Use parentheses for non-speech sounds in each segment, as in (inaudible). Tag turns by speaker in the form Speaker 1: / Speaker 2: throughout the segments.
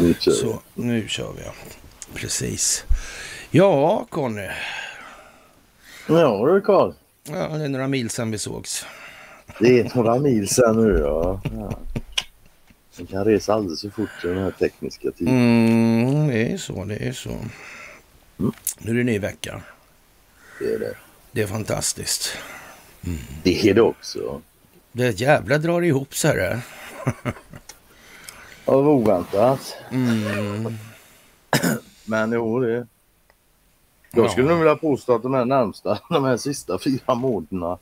Speaker 1: Nu kör vi.
Speaker 2: Så, nu kör vi. Precis. Ja, Conny.
Speaker 1: Ja du Karl.
Speaker 2: Ja, det är några mil sedan vi sågs.
Speaker 1: Det är några mil sedan nu ja. ja. Kan resa alldeles för fort i den här tekniska tiden.
Speaker 2: Mm, det är så, det är så.
Speaker 1: Mm.
Speaker 2: Nu är det ny vecka.
Speaker 1: Det är det.
Speaker 2: Det är fantastiskt.
Speaker 1: Det är det också.
Speaker 2: Det jävla drar ihop sig det.
Speaker 1: Det var oväntat.
Speaker 2: Mm.
Speaker 1: Men jo det. Jag skulle
Speaker 2: Ja.
Speaker 1: nog vilja påstå att de här närmsta, (laughs) de här sista fyra månaderna.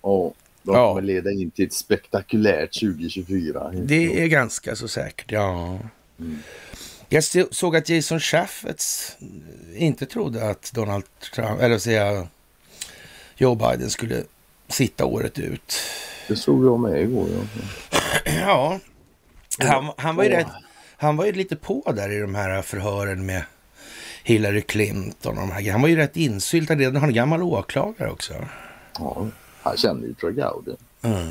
Speaker 1: Och de
Speaker 2: Ja.
Speaker 1: kommer leda in till ett spektakulärt 2024.
Speaker 2: Det är ganska så säkert, ja.
Speaker 1: Mm.
Speaker 2: Jag såg att Jason Chaffetz inte trodde att Donald Trump, eller säga Joe Biden skulle sitta året ut.
Speaker 1: Det såg jag med igår. Ja. (clears throat)
Speaker 2: Ja, han, han, var ju rätt, han var ju lite på där i de här förhören med Hillary Clinton och de här. Han var ju rätt insyltad redan. Han är gammal åklagare också.
Speaker 1: Ja, han känner ju Tragaudi.
Speaker 2: Mm.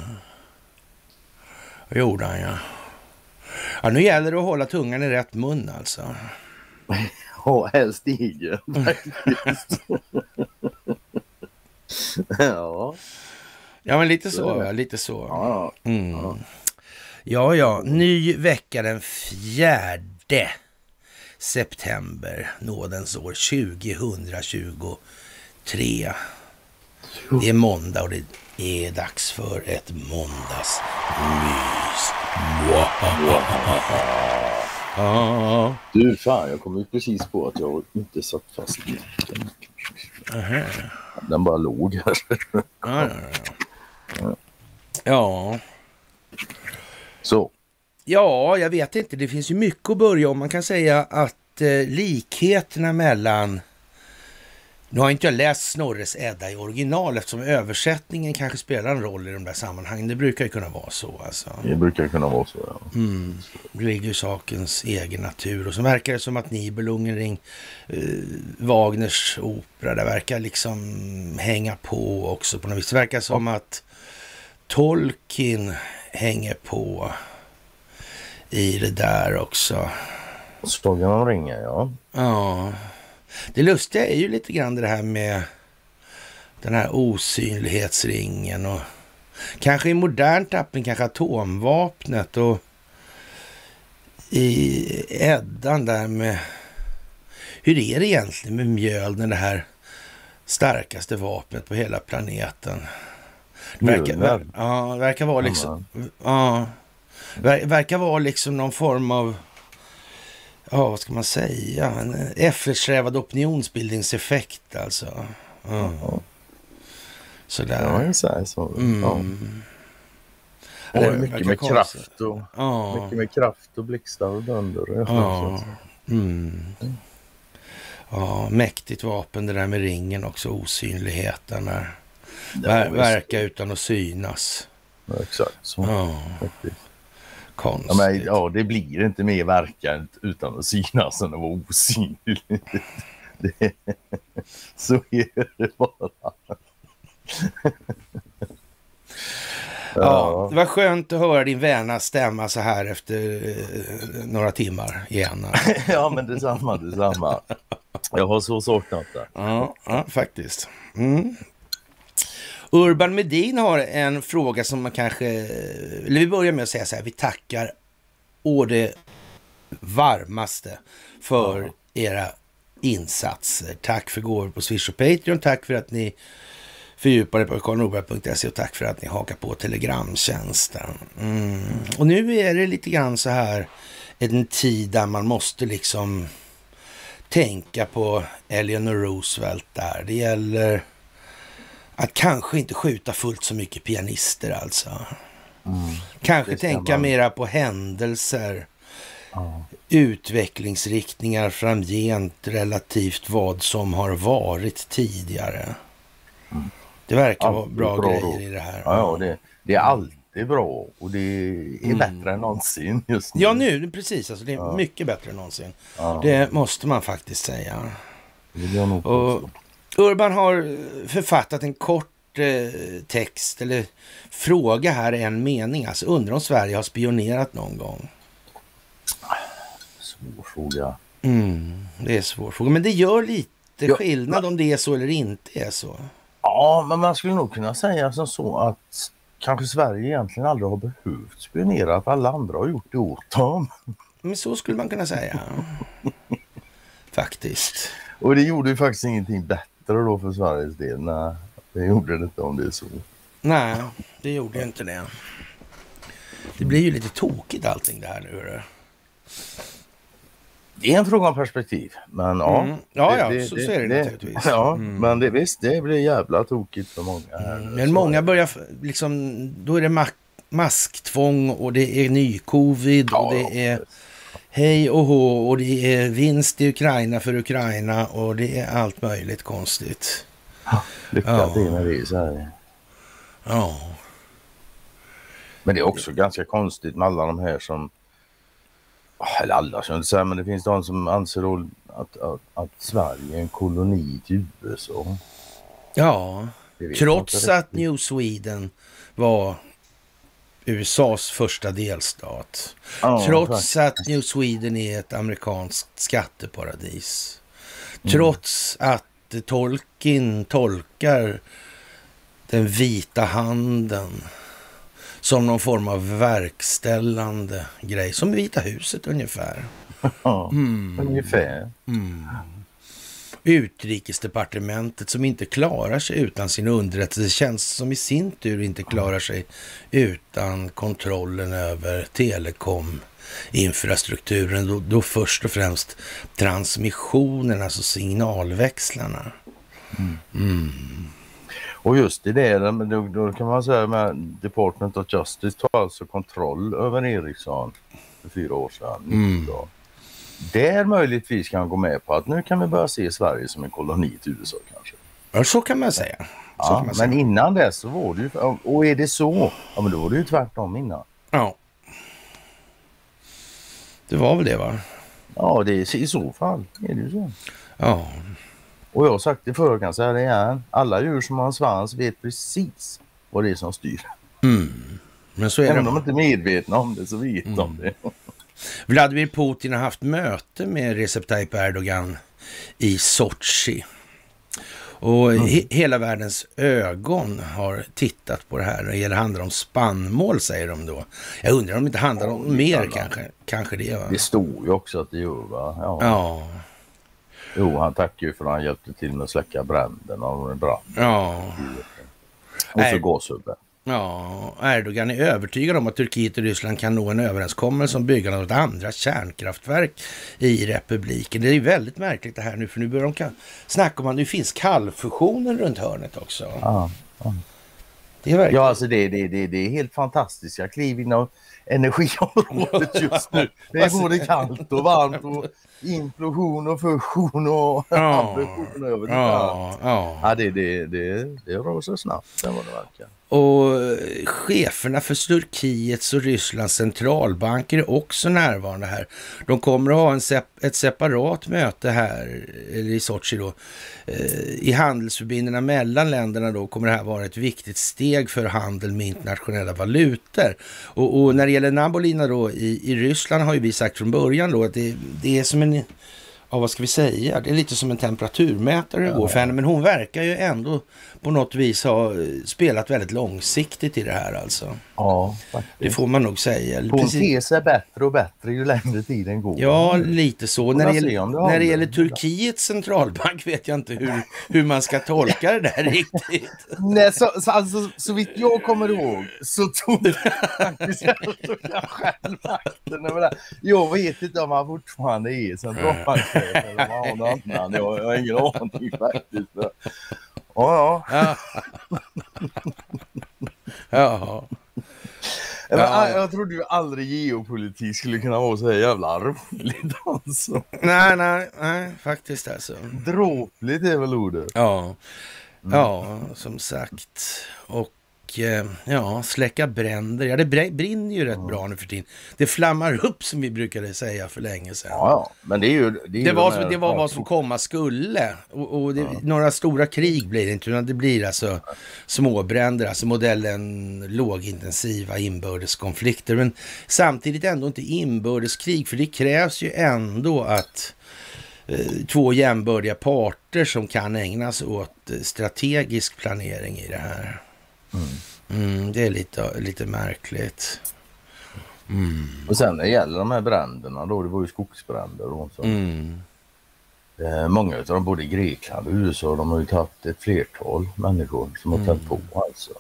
Speaker 2: Det gjorde han ja. Ja, nu gäller det att hålla tungan i rätt mun alltså. (laughs)
Speaker 1: Ja, helst faktiskt. (laughs) (laughs) ja,
Speaker 2: Ja, men lite
Speaker 1: Så
Speaker 2: va? lite så.
Speaker 1: ja,
Speaker 2: Mm.
Speaker 1: Ja.
Speaker 2: Ja, ja. Ny vecka den fjärde september, nådens år 2023. Det är måndag och det är dags för ett måndagsmys.
Speaker 1: Du fan, jag kom ju precis på att jag inte satt fast micken. Den bara låg här.
Speaker 2: ja. ja.
Speaker 1: Så,
Speaker 2: Ja, jag vet inte. Det finns ju mycket att börja om. Man kan säga att eh, likheterna mellan... Nu har inte jag läst Snorres Edda i original eftersom översättningen kanske spelar en roll i de där sammanhangen. Det brukar ju kunna vara så alltså.
Speaker 1: det brukar kunna vara så. Ja.
Speaker 2: Mm. Det ligger i sakens egen natur. Och så verkar det som att Nibelungenring, eh, Wagners opera, det verkar liksom hänga på också på något vis. Det verkar som att Tolkien hänger på i det där också.
Speaker 1: Sagan om ringen, ja.
Speaker 2: Ja, det lustiga är ju lite grann det här med den här osynlighetsringen och kanske i modern tappning kanske atomvapnet och i Eddan där med hur är det egentligen med Mjölner, det här starkaste vapnet på hela planeten? Det verkar, ver, ja, verkar vara liksom, ja, ver, verkar vara liksom någon form av ja, vad ska man säga? En eftersträvad opinionsbildningseffekt alltså. Ja.
Speaker 1: Ja,
Speaker 2: Sådär.
Speaker 1: ja så.
Speaker 2: Mm.
Speaker 1: Ja. Och
Speaker 2: det
Speaker 1: mycket med kraft och,
Speaker 2: Ja.
Speaker 1: mycket med kraft och blixtar och dunder.
Speaker 2: Ja. Mm. ja, mäktigt vapen det där med ringen också, osynligheten där. Ver, verka utan att synas.
Speaker 1: Ja, exakt så.
Speaker 2: Ja,
Speaker 1: Faktiskt.
Speaker 2: Konstigt.
Speaker 1: Ja, men, ja, det blir inte mer verkant utan att synas än att vara osynlig. (laughs) Det, så är det bara.
Speaker 2: Ja, det var skönt att höra din väna stämma så här efter eh, några timmar igen. (laughs)
Speaker 1: ja, men detsamma, detsamma. Jag har så saknat det.
Speaker 2: Ja, ja faktiskt. Mm. Urban Medin har en fråga som man kanske... Eller vi börjar med att säga så här, vi tackar å det varmaste för era insatser. Tack för gåvor på Swish och Patreon. Tack för att ni fördjupar er på karlnorberg.se och tack för att ni hakar på Telegramtjänsten. Mm. Och nu är det lite grann så här en tid där man måste liksom tänka på Eleanor Roosevelt där. Det gäller att kanske inte skjuta fullt så mycket pianister alltså. Kanske
Speaker 1: det ska
Speaker 2: tänka
Speaker 1: man.
Speaker 2: mera på händelser,
Speaker 1: Ja.
Speaker 2: utvecklingsriktningar framgent relativt vad som har varit tidigare. Det verkar vara bra,
Speaker 1: bra
Speaker 2: grejer
Speaker 1: råd.
Speaker 2: i det här.
Speaker 1: Ja, ja det, det är alltid bra och det är bättre än någonsin just nu.
Speaker 2: Ja, nu precis. Alltså, det är
Speaker 1: Ja.
Speaker 2: mycket bättre än någonsin.
Speaker 1: Ja,
Speaker 2: Det måste man faktiskt säga.
Speaker 1: det vill jag nog
Speaker 2: Och. Urban har författat en kort eh, text eller fråga här en mening. Alltså undrar om Sverige har spionerat någon gång?
Speaker 1: Svår fråga.
Speaker 2: Mm, det är svår fråga, men det gör lite ja, skillnad om det är så eller inte är så.
Speaker 1: Ja, men man skulle nog kunna säga som så att kanske Sverige egentligen aldrig har behövt spionera för alla andra har gjort det åt dem.
Speaker 2: Men så skulle man kunna säga. (laughs) faktiskt.
Speaker 1: Och det gjorde ju faktiskt ingenting bättre då för Sveriges del. Nej, det gjorde det inte om det är så.
Speaker 2: Nej, det gjorde inte det. Det blir ju lite tokigt allting det här nu.
Speaker 1: Det är en fråga om perspektiv. Men ja,
Speaker 2: mm. ja, ja det, så, det, så är det, naturligtvis.
Speaker 1: Ja, mm. men det, visst, det blir jävla tokigt för många. Här. Mm.
Speaker 2: Men många börjar liksom, då är det ma masktvång och det är ny-covid ja, och det är hej och hå och det är vinst i Ukraina för Ukraina och det är allt möjligt konstigt.
Speaker 1: Ja, lycka ja. till med det i Sverige.
Speaker 2: Ja.
Speaker 1: Men det är också ganska konstigt med alla de här som eller alla jag inte säga, men det finns de som anser att, att, att Sverige är en koloni till USA.
Speaker 2: Ja, trots att New Sweden var USAs första delstat. Ja, trots faktiskt. att New Sweden är ett amerikanskt skatteparadis. Mm. Trots att Tolkien tolkar den vita handen som någon form av verkställande grej. Som Vita huset ungefär.
Speaker 1: Ja, mm. ungefär.
Speaker 2: Mm. Utrikesdepartementet som inte klarar sig utan sin underrättelsetjänst som i sin tur inte klarar sig utan kontrollen över telekominfrastrukturen. Då, då först och främst transmissionen, alltså signalväxlarna. Mm. Mm.
Speaker 1: Och just i det, då, då kan man säga att Department of Justice tar alltså kontroll över Ericsson för fyra år sedan. Mm. Där möjligtvis kan gå med på att nu kan vi börja se Sverige som en koloni till USA kanske.
Speaker 2: Ja, så kan man säga.
Speaker 1: Ja, man säga. Men innan dess så var det ju, och är det så, ja men då var det ju tvärtom innan.
Speaker 2: Ja. Det var väl det va?
Speaker 1: Ja, det är, i så fall är det ju så.
Speaker 2: Ja.
Speaker 1: Och jag har sagt det förr, kan säga det igen. Alla djur som har en svans vet precis vad det är som styr.
Speaker 2: Mm. Men så är
Speaker 1: Även om de inte är medvetna om det så vet mm. de det.
Speaker 2: Vladimir Putin har haft möte med Recep Tayyip Erdogan i Sochi. Och mm. he hela världens ögon har tittat på det här. Det handlar om spannmål säger de då. Jag undrar om det inte handlar om ja, mer kanske. Kanske det va?
Speaker 1: Det står ju också att det gör va?
Speaker 2: Ja. ja.
Speaker 1: Jo, han tackar ju för att han hjälpte till med att släcka branden av en brand.
Speaker 2: Ja.
Speaker 1: Och så gashubben.
Speaker 2: Ja, Erdogan är övertygad om att Turkiet och Ryssland kan nå en överenskommelse om byggandet av ett andra kärnkraftverk i republiken. Det är väldigt märkligt det här nu, för nu börjar de snacka om att nu finns kallfusionen runt hörnet också.
Speaker 1: Ja, ja. Det är verkligen... Ja, alltså det, det, det, det är helt fantastiska kliv inom energiområdet (laughs) just nu. Det är både kallt och varmt och implosion och fusion och ja, ambition över ja, ja. ja, det, det, det, det rör sig snabbt än vad det verkar.
Speaker 2: Och cheferna för Turkiets och Rysslands centralbanker är också närvarande här. De kommer att ha en sep ett separat möte här, eller i Sochi då. Eh, I handelsförbindelserna mellan länderna då kommer det här vara ett viktigt steg för handel med internationella valutor. Och, och när det gäller Nabolina då i, i Ryssland har ju vi sagt från början då att det, det är som en ja, vad ska vi säga, det är lite som en temperaturmätare ja, går för henne. Men hon verkar ju ändå på något vis ha spelat väldigt långsiktigt i det här alltså.
Speaker 1: Ja,
Speaker 2: faktiskt. Det får man nog säga.
Speaker 1: Hon ter sig bättre och bättre ju längre tiden går.
Speaker 2: Ja, lite så. När det, gäller, när det gäller Turkiets centralbank (laughs) vet jag inte hur, hur man ska tolka det där riktigt.
Speaker 1: Nej, så, så, alltså, så vitt jag kommer ihåg så tog faktiskt jag själv makten över det. Jag vet inte om han fortfarande är centralbankschef eller om han har jag har ingen aning faktiskt. Ja, ja.
Speaker 2: ja. (laughs)
Speaker 1: Men, ja. Jag trodde ju aldrig geopolitik skulle kunna vara så här jävla roligt (laughs) alltså.
Speaker 2: Nej, nej, nej, faktiskt alltså.
Speaker 1: Dråpligt är väl ordet.
Speaker 2: Ja, mm. ja, som sagt. Och ja, släcka bränder. Ja, det brinner ju rätt bra nu för tiden. Det flammar upp som vi brukade säga för länge sedan.
Speaker 1: Ja, men det är ju...
Speaker 2: Det, är det var, här, det var vad som komma skulle. Och, och det, ja. Några stora krig blir det inte, utan det blir alltså småbränder, alltså modellen lågintensiva inbördeskonflikter. Men samtidigt ändå inte inbördeskrig, för det krävs ju ändå att eh, två jämbördiga parter som kan ägna sig åt eh, strategisk planering i det här. Mm. det är lite, lite märkligt.
Speaker 1: Mm. Och sen när det gäller de här bränderna då, det var ju skogsbränder och så. Mm. Eh, många av dem, både i Grekland och USA, de har ju tagit ett flertal människor som har tänt på alltså.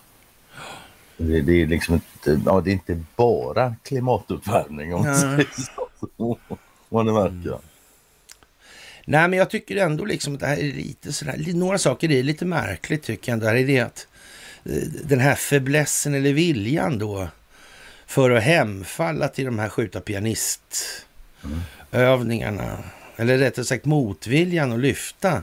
Speaker 1: Det, det, är liksom inte, ja, det är inte bara klimatuppvärmning om man säger så. Vad ni märker. Mm.
Speaker 2: Nej, men jag tycker ändå liksom att det här är lite sådär, några saker är lite märkligt tycker jag. Det här är det att den här fäblessen eller viljan då för att hemfalla till de här skjuta pianistövningarna. Mm. Eller rättare sagt motviljan att lyfta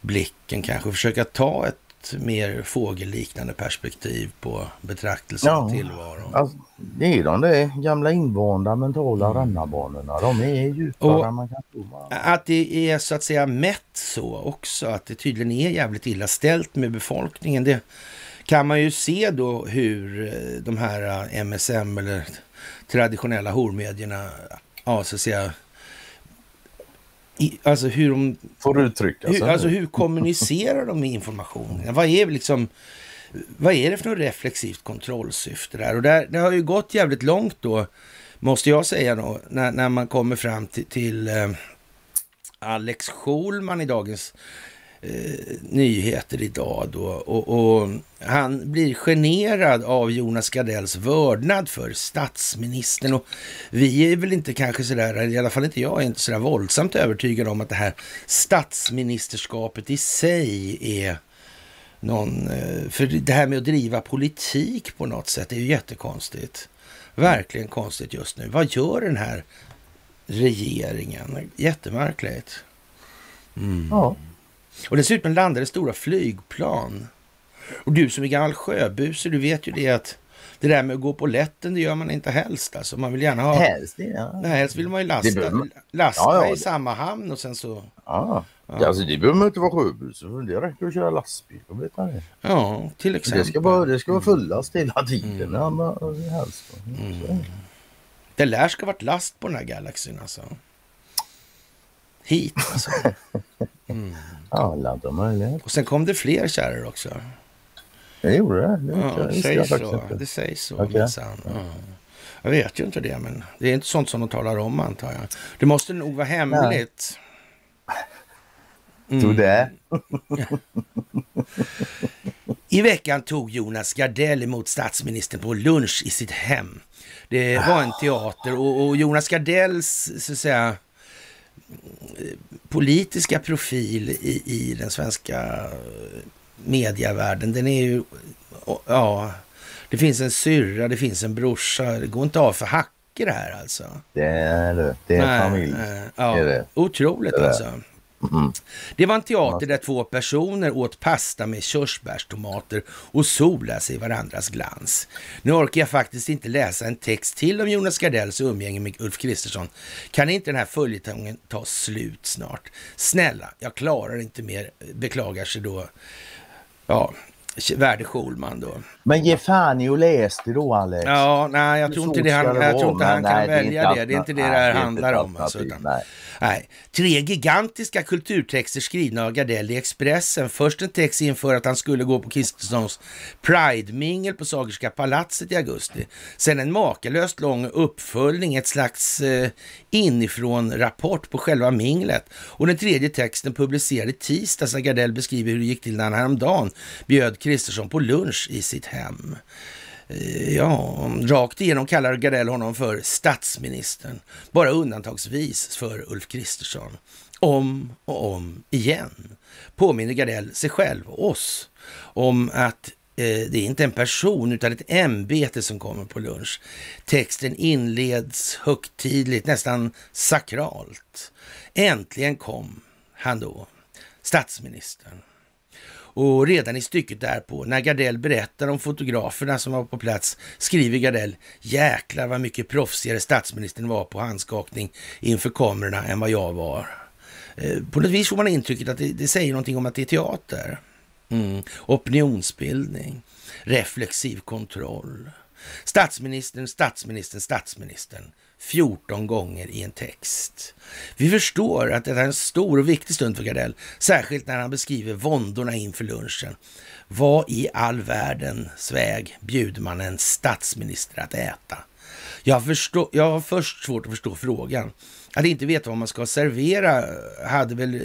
Speaker 2: blicken kanske. Försöka ta ett mer fågelliknande perspektiv på betraktelsen ja, av tillvaron.
Speaker 1: Alltså, det är de det gamla invanda mentala mm. rännarbanorna. De är djupare än man kan tro.
Speaker 2: Att det är så att säga mätt så också. Att det tydligen är jävligt illa ställt med befolkningen. Det kan man ju se då hur eh, de här MSM eh, eller traditionella hormedierna, ja så att säga, i, alltså hur de...
Speaker 1: Får uttrycka
Speaker 2: sig. alltså hur kommunicerar de med informationen? Vad är liksom... Vad är det för något reflexivt kontrollsyfte där? Och där, det har ju gått jävligt långt då, måste jag säga då, när, när man kommer fram till, till eh, Alex Schulman i dagens eh, nyheter idag då. Och, och, han blir generad av Jonas Gardells vördnad för statsministern. Och vi är väl inte kanske sådär, i alla fall inte jag, är inte sådär våldsamt övertygad om att det här statsministerskapet i sig är någon... Eh, för det här med att driva politik på något sätt är ju jättekonstigt. Verkligen konstigt just nu. Vad gör den här regeringen? Jättemärkligt.
Speaker 1: Mm. Ja.
Speaker 2: Och dessutom landade stora flygplan. Och du som är gammal sjöbuse, du vet ju det att det där med att gå på lätten, det gör man inte helst. Alltså, man vill gärna ha...
Speaker 1: Helst, ja.
Speaker 2: Nej, helst vill man ju lasta, man... lasta ja, ja, i samma hamn och sen så...
Speaker 1: Ja. Ja. Alltså det behöver man inte vara sjöbuse för. Det räcker att köra lastbil. Vet det.
Speaker 2: Ja, till exempel.
Speaker 1: Det ska vara, det ska vara fullast hela tiden. Mm. helst. Mm.
Speaker 2: Det lär ska varit last på den här galaxin alltså. Hit alltså. (laughs)
Speaker 1: Mm. Alla möjligheter.
Speaker 2: Och sen kom det fler kärror också.
Speaker 1: Det gjorde det? Det,
Speaker 2: ja, det sägs så. Det sägs så okay. Ja. Jag vet ju inte det, men det är inte sånt som de talar om antar jag. Det måste nog vara hemligt.
Speaker 1: Mm. Tror det? (laughs)
Speaker 2: I veckan tog Jonas Gardell emot statsministern på lunch i sitt hem. Det var en teater och, och Jonas Gardells så att säga, politiska profil i, i den svenska mediavärlden, den är ju... Ja, det finns en syrra, det finns en brorsa. Det går inte av för hacker det här alltså.
Speaker 1: Det är det. Det är en familj.
Speaker 2: Ja, det är det. Otroligt det alltså. Mm. Det var en teater där två personer åt pasta med körsbärstomater och solade sig i varandras glans. Nu orkar jag faktiskt inte läsa en text till om Jonas Gardells umgänge med Ulf Kristersson. Kan inte den här följetongen ta slut snart? Snälla, jag klarar inte mer, beklagar sig då ja, Värde Schulman då.
Speaker 1: Men ge fan i att läs det då Alex.
Speaker 2: Ja, nej jag tror inte, det han, jag tror inte han kan nej, välja det. Det är inte det det här handlar om. Alltså, utan, nej. Nej. Tre gigantiska kulturtexter skrivna av Gardell i Expressen. Först en text inför att han skulle gå på Kristerssons Pride-mingel på Sagerska palatset i augusti. Sen en makalöst lång uppföljning, ett slags eh, inifrån-rapport på själva minglet. Och den tredje texten publicerad i tisdags när Gardell beskriver hur det gick till när han häromdagen bjöd Kristersson på lunch i sitt hem. Eh, ja, rakt igenom kallar Gardell honom för statsministern. Bara undantagsvis för Ulf Kristersson. Om och om igen påminner Gardell sig själv och oss om att eh, det är inte en person utan ett ämbete som kommer på lunch. Texten inleds högtidligt, nästan sakralt. Äntligen kom han då, statsministern. Och redan i stycket därpå, när Gardell berättar om fotograferna som var på plats, skriver Gardell jäklar vad mycket proffsigare statsministern var på handskakning inför kamerorna än vad jag var. Eh, på något vis får man intrycket att det, det säger någonting om att det är teater. Mm. Opinionsbildning, reflexiv kontroll. Statsministern, statsministern, statsministern. 14 gånger i en text. Vi förstår att det är en stor och viktig stund för Gardell, särskilt när han beskriver våndorna inför lunchen. Vad i all världens väg bjuder man en statsminister att äta? Jag, förstår, jag har först svårt att förstå frågan. Att inte veta vad man ska servera hade väl eh,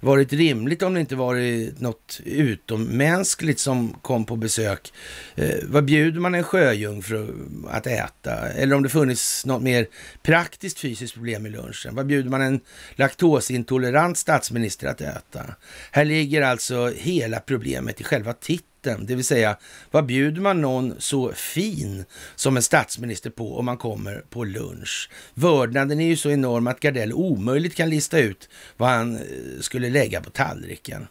Speaker 2: varit rimligt om det inte varit något utommänskligt som kom på besök. Eh, vad bjuder man en sjöjungfru att äta? Eller om det funnits något mer praktiskt fysiskt problem i lunchen. Vad bjuder man en laktosintolerant statsminister att äta? Här ligger alltså hela problemet i själva titeln rätten, det vill säga vad bjuder man någon så fin som en statsminister på om man kommer på lunch? Vördnaden är ju så enorm att Gardell omöjligt kan lista ut vad han eh, skulle lägga på tallriken.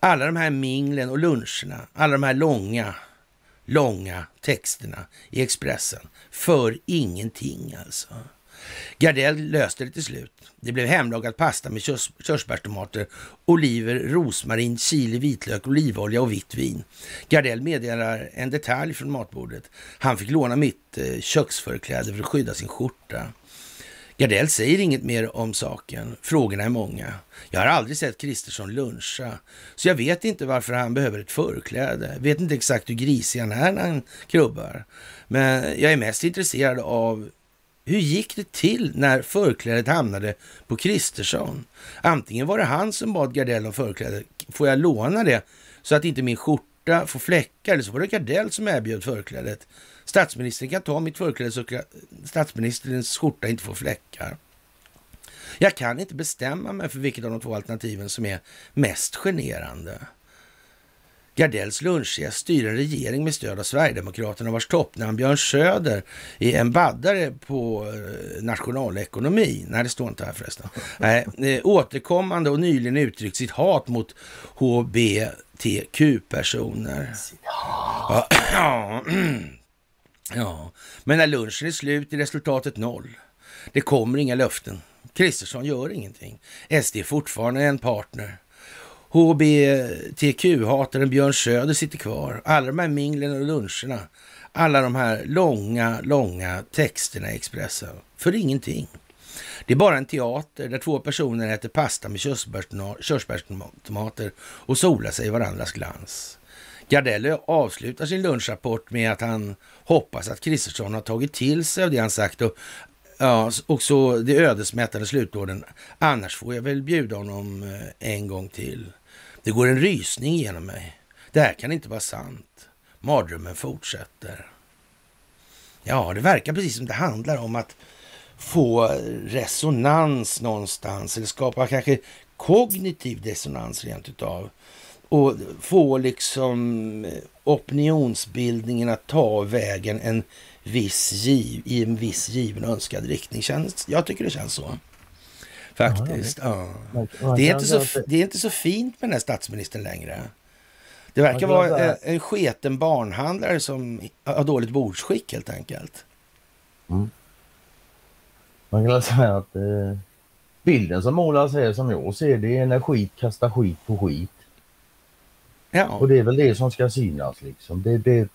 Speaker 2: Alla de här minglen och luncherna, alla de här långa, långa texterna i Expressen för ingenting alltså. Gardell löste det till slut. Det blev hemlagad pasta med körs körsbärstomater, oliver, rosmarin, chili, vitlök, olivolja och vitt vin. Gardell meddelar en detalj från matbordet. Han fick låna mitt eh, köksförkläde för att skydda sin skjorta. Gardell säger inget mer om saken. Frågorna är många. Jag har aldrig sett Kristersson luncha, så jag vet inte varför han behöver ett förkläde. Vet inte exakt hur grisig han är när han krubbar. Men jag är mest intresserad av hur gick det till när förklädet hamnade på Kristersson? Antingen var det han som bad Gardell om förklädet. Får jag låna det så att inte min skjorta får fläckar? Eller så var det Gardell som erbjöd förklädet. Statsministern kan ta mitt förkläde så att statsministerns skjorta inte får fläckar. Jag kan inte bestämma mig för vilket av de två alternativen som är mest generande. Gardells lunchgäst styr en regering med stöd av Sverigedemokraterna vars toppnamn Björn Söder är en baddare på eh, nationalekonomi. Nej, det står inte här förresten. (laughs) Nej, eh, återkommande och nyligen uttryckt sitt hat mot HBTQ-personer. Ja. (clears throat) ja, men när lunchen är slut är resultatet noll. Det kommer inga löften. Kristersson gör ingenting. SD är fortfarande en partner. HBTQ-hataren Björn Söder sitter kvar. Alla de här minglen och luncherna. Alla de här långa, långa texterna i Expressen. För ingenting. Det är bara en teater där två personer äter pasta med körsbärstomater och solar sig i varandras glans. Gardell avslutar sin lunchrapport med att han hoppas att Kristersson har tagit till sig av det han sagt och, ja, och så det ödesmättade slutorden. Annars får jag väl bjuda honom eh, en gång till. Det går en rysning genom mig. Det här kan inte vara sant. Mardrömmen fortsätter. Ja, det verkar precis som det handlar om att få resonans någonstans eller skapa kanske kognitiv dissonans rent utav. Och få liksom opinionsbildningen att ta vägen en viss giv, i en viss given önskad riktning. Känns, jag tycker det känns så. Faktiskt. Ja, det, är inte så, det är inte så fint med den här statsministern längre. Det verkar vara en, en sketen barnhandlare som har dåligt bordsskick helt enkelt.
Speaker 1: Mm. Man kan säga att eh, bilden som målas är som jag ser det är när skit kastar skit på skit. Ja. Och det är väl det som ska synas liksom. Det, det,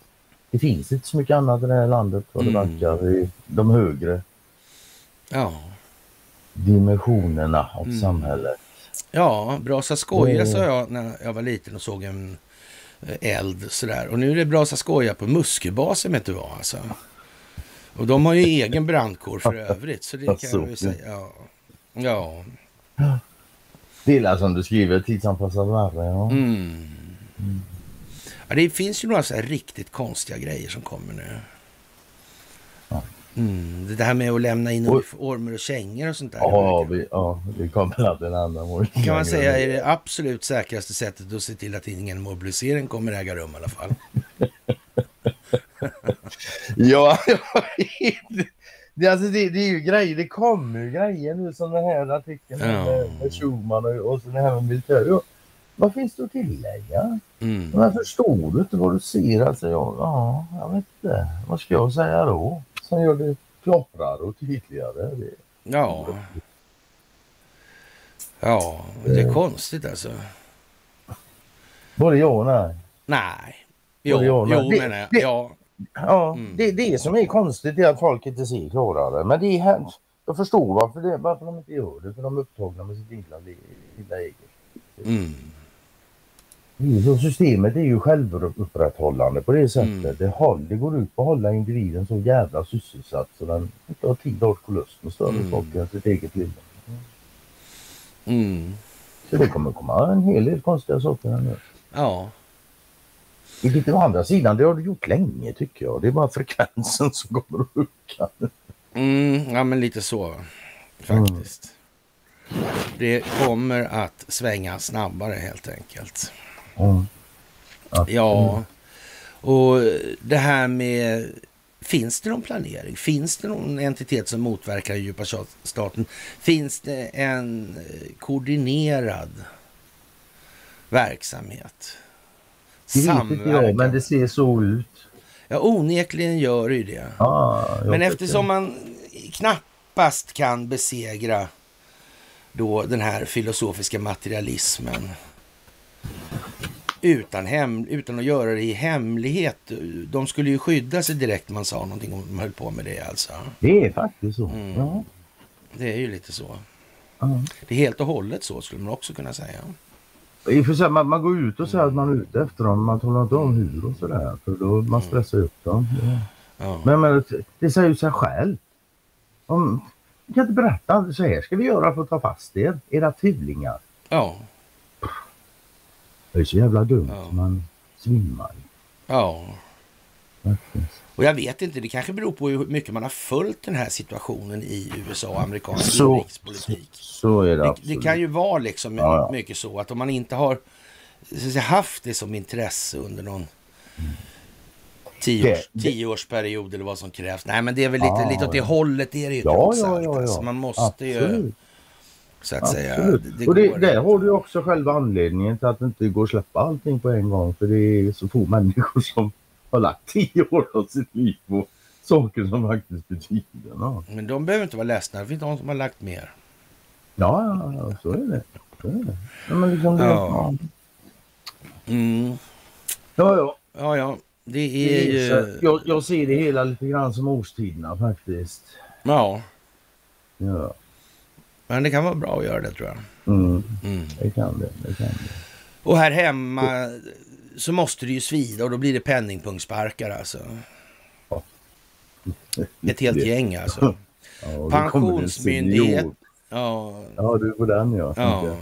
Speaker 1: det finns inte så mycket annat i det här landet vad det mm. verkar de högre.
Speaker 2: Ja
Speaker 1: dimensionerna av mm. samhället.
Speaker 2: Ja, Brasa skoja sa jag när jag var liten och såg en eh, eld sådär. Och nu är det Brasa skoja på Musköbasen vet du vad alltså. Och de har ju egen brandkår för (laughs) övrigt, så det kan jag ju säga. Ja. ja.
Speaker 1: Det är som du skriver, tidsanpassad värre. Ja. Mm.
Speaker 2: Mm. ja. Det finns ju några så här riktigt konstiga grejer som kommer nu. Mm, det här med att lämna in uniformer och kängor och sånt där.
Speaker 1: Ja, vi, ja det kommer att en annan
Speaker 2: Kan man säga är det absolut säkraste sättet att se till att ingen mobilisering kommer äga rum i alla fall. (laughs)
Speaker 1: ja, (laughs) det, alltså det, det är ju grejer, det kommer ju grejer nu som den här artikeln ja. med, med Schumann och, och så det här med militär. vad finns det att tillägga? Mm. Men förstår du inte vad du ser? Alltså, jag, ja, jag vet inte. Vad ska jag säga då? Som gör det klarare och tydligare. Det...
Speaker 2: Ja. Ja, det är konstigt alltså.
Speaker 1: Både ja och nej.
Speaker 2: Nej. Jo, jo det, menar jag.
Speaker 1: Det,
Speaker 2: ja.
Speaker 1: Ja, mm. det, det som är konstigt är att folk inte ser klarare. Men det är, jag förstår varför, det, varför de inte gör det. För de är upptagna med sitt lilla, lilla eget. Mm. Så systemet är ju självupprätthållande på det sättet. Mm. Det, håll, det går ut på att hålla individen så jävla sysselsatt så den inte har tid att kollust med större mm. saker än sitt eget liv. Mm. Så det kommer komma en hel del konstiga saker här nu.
Speaker 2: Ja.
Speaker 1: Vilket å andra sidan, det har du gjort länge tycker jag. Det är bara frekvensen som kommer att öka.
Speaker 2: Mm, ja men lite så faktiskt. Mm. Det kommer att svänga snabbare helt enkelt. Mm. Ja, och det här med Finns det någon planering? Finns det någon entitet som motverkar den djupa staten? Finns det en koordinerad verksamhet?
Speaker 1: Inte jag, men det ser så ut.
Speaker 2: Ja, onekligen gör det ju det.
Speaker 1: Ah,
Speaker 2: men eftersom man knappast kan besegra då den här filosofiska materialismen utan, hem, utan att göra det i hemlighet. De skulle ju skydda sig direkt man sa någonting om de höll på med det alltså.
Speaker 1: Det är faktiskt så. Mm. Ja.
Speaker 2: Det är ju lite så. Mm. Det är helt och hållet så skulle man också kunna säga.
Speaker 1: I för sig, man, man går ut och säger att man är ute efter dem. Man talar inte om hur och sådär. För då man mm. stressar upp dem. Ja. Ja. Men, men det säger ju sig själv. Om, du kan inte berätta. Så här ska vi göra för att ta fast er. Era fulingar.
Speaker 2: Ja.
Speaker 1: Det är så jävla dumt. Ja. Man svimmar.
Speaker 2: Ja. Och jag vet inte, det kanske beror på hur mycket man har följt den här situationen i USA och amerikansk så, inrikespolitik.
Speaker 1: Så, så, är det,
Speaker 2: det, det kan ju vara liksom ja, ja. mycket så att om man inte har säga, haft det som intresse under någon mm. tioårs, det, tioårsperiod eller vad som krävs. Nej, men det är väl lite, ja, lite åt det hållet är det ju
Speaker 1: ja, trots ja, allt. Ja, ja.
Speaker 2: Alltså, man måste Absolut. ju så att Absolut.
Speaker 1: säga. Det, och det, där har du också själva anledningen till att det inte går att släppa allting på en gång. För det är så få människor som har lagt tio år av sitt liv på saker som faktiskt betyder något.
Speaker 2: Men de behöver inte vara ledsna. Det finns de som har lagt mer.
Speaker 1: Ja, ja, ja så är det. Så är det. Ja, men liksom det, ja.
Speaker 2: Mm.
Speaker 1: Ja, ja.
Speaker 2: Ja, ja. Det är ju...
Speaker 1: Jag, jag ser det hela lite grann som årstiderna faktiskt.
Speaker 2: Ja.
Speaker 1: Ja.
Speaker 2: Men det kan vara bra att göra det tror jag.
Speaker 1: Mm. Mm. Det kan det. det kan det.
Speaker 2: Och här hemma så måste det ju svida och då blir det penningpungsparkar alltså. Ja. Ett helt gäng alltså. Ja, Pensionsmyndighet. Ja.
Speaker 1: ja, du är på den ja.
Speaker 2: ja.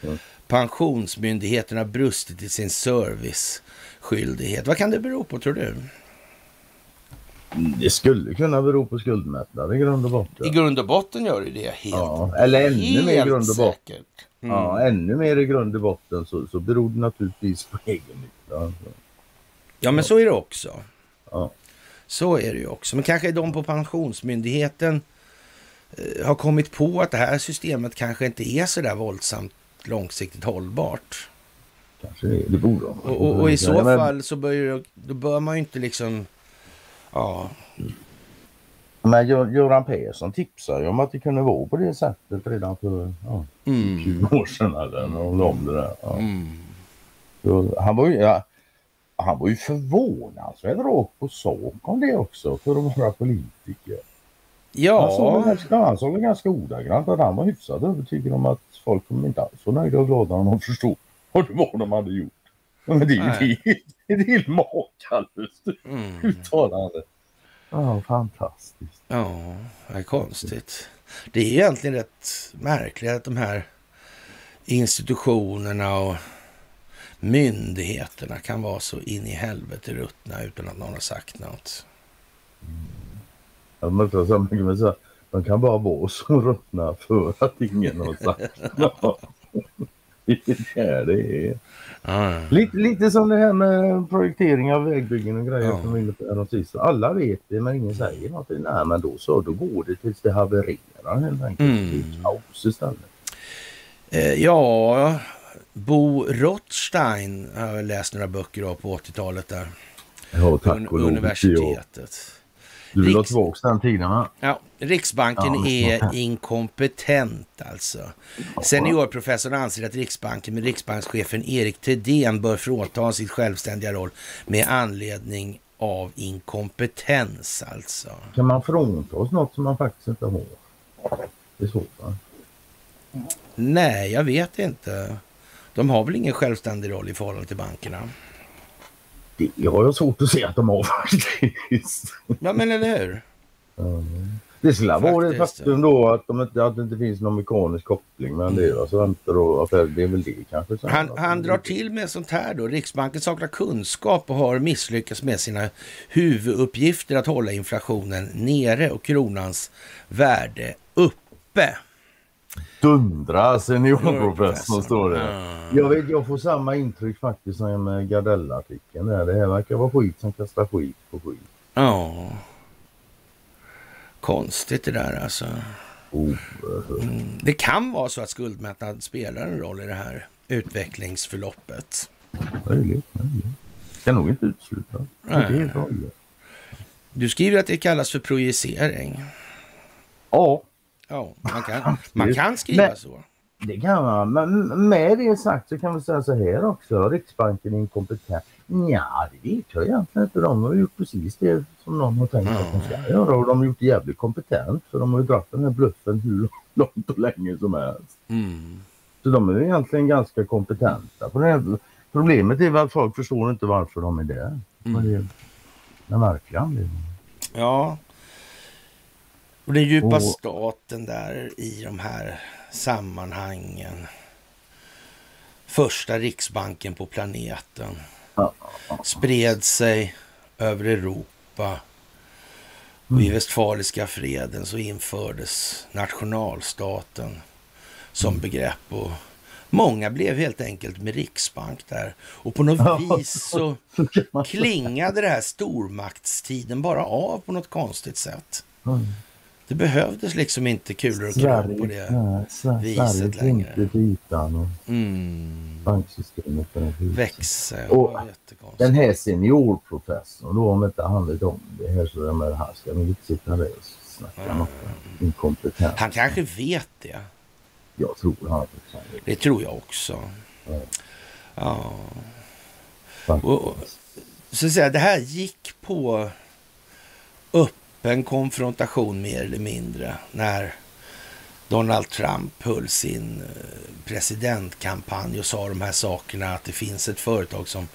Speaker 2: ja. Pensionsmyndigheten har brustit i sin serviceskyldighet. Vad kan det bero på tror du?
Speaker 1: Det skulle kunna bero på skuldmättnad i grund och botten.
Speaker 2: I grund och botten gör det det. Helt, ja,
Speaker 1: eller ännu mer i grund och botten. Mm. Ja, ännu mer i grund och botten så, så beror det naturligtvis på (laughs) egennytta. Alltså.
Speaker 2: Ja, men så är det också.
Speaker 1: Ja.
Speaker 2: Så är det ju också. Men kanske de på Pensionsmyndigheten eh, har kommit på att det här systemet kanske inte är så där våldsamt långsiktigt hållbart.
Speaker 1: Kanske det, det borde de.
Speaker 2: Och, och, och, i så fall så bör, då bör man ju inte liksom Ja.
Speaker 1: Men Göran Persson tipsade ju om att det kunde vara på det sättet redan för ja, mm. 20 år sedan eller om det där. Ja. Mm. Så, han var ju, ja, han var ju förvånansvärt rakt på sak om det också för att vara politiker.
Speaker 2: Ja.
Speaker 1: Han sa, ganska, han sa ganska ordagrant att han var hyfsat övertygad om att folk kommer inte alls vara nöjda och glada om de förstod vad det var de hade gjort. Men det är ju ett helt makalöst mm. uttalande. Ja, fantastiskt.
Speaker 2: Ja, det är konstigt. Det är egentligen rätt märkligt att de här institutionerna och myndigheterna kan vara så in i helvete ruttna utan att någon har sagt något.
Speaker 1: Mm. Ja, men, de kan bara vara (laughs) så ruttna för att ingen har sagt (laughs) något. det är det är.
Speaker 2: Ah.
Speaker 1: Lite, lite som det här med projektering av vägbyggen och grejer ah. som vi inne på sist. Alla vet det men ingen säger något. Nej men då så, då går det tills det havererar helt enkelt. Mm. Det är kaos istället.
Speaker 2: Eh, ja, Bo Rothstein har jag läst några böcker av på 80-talet där.
Speaker 1: Ja, tack och
Speaker 2: Universitetet.
Speaker 1: Du vill ha tillbaka den tiden va?
Speaker 2: Ja, Riksbanken ja, är inkompetent alltså. Seniorprofessorn anser att Riksbanken med riksbankschefen Erik Thedéen bör frånta sitt självständiga roll med anledning av inkompetens alltså.
Speaker 1: Kan man frånta oss något som man faktiskt inte har? Är så va?
Speaker 2: Nej, jag vet inte. De har väl ingen självständig roll i förhållande till bankerna?
Speaker 1: Det har jag svårt att se att de har faktiskt.
Speaker 2: Ja, men eller hur?
Speaker 1: Mm. Det skulle vara det faktum då att, de inte, att det inte finns någon mekanisk koppling mellan mm. deras räntor och affärer. Det är väl det kanske.
Speaker 2: Han, han drar till med sånt här då. Riksbanken saknar kunskap och har misslyckats med sina huvuduppgifter att hålla inflationen nere och kronans värde uppe.
Speaker 1: Dundra seniorprofessorn står det. Jag, vet, jag får samma intryck faktiskt som med Gardell-artikeln. Det här verkar vara skit som kastar skit på skit.
Speaker 2: Ja. Konstigt det där alltså.
Speaker 1: Mm.
Speaker 2: Det kan vara så att skuldmättnad spelar en roll i det här utvecklingsförloppet.
Speaker 1: Möjligt, möjligt. Kan nog inte utesluta.
Speaker 2: Du skriver att det kallas för projicering.
Speaker 1: Ja.
Speaker 2: Ja, man kan, man kan skriva men, så.
Speaker 1: Det kan man. Men med det sagt så kan vi säga så här också. Riksbanken är inkompetent. Ja, det vet jag egentligen inte. De har gjort precis det som någon har tänkt att de ska göra. Och de har gjort det jävligt kompetent. För de har ju dragit den här bluffen hur långt och länge som helst.
Speaker 2: Mm.
Speaker 1: Så de är egentligen ganska kompetenta. På det här. Problemet är väl att folk förstår inte varför de är där. Mm. Det är den verkliga anledningen.
Speaker 2: Ja. Och den djupa och... staten där i de här sammanhangen. Första riksbanken på planeten spred sig över Europa. Och i mm. Westfaliska freden så infördes nationalstaten som mm. begrepp. Och många blev helt enkelt med riksbank där. Och på något vis så (laughs) klingade det här stormaktstiden bara av på något konstigt sätt. Det behövdes liksom inte kulor och krut på det nej, Sverige, viset Sverige längre. Sverige
Speaker 1: och
Speaker 2: mm.
Speaker 1: banksystemet
Speaker 2: växer.
Speaker 1: Och den här seniorprofessorn då, om inte han vet om det här så är det här ska vi inte sitta där och snacka mm. något inkompetent.
Speaker 2: Han kanske vet det.
Speaker 1: Jag tror han
Speaker 2: det. Det tror jag också. Ja. ja. Och, så att säga, det här gick på upp öppen konfrontation mer eller mindre när Donald Trump höll sin eh, presidentkampanj och sa de här sakerna att det finns ett företag som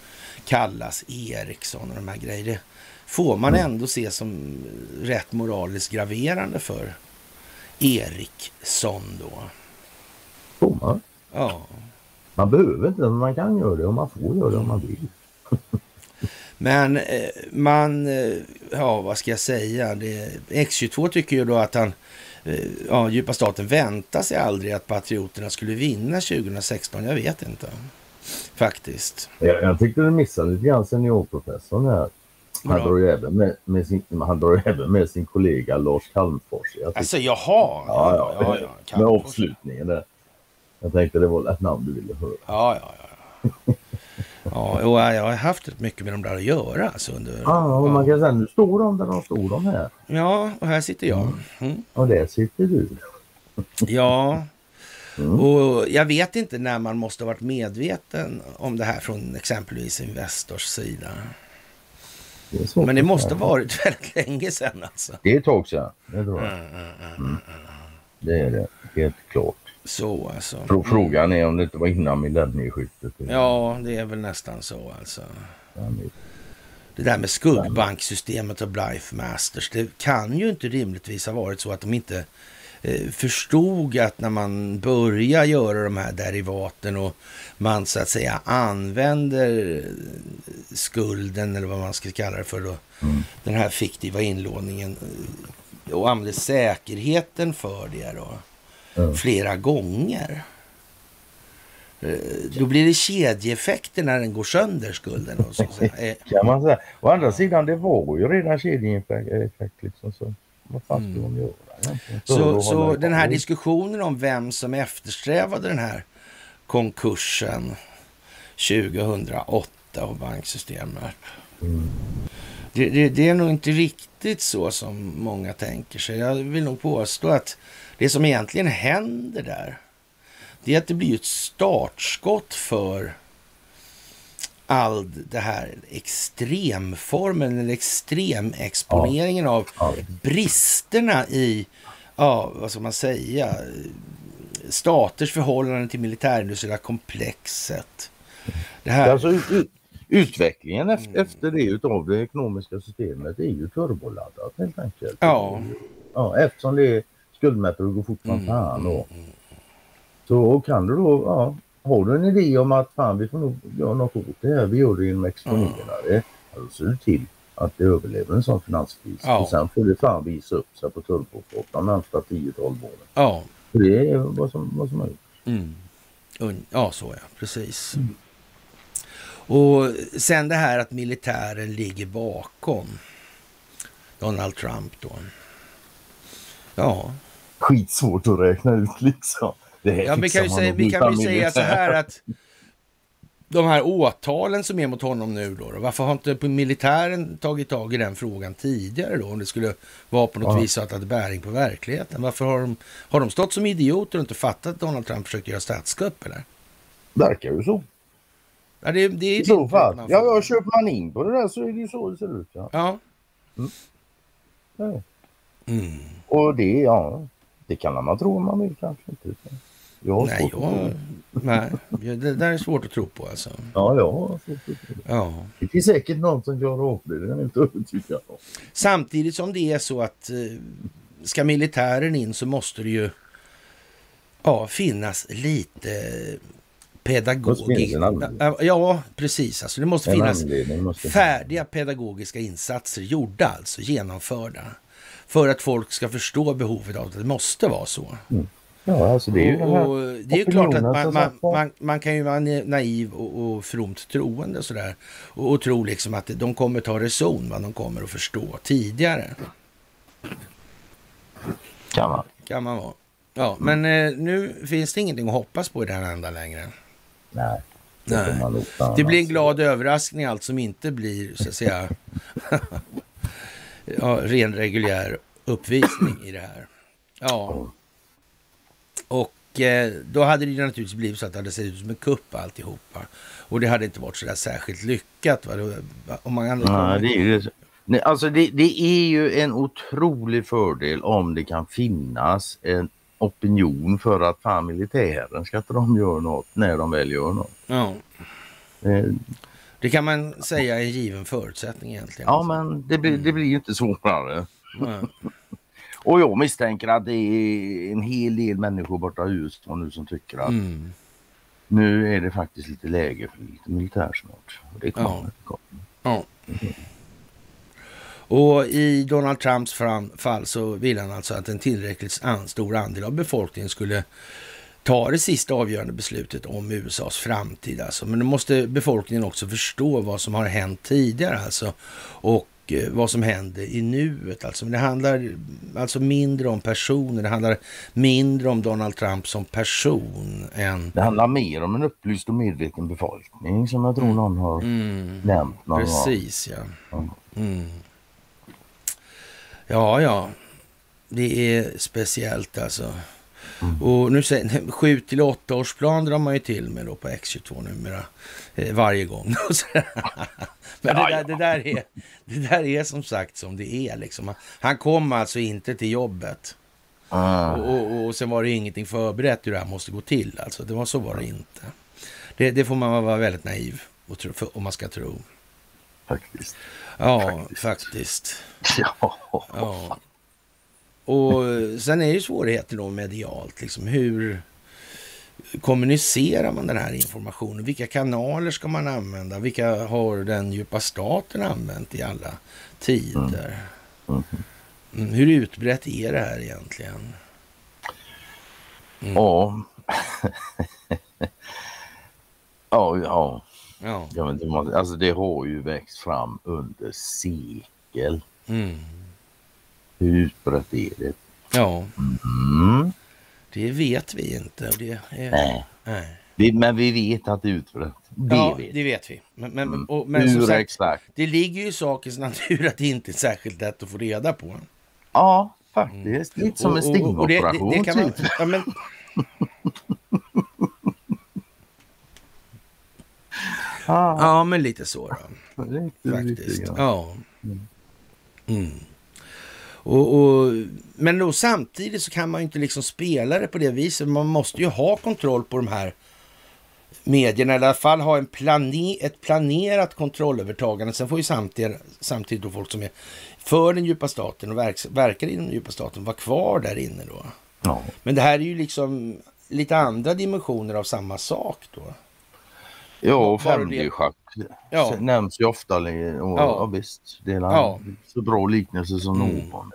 Speaker 2: kallas Ericsson och de här grejerna. Det får man mm. ändå se som rätt moraliskt graverande för Ericsson då.
Speaker 1: Får man?
Speaker 2: Ja.
Speaker 1: Man behöver inte, men man kan göra det och man får göra det om man vill.
Speaker 2: Men eh, man, eh, ja vad ska jag säga, det, X22 tycker ju då att han, eh, ja djupa staten väntar sig aldrig att Patrioterna skulle vinna 2016. Jag vet inte faktiskt.
Speaker 1: Jag, jag tyckte du missade lite grann seniorprofessorn här. Han drar ju även med, med, sin, han drar även med sin kollega Lars Calmfors.
Speaker 2: Jag alltså jaha, ja, ja, ja, ja,
Speaker 1: ja (laughs) med avslutningen där. Jag tänkte det var ett namn du ville höra.
Speaker 2: Ja, ja, ja. (laughs) Ja, och jag har haft rätt mycket med de där att göra. Alltså under,
Speaker 1: ja, och man kan säga nu står de där de står de här.
Speaker 2: Ja, och här sitter jag. Mm.
Speaker 1: Och där sitter du.
Speaker 2: Ja, mm. och jag vet inte när man måste ha varit medveten om det här från exempelvis Investors sida. Det Men det måste ha varit (laughs) väldigt länge sedan alltså.
Speaker 1: Det är ett tag sedan, det tror jag. Mm, mm, mm, mm. Det är det, helt klart.
Speaker 2: Så alltså.
Speaker 1: Frågan är om det inte var innan millennieskiftet.
Speaker 2: Ja, det är väl nästan så alltså. Det där med skuggbanksystemet och Blythe Masters. Det kan ju inte rimligtvis ha varit så att de inte eh, förstod att när man börjar göra de här derivaten och man så att säga använder skulden eller vad man ska kalla det för då. Mm. Den här fiktiva inlåningen eh, och använder säkerheten för det då mm. flera gånger. Eh, då blir det kedjeeffekter när den går sönder skulden. Och så, (laughs)
Speaker 1: kan man säga. Å andra sidan det var ju redan kedjeeffekt. Liksom, så vad fan skulle mm. de göra?
Speaker 2: Så, så, så den här diskussionen om vem som eftersträvade den här konkursen 2008 av banksystemet. Mm. Det, det, det, är nog inte riktigt så som många tänker sig. Jag vill nog påstå att det som egentligen händer där, det är att det blir ett startskott för all det här extremformen eller extremexponeringen ja. av bristerna i, ja, vad ska man säga, staters förhållande till militärindustriella komplexet.
Speaker 1: Det här... Alltså, utvecklingen efter, mm. efter det utav det ekonomiska systemet är ju turboladdat helt enkelt.
Speaker 2: Ja.
Speaker 1: ja eftersom det är skuldmätare går fort som mm. fan. Och, så kan du då, ja, har du en idé om att fan vi får nog göra något åt det här, vi gör det genom att exponera det. Alltså se till att det överlever en sån finanskris. Ja. Och sen får det fan visa upp sig på turboflottan de närmsta 10-12 åren.
Speaker 2: Ja.
Speaker 1: För det är vad som, vad som har gjorts.
Speaker 2: Mm. Ja, så ja, precis. Mm. Och sen det här att militären ligger bakom Donald Trump då. Ja.
Speaker 1: Skitsvårt att räkna ut liksom.
Speaker 2: Det ja, vi kan ju säga, vi kan ju säga så här att de här åtalen som är mot honom nu då, då, varför har inte militären tagit tag i den frågan tidigare då? Om det skulle vara på något ja. vis så att det hade bäring på verkligheten. Varför har de, har de stått som idioter och inte fattat att Donald Trump försöker göra statskupp eller?
Speaker 1: Verkar ju så.
Speaker 2: Ja, det, det är
Speaker 1: I så fall. Ja, ja, köper man in på det där så är det ju så det ser ut. Ja.
Speaker 2: ja.
Speaker 1: Mm. ja. Mm. Och det, ja, det kan man tro om man vill kanske inte.
Speaker 2: Jag nej, jag, nej, det där är svårt att tro på alltså.
Speaker 1: Ja, ja. ja. Det finns säkert någon som klarar av det, det är inte övertygad om.
Speaker 2: Samtidigt som det är så att eh, ska militären in så måste det ju ja, finnas lite pedagogisk... Ja, precis. Alltså, det måste finnas måste färdiga pedagogiska insatser gjorda, alltså genomförda. För att folk ska förstå behovet av att det måste vara så.
Speaker 1: Mm. Ja, alltså det är ju och,
Speaker 2: och det är ju klart att man, man, man, man, kan ju vara naiv och, och fromt troende sådär. Och, och tro liksom att de kommer ta reson, vad de kommer att förstå tidigare.
Speaker 1: Kan man.
Speaker 2: Kan man vara. Ja, men eh, nu finns det ingenting att hoppas på i den ändan längre.
Speaker 1: Nej.
Speaker 2: Det, Nej. det blir en glad överraskning allt som inte blir så att säga (laughs) ja, ren reguljär uppvisning i det här. Ja. Och eh, då hade det naturligtvis blivit så att det hade sett ut som en kupp alltihopa. Och det hade inte varit så där särskilt lyckat. Va? Om man hade
Speaker 1: ja, det är ju Nej, alltså det, det, är ju en otrolig fördel om det kan finnas en opinion för att fan militären ska inte de göra något när de väl gör något.
Speaker 2: Ja. Eh, det kan man säga är en given förutsättning egentligen.
Speaker 1: Ja, men det, blir, det blir ju inte svårare. (laughs) Och jag misstänker att det är en hel del människor borta i USA nu som tycker att mm. nu är det faktiskt lite läge för lite militär snart. Det kommer. Ja. Det kommer.
Speaker 2: Ja. Mm. Och i Donald Trumps fall så vill han alltså att en tillräckligt stor andel av befolkningen skulle ta det sista avgörande beslutet om USAs framtid. Alltså. Men då måste befolkningen också förstå vad som har hänt tidigare alltså. Och eh, vad som händer i nuet. Alltså. Men det handlar alltså mindre om personer, det handlar mindre om Donald Trump som person. än...
Speaker 1: Det handlar mer om en upplyst och medveten befolkning som jag tror mm. någon har mm. nämnt.
Speaker 2: Någon Precis, ja. Mm. Ja, ja. Det är speciellt alltså. Mm. Och nu säger (laughs) 7 till 8 årsplan drar man ju till med då på X22 numera. Eh, varje gång. (laughs) (laughs) Men det där, det, där är, det där är som sagt som det är. Liksom. Han kom alltså inte till jobbet. Ah. Och, och, och, sen var det ingenting förberett hur det här måste gå till. Alltså, det var så var det inte. Det, det får man vara väldigt naiv tro, för, om man ska tro.
Speaker 1: Faktiskt.
Speaker 2: Ja, faktiskt. faktiskt. (laughs) Ja. ja. Och sen är ju svårigheten då medialt, liksom hur kommunicerar man den här informationen? Vilka kanaler ska man använda? Vilka har den djupa staten använt i alla tider? Mm. Mm. Hur utbrett är det här egentligen?
Speaker 1: Mm. Ja. (laughs) ja, ja.
Speaker 2: Ja.
Speaker 1: Jag vet inte, alltså det har ju växt fram under sekel.
Speaker 2: Mm.
Speaker 1: Hur utbrett är det?
Speaker 2: Ja.
Speaker 1: Mm.
Speaker 2: Det vet vi inte. Det är...
Speaker 1: Nej.
Speaker 2: nej.
Speaker 1: Vi, men vi vet att det är utbrett.
Speaker 2: Det ja, vet. det vet vi. Men, men, mm. och, men
Speaker 1: Hur sagt, exakt?
Speaker 2: det ligger ju i sakens natur att det inte är särskilt lätt att få reda på.
Speaker 1: Ja, faktiskt. Mm. Lite som en stingoperation. Det, det, det ja, men... (laughs)
Speaker 2: ah. Ja, men lite så då. Lite, Faktiskt. Ja. Mm. mm. Och, och, men då samtidigt så kan man ju inte liksom spela det på det viset. Man måste ju ha kontroll på de här medierna, eller i alla fall ha en plane, ett planerat kontrollövertagande. Sen får ju samtidigt, samtidigt då folk som är för den djupa staten och verk, verkar inom den djupa staten vara kvar där inne då. Ja. Men det här är ju liksom lite andra dimensioner av samma sak då.
Speaker 1: Ja, och 5D-schack ja. nämns ju ofta. Och, ja. ja visst, det är ja. så bra liknelse som mm. någon.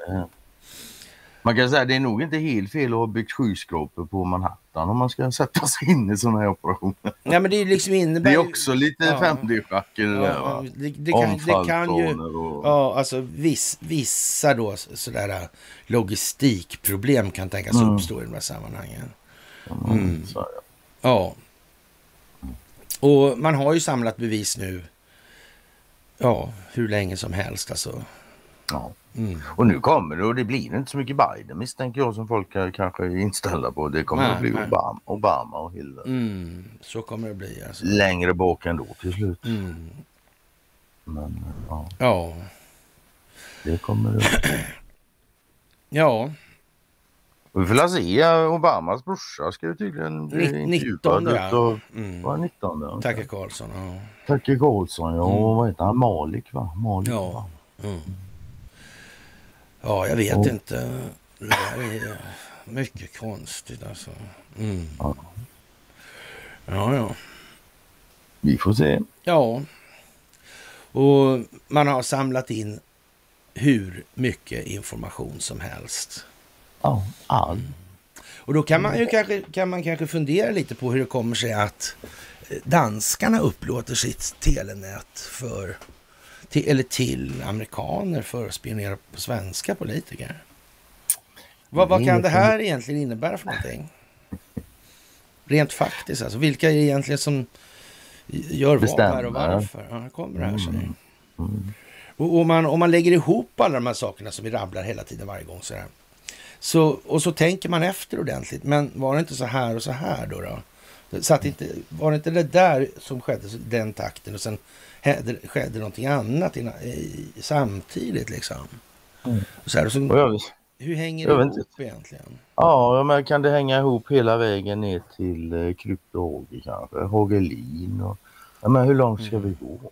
Speaker 1: Man kan säga att det är nog inte helt fel att ha byggt skyskrapor på Manhattan om man ska sätta sig in i sådana här operationer.
Speaker 2: Ja, men det, liksom innebär...
Speaker 1: det är också lite ja. 5D-schack det där
Speaker 2: va? Det, det, kan, det kan ju... Och... Ja, alltså viss, vissa då sådär logistikproblem kan tänkas mm. uppstå i de här sammanhangen. Mm. Ja. Och man har ju samlat bevis nu, ja, hur länge som helst alltså.
Speaker 1: Ja. Mm. Och nu kommer det och det blir inte så mycket Biden misstänker jag som folk kanske är inställda på. Det kommer nej, att bli Obama, Obama och Hillary.
Speaker 2: Mm. Så kommer det bli alltså.
Speaker 1: Längre bak ändå till slut. Mm. Men ja.
Speaker 2: ja.
Speaker 1: Det kommer det. (clears throat)
Speaker 2: ja.
Speaker 1: Vi får se. Obamas brorsa ska ju tydligen
Speaker 2: bli 19 ja.
Speaker 1: Och, mm. Var 19 ja.
Speaker 2: Tacke Karlsson. Ja.
Speaker 1: Tacke Karlsson ja. Och mm. vad heter han? Malik va? Malik,
Speaker 2: ja.
Speaker 1: Va?
Speaker 2: Mm. Ja, jag vet och. inte. Det är mycket konstigt alltså. Mm. Ja. ja, ja.
Speaker 1: Vi får se.
Speaker 2: Ja. Och man har samlat in hur mycket information som helst.
Speaker 1: Ja, all.
Speaker 2: Och då kan man ju kanske, kan man kanske fundera lite på hur det kommer sig att danskarna upplåter sitt telenät för till, eller till amerikaner för att spionera på svenska politiker. Vad, vad kan det här egentligen innebära för någonting? Rent faktiskt alltså. Vilka är det egentligen som gör vad och varför? Ja, kommer det här sig? Mm. Mm. Och om man, om man lägger ihop alla de här sakerna som vi rabblar hela tiden varje gång så här. Så, och så tänker man efter ordentligt. Men var det inte så här och så här då? då? Så att inte, var det inte det där som skedde, den takten och sen skedde, skedde någonting annat i, i, samtidigt liksom? Mm. Så här, så, jag, hur hänger det ihop inte. egentligen?
Speaker 1: Ja, men kan det hänga ihop hela vägen ner till eh, kryptologi kanske? Hagelin och... Ja, men hur långt ska mm. vi gå?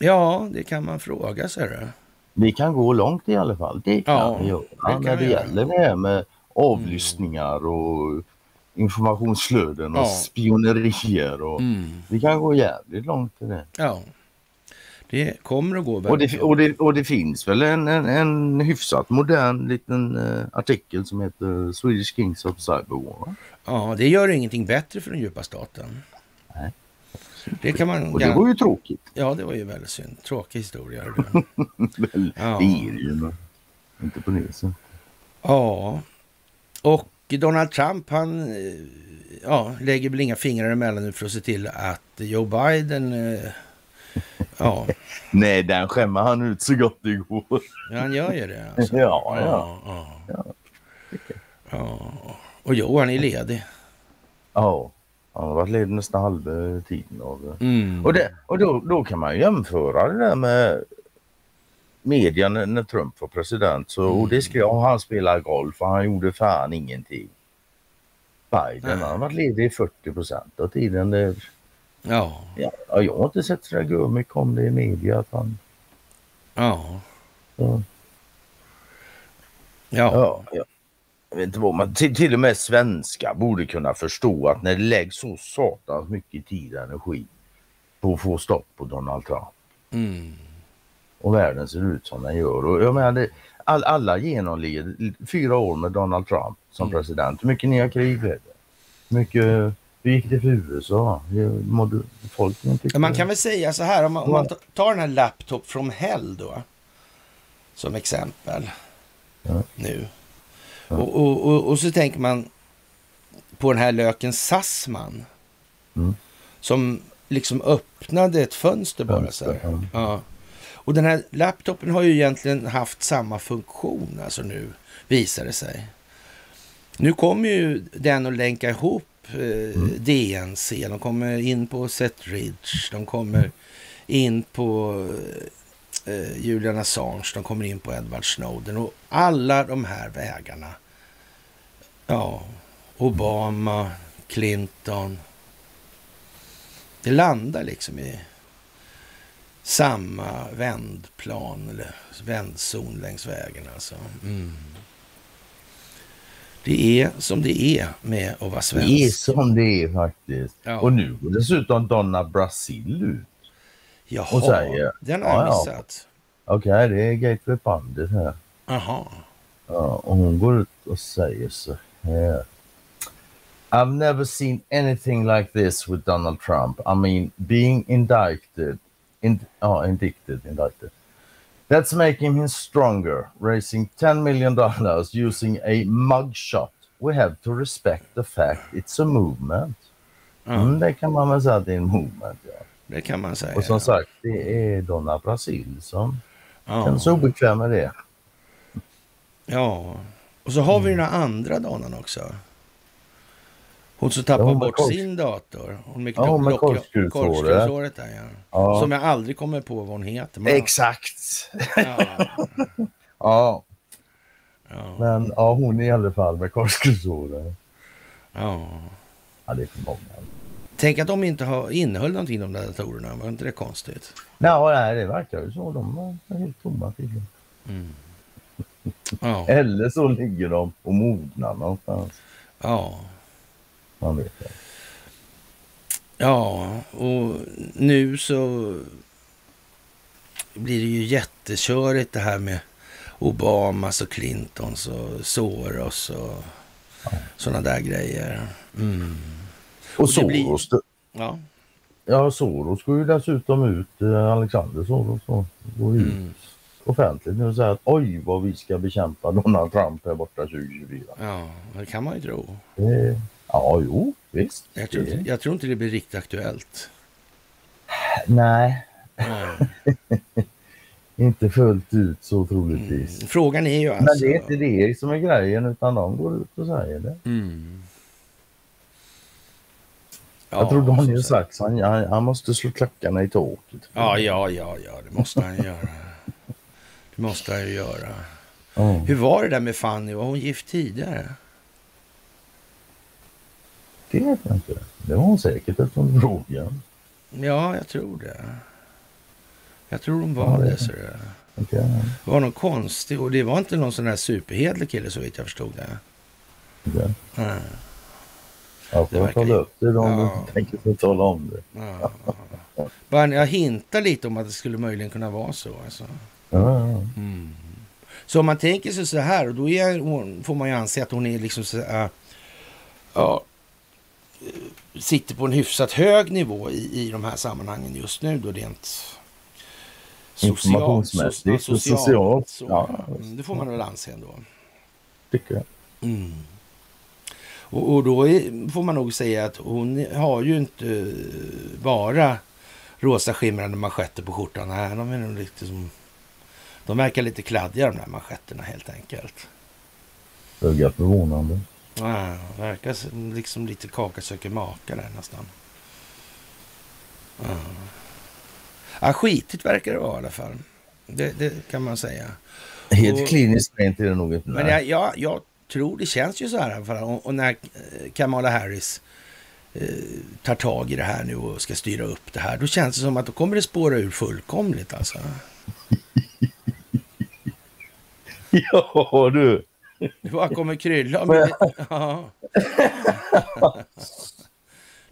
Speaker 2: Ja, det kan man fråga sig.
Speaker 1: Vi kan gå långt i alla fall. Det kan ja, vi göra det när det gäller det här med avlyssningar och informationsflöden och ja. spionerier. Och mm. Vi kan gå jävligt långt i det.
Speaker 2: Ja, det kommer att gå
Speaker 1: och det, och det, och det finns väl en, en, en hyfsat modern liten uh, artikel som heter Swedish Kings of Cyberwar.
Speaker 2: Ja, det gör ingenting bättre för den djupa staten. Det kan man...
Speaker 1: Och det var ju tråkigt.
Speaker 2: Ja, det var ju väldigt synd. Tråkig historia. (laughs)
Speaker 1: det ja. är ju, men inte på det sättet.
Speaker 2: Ja, och Donald Trump han eh, ja, lägger väl inga fingrar emellan nu för att se till att Joe Biden eh, Ja. (laughs)
Speaker 1: Nej, den skämmer han ut så gott det
Speaker 2: går. Ja, han gör ju det. Alltså. (laughs)
Speaker 1: Ja, ja. ja,
Speaker 2: ja. ja. Och Joe, han är ledig.
Speaker 1: Ja. Han har varit ledig nästan halva tiden. Av mm. Och, det, och då, då kan man jämföra det där med media när, när Trump var president. Så, mm. Och det skrev han spelar golf och han gjorde fan ingenting. Biden han har varit ledig i 40 procent av tiden. Det,
Speaker 2: ja.
Speaker 1: ja. Jag har inte sett så där mycket om det i media. Att han,
Speaker 2: ja.
Speaker 1: Så.
Speaker 2: Ja.
Speaker 1: ja. ja. Jag vet inte vad man, till, till och med svenska borde kunna förstå att när det läggs så satans mycket tid och energi på att få stopp på Donald Trump.
Speaker 2: Mm
Speaker 1: och världen ser ut som den gör. Och jag menar, det, all, alla genomlider fyra år med Donald Trump som mm. president. Hur mycket nya krig blev det? Mycket hur gick det för USA? Mådde folk
Speaker 2: ja, man kan väl säga så här, om man, om man tar den här Laptop from Hell då, som exempel ja. nu. Och, och, och, och, så tänker man på den här löken Sassman Mm. Som liksom öppnade ett fönster bara. Fönster, så ja. ja. Och den här laptopen har ju egentligen haft samma funktion alltså nu, visar det sig. Nu kommer ju den att länka ihop eh, mm. DNC, de kommer in på Setridge, de kommer in på eh, Julian Assange, de kommer in på Edward Snowden och alla de här vägarna. Ja, Obama, Clinton. Det landar liksom i samma vändplan eller vändzon längs vägen alltså. Mm. Det är som det är med att vara svensk.
Speaker 1: Det är som det är faktiskt. Ja. Och nu går dessutom Donna Brasil ut.
Speaker 2: Jaha, och säger, den har jag ja, missat.
Speaker 1: Okej, okay, det är Gateway Bandit här.
Speaker 2: Jaha.
Speaker 1: Ja, och hon går ut och säger så här. I've never seen anything like this with Donald Trump. I mean, being indicted, in, oh, indicted, indicted. That's making him stronger, raising $10 million using a mugshot. We have to respect the fact it's a movement. Mm, det kan man väl säga att det är en movement. Ja.
Speaker 2: Det kan man säga.
Speaker 1: Och som sagt, det är Donna Brasil som ja. känns obekväm med det.
Speaker 2: Ja, och så har vi den här andra Donnan också. Hon som tappade ja, bort kors... sin dator.
Speaker 1: Hon med, ja, med
Speaker 2: korsskruvshåret. Där, ja. ja. Som jag aldrig kommer på vad hon heter.
Speaker 1: Men... Exakt! Ja. (laughs) ja. ja. Men ja, hon i alla fall med korsskruvshåret.
Speaker 2: Ja.
Speaker 1: Ja, det är för många.
Speaker 2: Tänk att de inte har, innehöll någonting de där datorerna. Var inte det konstigt?
Speaker 1: Ja, nej, det verkar ju så. De är helt tomma tydligen. Mm. Ja. Eller så ligger de och mognar någonstans.
Speaker 2: Ja.
Speaker 1: Man vet det.
Speaker 2: Ja, och nu så blir det ju jättekörigt det här med Obamas och Clintons och Soros och ja. sådana där grejer. Mm.
Speaker 1: Och, och Soros. Blir...
Speaker 2: Ja.
Speaker 1: ja, Soros går ju dessutom ut, eh, Alexander Soros, går ut mm. Offentligt nu och säger att oj vad vi ska bekämpa Donald Trump här borta 2024.
Speaker 2: Ja, det kan man ju tro.
Speaker 1: Det, Ja, jo, visst.
Speaker 2: Jag tror, inte, jag tror inte det blir riktigt aktuellt.
Speaker 1: Nej. (laughs) inte fullt ut så troligtvis.
Speaker 2: Mm. Frågan är ju alltså...
Speaker 1: Men det är inte det som är grejen utan de går ut och säger det.
Speaker 2: Mm.
Speaker 1: Ja, jag tror Daniel Sachs, han, han måste slå klackarna i taket.
Speaker 2: Ja, ja, ja, ja, det måste han göra. Det måste han ju göra. Mm. Hur var det där med Fanny? Var hon gift tidigare?
Speaker 1: Det vet jag inte. Det var hon säkert eftersom frågan.
Speaker 2: Ja, jag tror det. Jag tror hon var ja, det. det så det.
Speaker 1: Okay.
Speaker 2: det var någon konstig och det var inte någon sån här superhederlig kille så vitt jag förstod det.
Speaker 1: Okay. Mm. Jag får tala upp det om ja. du tänker tala om det. Ja.
Speaker 2: Bara jag hintar lite om att det skulle möjligen kunna vara så. Alltså.
Speaker 1: Ja,
Speaker 2: mm. Så om man tänker sig så här, då är, får man ju anse att hon är liksom så här, ja, sitter på en hyfsat hög nivå i, i de här sammanhangen just nu då rent
Speaker 1: Informationsmässigt och socialt. Så, ja.
Speaker 2: Mm, det får man väl anse ändå.
Speaker 1: Tycker jag.
Speaker 2: Mm. Och, och, då är, får man nog säga att hon har ju inte bara rosa skimrande manschetter på skjortan. Nej, de är nog lite som... De verkar lite kladdiga de där manschetterna helt enkelt.
Speaker 1: Föga förvånande.
Speaker 2: Ja, verkar liksom lite kaka söker maka där nästan. Ja. ja, skitigt verkar det vara i alla fall. Det, det kan man säga.
Speaker 1: Helt och, kliniskt rent är det nog inte.
Speaker 2: Men jag, jag, jag, tror det känns ju så här i alla fall. Och, och när eh, Kamala Harris eh, tar tag i det här nu och ska styra upp det här. Då känns det som att då kommer det spåra ur fullkomligt alltså. (laughs) (laughs)
Speaker 1: ja du.
Speaker 2: Det bara kommer krylla. Men, ja.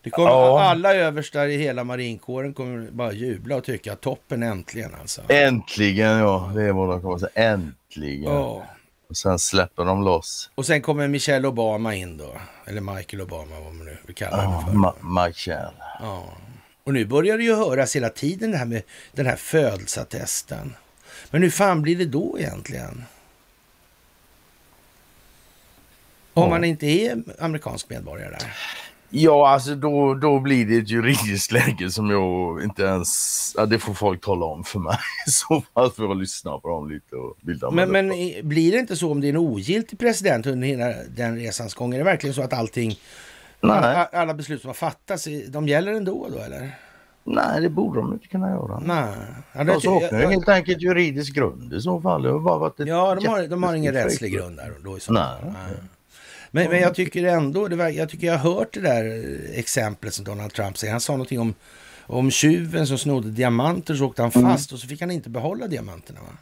Speaker 2: Det kommer, ja. Alla överstar i hela marinkåren kommer bara jubla och tycka toppen äntligen alltså.
Speaker 1: Äntligen ja, det är vad de kommer säga. Äntligen. Ja. Och sen släpper de loss.
Speaker 2: Och sen kommer Michelle Obama in då. Eller Michael Obama vad man nu vill kalla
Speaker 1: henne för. Ma Michelle.
Speaker 2: Ja. Och nu börjar det ju höras hela tiden det här med den här födelseattesten. Men hur fan blir det då egentligen? Om man inte är amerikansk medborgare?
Speaker 1: Ja, alltså då, då blir det ett juridiskt läge som jag inte ens... Ja, det får folk tala om för mig. (laughs) Så fall får jag lyssna på dem lite och bilda
Speaker 2: Men, men blir det inte så om det är en ogiltig president under hela den resans gång? Är det verkligen så att allting... Alla, alla beslut som har fattats, de gäller ändå då eller?
Speaker 1: Nej, det borde de inte kunna göra.
Speaker 2: Nej.
Speaker 1: Ja, de saknar ju helt enkelt juridisk grund i så fall. Det har bara varit
Speaker 2: ja, de har, de har ingen rättslig grund där då i så
Speaker 1: fall. Nej. Nej.
Speaker 2: Men, men jag tycker ändå, det, jag tycker jag har hört det där exemplet som Donald Trump säger. Han sa någonting om, om tjuven som snodde diamanter så åkte han mm. fast mm. och så fick han inte behålla diamanterna. Va?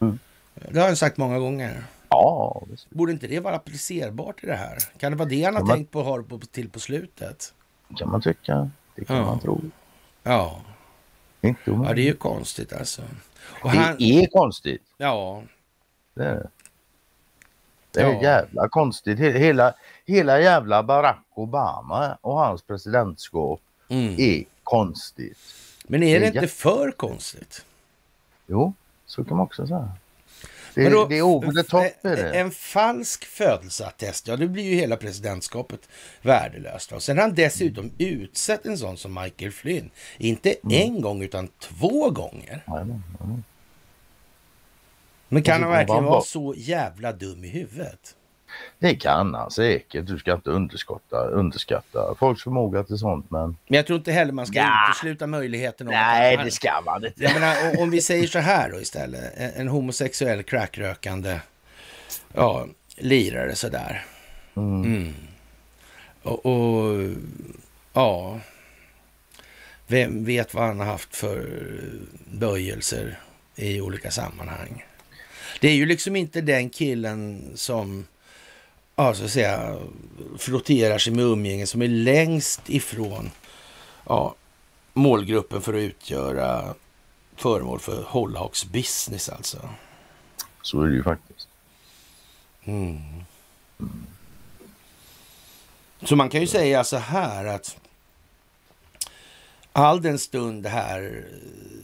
Speaker 2: Mm. Det har han sagt många gånger.
Speaker 1: Ja.
Speaker 2: Borde inte det vara applicerbart i det här? Kan det vara det han har man... tänkt på att ha på, till på slutet?
Speaker 1: kan man tycka. Det kan ja. man tro.
Speaker 2: Ja.
Speaker 1: Inte
Speaker 2: ja, det är ju konstigt alltså.
Speaker 1: Och det han... är konstigt.
Speaker 2: Ja.
Speaker 1: Det är det är ja. jävla konstigt. Hela, hela jävla Barack Obama och hans presidentskap mm. är konstigt.
Speaker 2: Men är det, det inte för konstigt?
Speaker 1: Jo, så kan man också säga. Det, då, det är over the top är det.
Speaker 2: En falsk födelseattest, ja det blir ju hela presidentskapet värdelöst. Och sen har han dessutom mm. utsett en sån som Michael Flynn. Inte mm. en gång utan två gånger.
Speaker 1: Mm.
Speaker 2: Men kan han verkligen vara så jävla dum i huvudet?
Speaker 1: Det kan han säkert. Du ska inte underskatta, underskatta folks förmåga till sånt. Men,
Speaker 2: men jag tror inte heller man ska ja. utesluta möjligheten.
Speaker 1: Om Nej, det ska man inte.
Speaker 2: Jag menar, om vi säger så här då istället. En, en homosexuell crackrökande ja, lirare sådär. Mm. Mm. Och, och ja, vem vet vad han har haft för böjelser i olika sammanhang. Det är ju liksom inte den killen som ja, så att säga, frotterar sig med umgänge som är längst ifrån ja, målgruppen för att utgöra föremål för Hollhawks business alltså.
Speaker 1: Så är det ju faktiskt.
Speaker 2: Mm. Mm. Så man kan ju säga så här att all den stund det här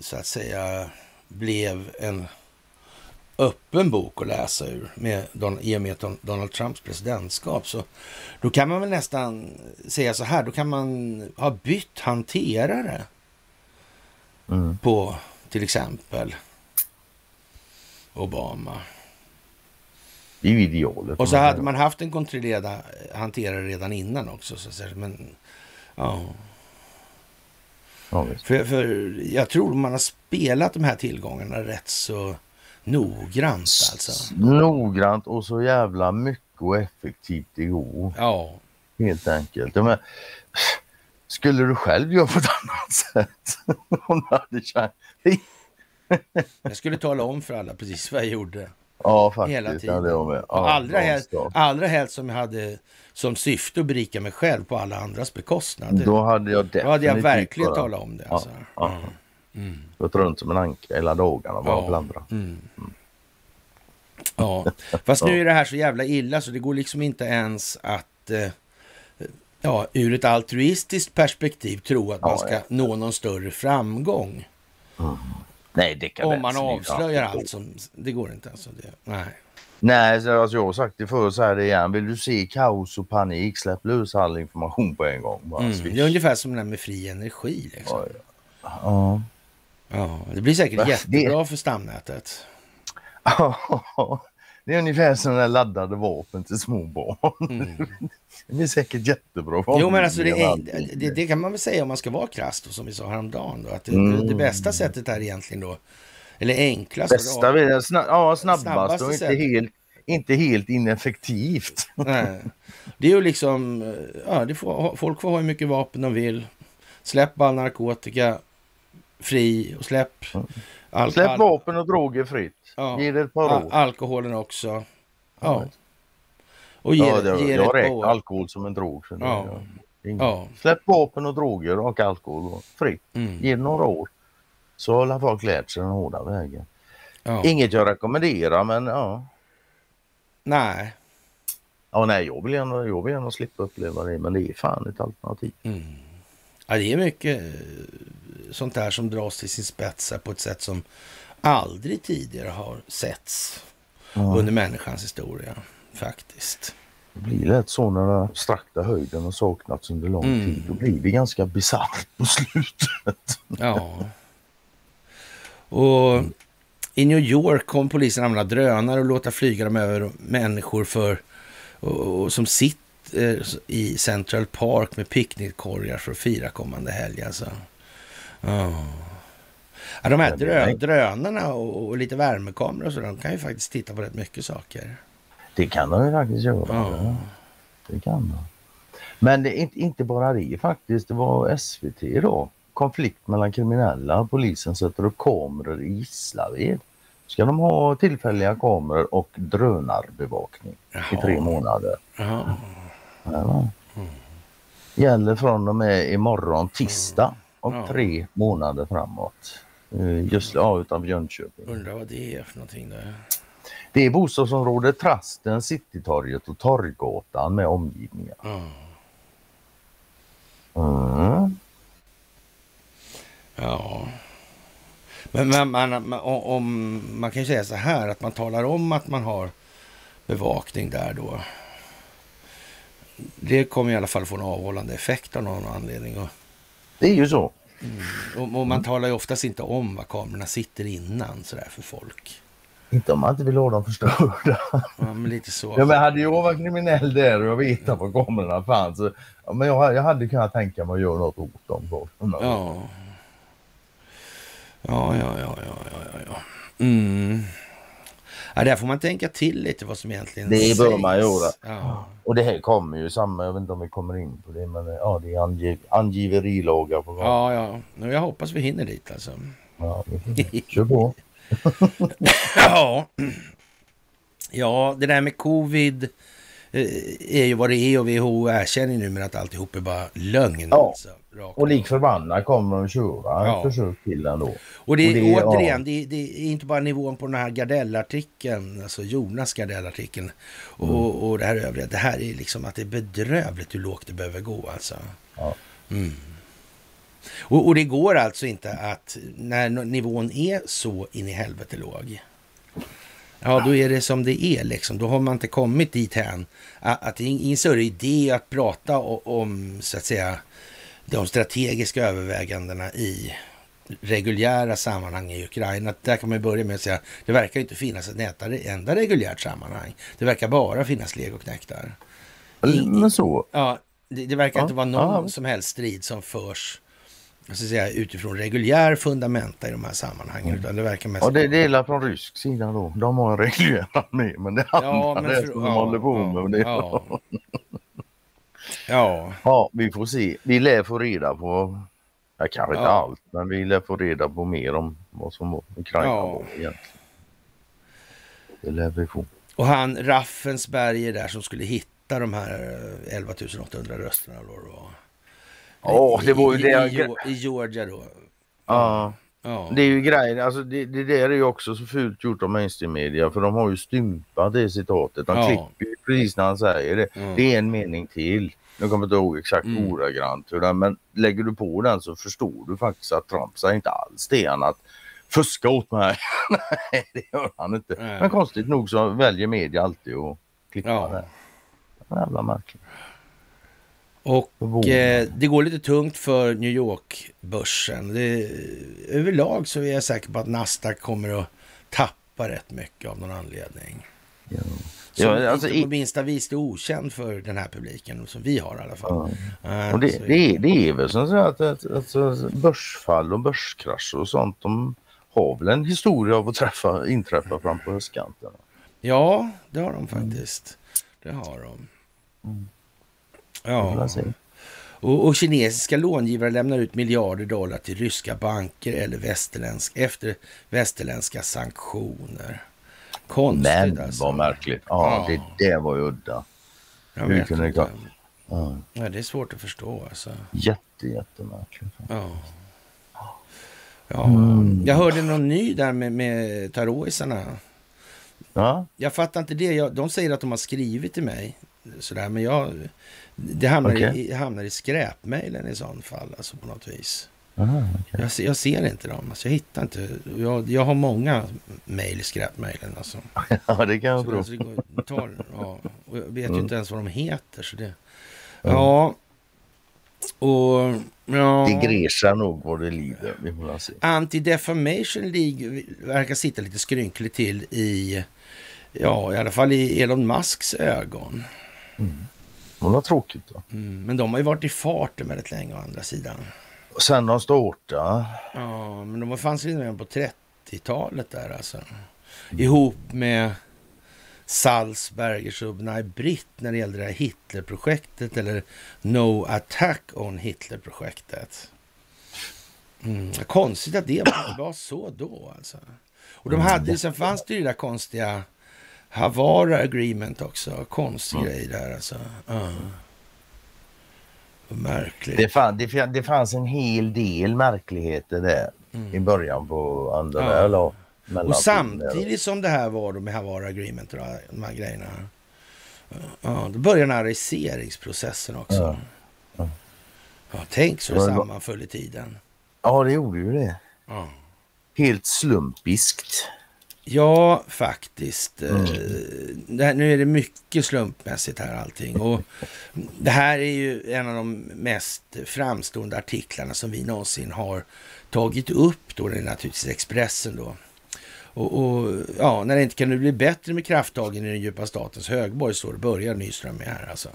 Speaker 2: så att säga blev en öppen bok att läsa ur med, i och med Donald Trumps presidentskap. Så då kan man väl nästan säga så här, då kan man ha bytt hanterare mm. på till exempel Obama.
Speaker 1: Det är ju idealet.
Speaker 2: Och så hade man haft en kontrollerad hanterare redan innan också. Så. Men, ja.
Speaker 1: ja
Speaker 2: för, för jag tror man har spelat de här tillgångarna rätt så Noggrant alltså?
Speaker 1: Noggrant och så jävla mycket och effektivt det går.
Speaker 2: Ja.
Speaker 1: Helt enkelt. Men, skulle du själv göra på ett annat sätt? (laughs) Om du hade chans?
Speaker 2: jag skulle tala om för alla precis vad jag gjorde.
Speaker 1: Ja, faktiskt. Hela tiden. Ja,
Speaker 2: allra, helst, allra helst som jag hade som syfte att berika mig själv på alla andras bekostnad.
Speaker 1: Då hade jag definitivt... Då
Speaker 2: hade jag verkligen talat om det. Alltså.
Speaker 1: Ja, ja. Mm. Gått runt som en anka hela dagarna bara ja. blandra.
Speaker 2: Mm. Mm. Ja, (laughs) fast nu är det här så jävla illa så det går liksom inte ens att eh, ja, ur ett altruistiskt perspektiv tro att man ska ja. nå någon större framgång.
Speaker 1: Mm. Nej, det kan
Speaker 2: Om man avslöjar allt som... Det går inte alltså. Det, nej.
Speaker 1: Nej, så, alltså, jag har sagt det förr så här det igen. Vill du se kaos och panik, släpp lös all information på en gång.
Speaker 2: Mm. Det är ungefär som det där med fri energi. Liksom.
Speaker 1: Ja.
Speaker 2: Ja, det blir säkert Va? jättebra det... för stamnätet.
Speaker 1: Ja, (laughs) det är ungefär som när laddade vapen till små barn. Mm. (laughs) Det blir säkert jättebra.
Speaker 2: Jo, men alltså det, är, det, det, kan man väl säga om man ska vara krasst, som vi sa häromdagen. Då, att det, mm. det, bästa sättet är egentligen då, eller enklast.
Speaker 1: Bästa, då, snabb, ja, snabbast och inte helt, inte helt ineffektivt. (laughs)
Speaker 2: Nej. Det är ju liksom, ja, får, folk får ha hur mycket vapen de vill. Släpp all narkotika, fri och släpp.
Speaker 1: Al släpp vapen och droger fritt. Ja. Ge det ett par år.
Speaker 2: Alkoholen också. Ja.
Speaker 1: Och ge, ja, det, ge jag räknar alkohol som en drog. Så
Speaker 2: ja.
Speaker 1: ja. Släpp vapen och droger och alkohol och fritt. Mm. Ge det några år. Så har folk lärt sig den hårda vägen. Ja. Inget jag rekommenderar men ja.
Speaker 2: Nej.
Speaker 1: Ja, nej, jag vill, gärna, jag vill gärna slippa uppleva det men det är fan ett alternativ.
Speaker 2: Mm. Ja, det är mycket sånt där som dras till sin spets på ett sätt som aldrig tidigare har setts mm. under människans historia faktiskt.
Speaker 1: Det blir lätt så när den abstrakta höjden har saknats under lång mm. tid. Då blir det ganska bisarrt på slutet.
Speaker 2: Ja. Och i New York kom polisen använda drönare och låta flyga dem över människor för, och, och, som sitter i Central Park med picknickkorgar för att fira kommande helg. Alltså. Oh. Ja, de här drö drönarna och, och, lite värmekameror och så, de kan ju faktiskt titta på rätt mycket saker.
Speaker 1: Det kan de ju faktiskt göra. Ja. Det kan de. Men det är inte, inte bara det faktiskt. Det var SVT då. Konflikt mellan kriminella. Polisen sätter upp kameror i Gislaved. Ska de ha tillfälliga kameror och drönarbevakning i tre månader. Jaha. Ja. Gäller från och med imorgon tisdag och ja. tre månader framåt. Eh, just ja, utanför Jönköping.
Speaker 2: Undrar vad det är för någonting där.
Speaker 1: Det är bostadsområdet Trasten, Citytorget och Torggatan med omgivningar. Mm.
Speaker 2: Mm. Ja. Men man, man, om, man kan ju säga så här att man talar om att man har bevakning där då. Det kommer i alla fall få en avhållande effekt av någon anledning.
Speaker 1: Det är ju så.
Speaker 2: Mm. Och, och, man talar ju oftast inte om var kamerorna sitter innan sådär för folk.
Speaker 1: Inte om man inte vill ha dem förstörda.
Speaker 2: Ja, men lite så.
Speaker 1: Ja, men hade jag varit kriminell där och jag vet var kamerorna fanns. Så, ja, men jag, jag hade kunnat tänka mig att göra något åt dem.
Speaker 2: Ja. Ja, ja, ja, ja, ja, ja. Mm. Ja, där får man tänka till lite vad som egentligen
Speaker 1: Det bör man göra. Ja. Och det här kommer ju samma, jag vet inte om vi kommer in på det, men ja, det är angiv, angiverilagar på
Speaker 2: gång. Ja, ja. Jag hoppas vi hinner dit alltså.
Speaker 1: Ja, kör på. (laughs)
Speaker 2: ja. ja, det där med covid är ju vad det är och WHO erkänner numera att alltihop är bara lögn. Ja. Alltså.
Speaker 1: Och lik förbannat kommer de köra ja. försök till ändå.
Speaker 2: Och det, och det återigen, ja. det, det, är inte bara nivån på den här Gardell-artikeln, alltså Jonas Gardell-artikeln och, mm. och det här övriga. Det här är liksom att det är bedrövligt hur lågt det behöver gå alltså. Ja. Mm. Och, och, det går alltså inte att när nivån är så in i helvete låg. Ja, då är det som det är liksom. Då har man inte kommit dit hän att, att det är ingen större idé att prata om, så att säga, de strategiska övervägandena i reguljära sammanhang i Ukraina. Där kan man börja med att säga det verkar inte finnas ett enda reguljärt sammanhang. Det verkar bara finnas legoknektar.
Speaker 1: Men så?
Speaker 2: Ja, det, det verkar ja, inte vara någon ja. som helst strid som förs så att säga, utifrån reguljär fundamenta i de här sammanhangen. Mm. Utan det verkar mest...
Speaker 1: Ja, det delar från rysk sida då. De har en reguljär armé, men det är ja, andra men för, som ja, håller på med det. Ja. (laughs)
Speaker 2: Ja.
Speaker 1: Ja, vi får se. Vi lär få reda på, ja, kanske inte ja. allt, men vi lär få reda på mer om vad som var Ukraina ja. var egentligen. Det lär vi få.
Speaker 2: Och han Raffensberger där som skulle hitta de här 11 800 rösterna då. då.
Speaker 1: Ja, det var ju
Speaker 2: det. I, i, I Georgia då.
Speaker 1: Ja. Ja. Det är ju grejen, alltså det, det där är ju också så fult gjort av mainstream media för de har ju stympat det citatet. De ja. klipper ju precis när han säger det. Mm. Det är en mening till. Nu kommer jag inte ihåg exakt mm. ordagrant hur den, men lägger du på den så förstår du faktiskt att Trump säger inte alls det än att fuska åt mig. (laughs) Nej, det gör han inte. Nej. Men konstigt nog så väljer media alltid att klippa ja. det. Jävla märkligt.
Speaker 2: Och eh, det går lite tungt för New York-börsen. Överlag så är jag säker på att Nasdaq kommer att tappa rätt mycket av någon anledning. Ja. Som ja, alltså, inte på minsta vis är okänd för den här publiken, som vi har i alla fall.
Speaker 1: Ja. Uh, och det, det, är, det är väl så att, att, att alltså, börsfall och börskrascher och sånt, de har väl en historia av att träffa, inträffa fram på höstkanten.
Speaker 2: Ja, det har de faktiskt. Mm. Det har de. Mm. Ja. Och, och, kinesiska långivare lämnar ut miljarder dollar till ryska banker eller västerländsk, efter västerländska sanktioner. Konstigt
Speaker 1: Men alltså. vad märkligt. Ja, ja. Det, det var ju udda.
Speaker 2: Jag Hur vet inte. Det, ja. ja. det är svårt att förstå alltså.
Speaker 1: Jätte, jättemärkligt.
Speaker 2: Ja. Ja. Mm. Jag hörde någon ny där med, med taroisarna.
Speaker 1: Ja.
Speaker 2: Jag fattar inte det. Jag, de säger att de har skrivit till mig. Sådär, men jag, det hamnar, okay. i, hamnar i skräpmejlen i sån fall, alltså på något vis.
Speaker 1: Aha, okay.
Speaker 2: jag, jag, ser inte dem, alltså, jag hittar inte. Jag, jag har många mejl i skräpmejlen. Alltså. (laughs)
Speaker 1: ja, det kan jag tro. Alltså,
Speaker 2: tar, ja, Och jag vet mm. ju inte ens vad de heter. Så det... Ja, och... Ja.
Speaker 1: Det gräsar nog vad det lider.
Speaker 2: Anti-Defamation League verkar sitta lite skrynkligt till i, ja, i alla fall i Elon Musks ögon.
Speaker 1: Mm. Vad tråkigt då.
Speaker 2: Mm, men de har ju varit i farten väldigt länge å andra sidan.
Speaker 1: Och sen de startade?
Speaker 2: Ja, men de fanns ju redan på 30-talet där alltså. Mm. Ihop med Salzbergers och Britt när det gällde det här Hitlerprojektet eller No Attack on Hitler-projektet. Mm, konstigt att det var så då alltså. Och de mm. hade, sen fanns det ju det där konstiga Havara Agreement också. Konstig mm. grej där alltså. Uh. Märkligt.
Speaker 1: Det, fann, det, det fanns en hel del märkligheter där mm. i början på andra ja. eller,
Speaker 2: och samtidigt som det här var då med Havara Agreement och de här grejerna. Ja, då började ariseringsprocessen också. Ja. Ja. ja tänk så det sammanföll i tiden.
Speaker 1: Ja, det gjorde ju det. Ja. Helt slumpiskt.
Speaker 2: Ja, faktiskt. Mm. Här, nu är det mycket slumpmässigt här allting. Och det här är ju en av de mest framstående artiklarna som vi någonsin har tagit upp. Då, det är naturligtvis Expressen då. Och, och, ja, när det inte kan bli bättre med krafttagen i den djupa statens högborg, så börjar Nyström med här alltså.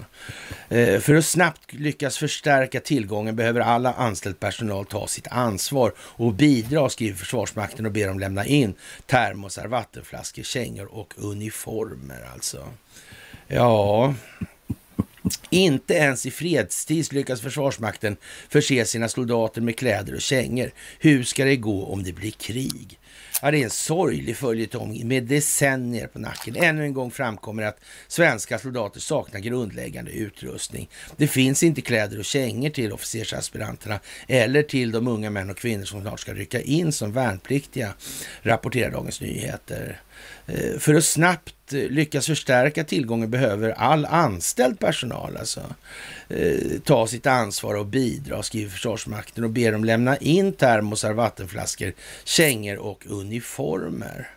Speaker 2: Eh, för att snabbt lyckas förstärka tillgången behöver alla anställd personal ta sitt ansvar och bidra, skriver Försvarsmakten och ber dem lämna in termosar, vattenflaskor, kängor och uniformer alltså. Ja, inte ens i fredstid lyckas Försvarsmakten förse sina soldater med kläder och kängor. Hur ska det gå om det blir krig? Ja, det är en sorglig följetong med decennier på nacken. Ännu en gång framkommer att svenska soldater saknar grundläggande utrustning. Det finns inte kläder och kängor till officersaspiranterna eller till de unga män och kvinnor som snart ska rycka in som värnpliktiga, rapporterar Dagens Nyheter. Eh, för att snabbt lyckas förstärka tillgången behöver all anställd personal alltså eh, ta sitt ansvar och bidra, skriver Försvarsmakten och ber dem lämna in termosar, vattenflaskor, kängor och uniformer.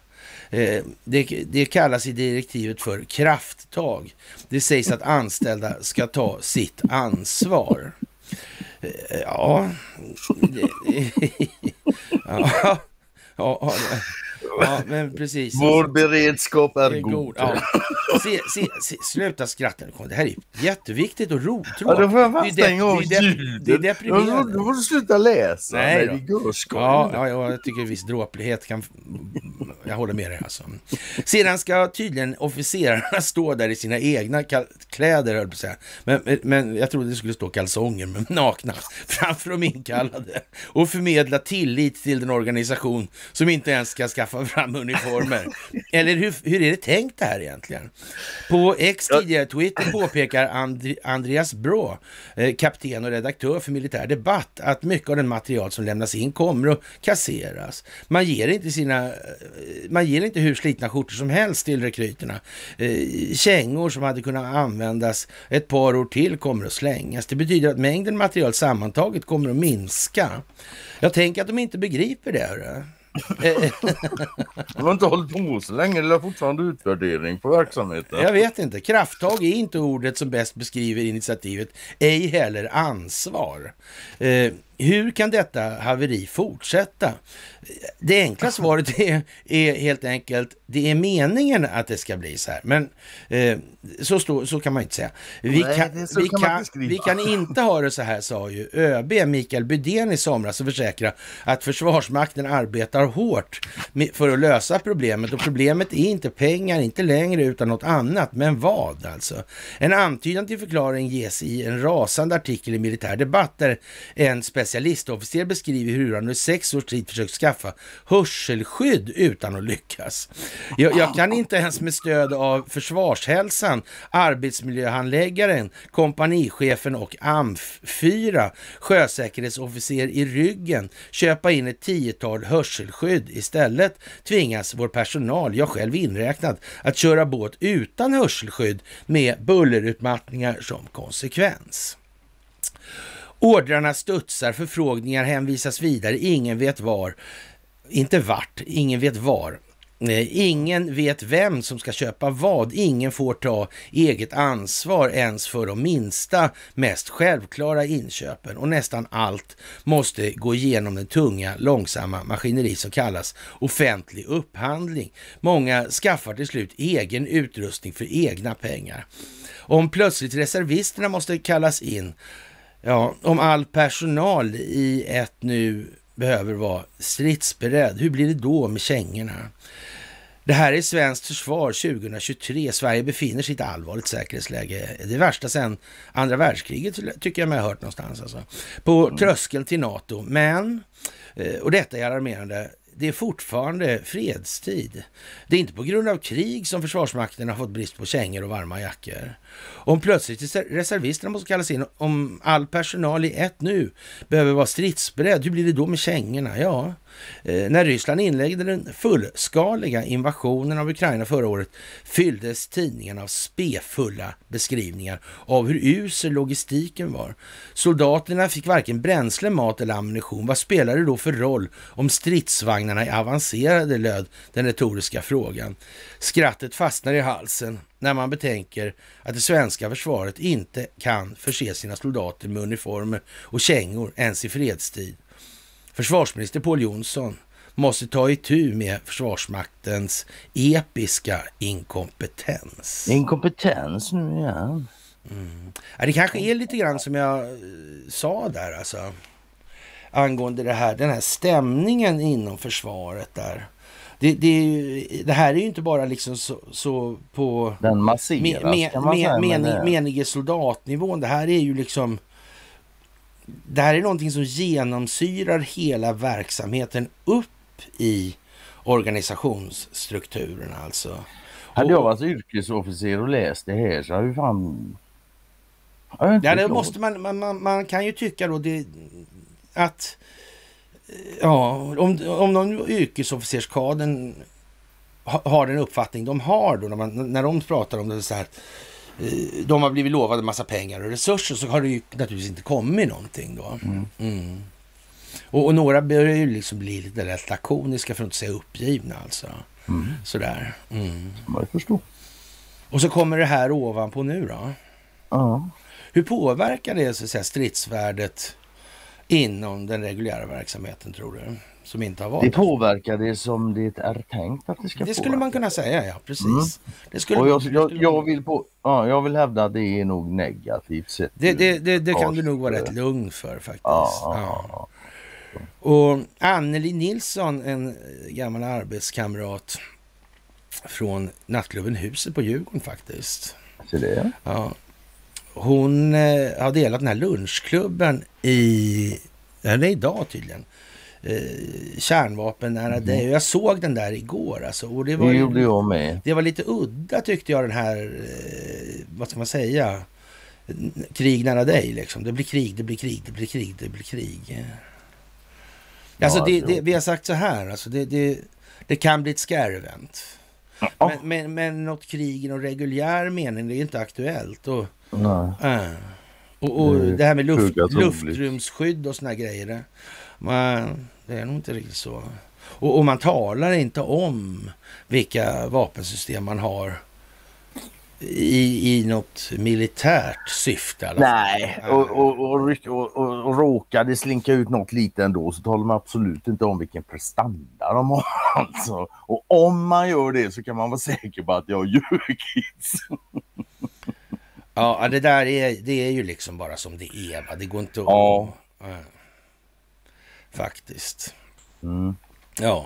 Speaker 2: Eh, det, det, kallas i direktivet för krafttag. Det sägs att anställda ska ta sitt ansvar. Eh, (laughs) ja, ja. ja, ja, Ja, men precis.
Speaker 1: Vår beredskap är, är god. god. Ja.
Speaker 2: Se, se, se, sluta skratta. Det här är jätteviktigt och roligt.
Speaker 1: Ja, då får jag bara stänga av ljudet. Det är deprimerande. Då får du sluta läsa. Nej, Nej går
Speaker 2: ja, ja, jag tycker viss dråplighet kan... Jag håller med dig alltså. Sedan ska tydligen officerarna stå där i sina egna kläder, höll på att säga. Men, men jag trodde det skulle stå kalsonger, men nakna, framför de inkallade. Och förmedla tillit till den organisation som inte ens ska skaffa fram uniformer. Eller hur, hur är det tänkt det här egentligen? På X tidigare Twitter påpekar And Andreas Brå, eh, kapten och redaktör för Militär Debatt, att mycket av den material som lämnas in kommer att kasseras. Man ger inte sina, eh, man ger inte hur slitna skjortor som helst till rekryterna. Eh, kängor som hade kunnat användas ett par år till kommer att slängas. Det betyder att mängden material sammantaget kommer att minska. Jag tänker att de inte begriper det. Hörru.
Speaker 1: De har inte hållit på så länge, det är fortfarande utvärdering på verksamheten.
Speaker 2: Jag vet inte. Krafttag är inte ordet som bäst beskriver initiativet, ej heller ansvar. Eh, hur kan detta haveri fortsätta? Det enkla (laughs) svaret är, är, helt enkelt, det är meningen att det ska bli så här. Men eh, så, stå, så kan man inte säga. Vi, Nej, kan, vi, kan, kan vi kan inte ha det så här, sa ju ÖB Mikael Bydén i somras och försäkra att Försvarsmakten arbetar hårt med, för att lösa problemet. Och problemet är inte pengar, inte längre, utan något annat. Men vad alltså? En antydan till förklaring ges i en rasande artikel i Militär Debatt där en specialistofficer beskriver hur han under sex års tid försökt skaffa hörselskydd utan att lyckas. Jag, jag, kan inte ens med stöd av Försvarshälsan, arbetsmiljöhandläggaren, kompanichefen och AMF4, sjösäkerhetsofficer i ryggen, köpa in ett tiotal hörselskydd. Istället tvingas vår personal, jag själv inräknad, att köra båt utan hörselskydd med bullerutmattningar som konsekvens. Ordrarna studsar, förfrågningar hänvisas vidare, ingen vet var, inte vart, ingen vet var. Ingen vet vem som ska köpa vad. Ingen får ta eget ansvar ens för de minsta, mest självklara inköpen. Och nästan allt måste gå igenom den tunga, långsamma maskineri som kallas offentlig upphandling. Många skaffar till slut egen utrustning för egna pengar. Om plötsligt reservisterna måste kallas in, ja, om all personal i ett nu behöver vara stridsberedd, hur blir det då med kängorna? Det här är svenskt försvar 2023. Sverige befinner sig i ett allvarligt säkerhetsläge. Det värsta sedan andra världskriget tycker jag mig ha hört någonstans. Alltså. På mm. tröskeln till NATO. Men, eh, och detta är alarmerande, det är fortfarande fredstid. Det är inte på grund av krig som Försvarsmakten har fått brist på kängor och varma jackor. Om plötsligt reservisterna måste kallas in, om all personal i ett nu behöver vara stridsberedd, hur blir det då med kängorna? Ja, Eh, när Ryssland inledde den fullskaliga invasionen av Ukraina förra året fylldes tidningarna av spefulla beskrivningar av hur usel logistiken var. Soldaterna fick varken bränsle, mat eller ammunition. Vad spelar det då för roll om stridsvagnarna är avancerade, löd den retoriska frågan. Skrattet fastnar i halsen när man betänker att det svenska försvaret inte kan förse sina soldater med uniformer och kängor ens i fredstid. Försvarsminister Paul Jonsson måste ta itu med Försvarsmaktens episka inkompetens.
Speaker 1: Inkompetens nu, ja.
Speaker 2: Mm. ja. Det kanske är lite grann som jag eh, sa där, alltså. Angående det här, den här stämningen inom försvaret där. Det, det, det, här är ju inte bara liksom så, så på...
Speaker 1: Den masseras, me, me, säga.
Speaker 2: Menig, menige soldatnivån. Det här är ju liksom det här är någonting som genomsyrar hela verksamheten upp i organisationsstrukturen alltså.
Speaker 1: Hade jag varit yrkesofficer och läst det här så hade ju fan...
Speaker 2: Ja, det måste man, man, man, kan ju tycka då det, att ja, om, om de yrkesofficerskaden har den uppfattning de har då när, man, när de pratar om det så här Eh, de har blivit lovade massa pengar och resurser så har det ju naturligtvis inte kommit någonting då. Mm. Mm. Och, och, några börjar ju liksom bli lite rätt lakoniska för att inte säga uppgivna alltså. Mm. Sådär. Mm.
Speaker 1: Jag förstår.
Speaker 2: Och så kommer det här ovanpå nu då.
Speaker 1: Ja.
Speaker 2: Hur påverkar det så att säga, stridsvärdet inom den reguljära verksamheten tror du? Som inte har valt.
Speaker 1: Det påverkar det som det är tänkt att det ska
Speaker 2: Det skulle påverka. man kunna säga, ja precis. Mm.
Speaker 1: Det skulle och jag, man, jag, jag, vill på, ja, jag vill hävda att det är nog negativt sett.
Speaker 2: Det, det, det, det kan du nog vara rätt lugn för faktiskt. Ja, ja. Och Anneli Nilsson, en gammal arbetskamrat från nattklubben Huset på Djurgården faktiskt.
Speaker 1: Så det?
Speaker 2: Ja. Hon eh, har delat den här lunchklubben i, är idag tydligen, eh, kärnvapen nära mm. dig. Och jag såg den där igår alltså. Och det, var
Speaker 1: det gjorde jag med.
Speaker 2: Det var lite udda tyckte jag den här, eh, vad ska man säga, krig nära dig liksom. Det blir krig, det blir krig, det blir krig, det blir krig. Alltså det, det, vi har sagt så här, alltså det, det, det kan bli ett scare event. Ja. Men, men, men något krig i någon reguljär mening, det är inte aktuellt. Och,
Speaker 1: Nej.
Speaker 2: Äh. och, och det, det här med luft, luftrumsskydd och såna grejer. Men det är nog inte riktigt så. Och, och, man talar inte om vilka vapensystem man har i, i något militärt syfte.
Speaker 1: Nej, och, och, och, och, och råkar det slinka ut något lite ändå så talar man absolut inte om vilken prestanda de har. (laughs) Alltså. Och om man gör det så kan man vara säker på att jag har ljugits. (laughs)
Speaker 2: Ja, det där är, det är ju liksom bara som det är. Det går inte att...
Speaker 1: Ja.
Speaker 2: Faktiskt.
Speaker 1: Mm.
Speaker 2: Ja.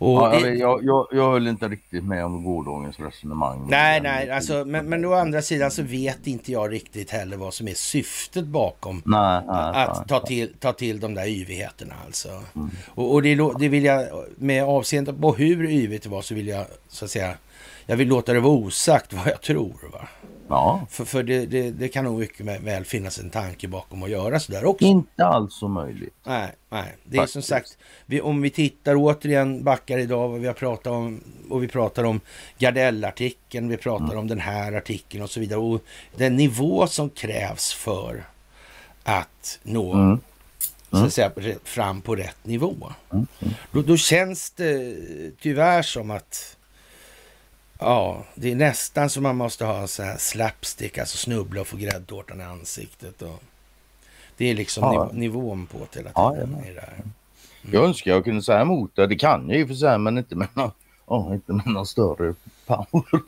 Speaker 1: Och ja, jag, jag, jag, jag höll inte riktigt med om gårdagens resonemang.
Speaker 2: Nej, nej, alltså, men, men å andra sidan så vet inte jag riktigt heller vad som är syftet bakom
Speaker 1: nej, nej,
Speaker 2: att nej, ta, till, ta till de där yvigheterna. Alltså. Mm. Och, och det, det, vill jag, med avseende på hur yvigt det var, så vill jag så att säga, jag vill låta det vara osagt vad jag tror. Va?
Speaker 1: Ja.
Speaker 2: För, för det, det, det, kan nog mycket väl finnas en tanke bakom att göra sådär också.
Speaker 1: Inte alls så möjligt.
Speaker 2: Nej, nej. det Faktiskt. är som sagt, vi, om vi tittar återigen, backar idag vad vi har pratat om och vi pratar om Gardell-artikeln, vi pratar mm. om den här artikeln och så vidare. Och den nivå som krävs för att nå mm. så att säga, fram på rätt nivå. Mm. Då, då, känns det tyvärr som att ja, det är nästan som man måste ha så här slapstick, alltså snubbla och få gräddtårtan i ansiktet. Och det är liksom ja. nivån på det hela tiden. Ja, ja. Mm.
Speaker 1: Jag önskar jag kunde säga emot det. Det kan jag ju för sig, men inte med någon, oh, inte med någon större power.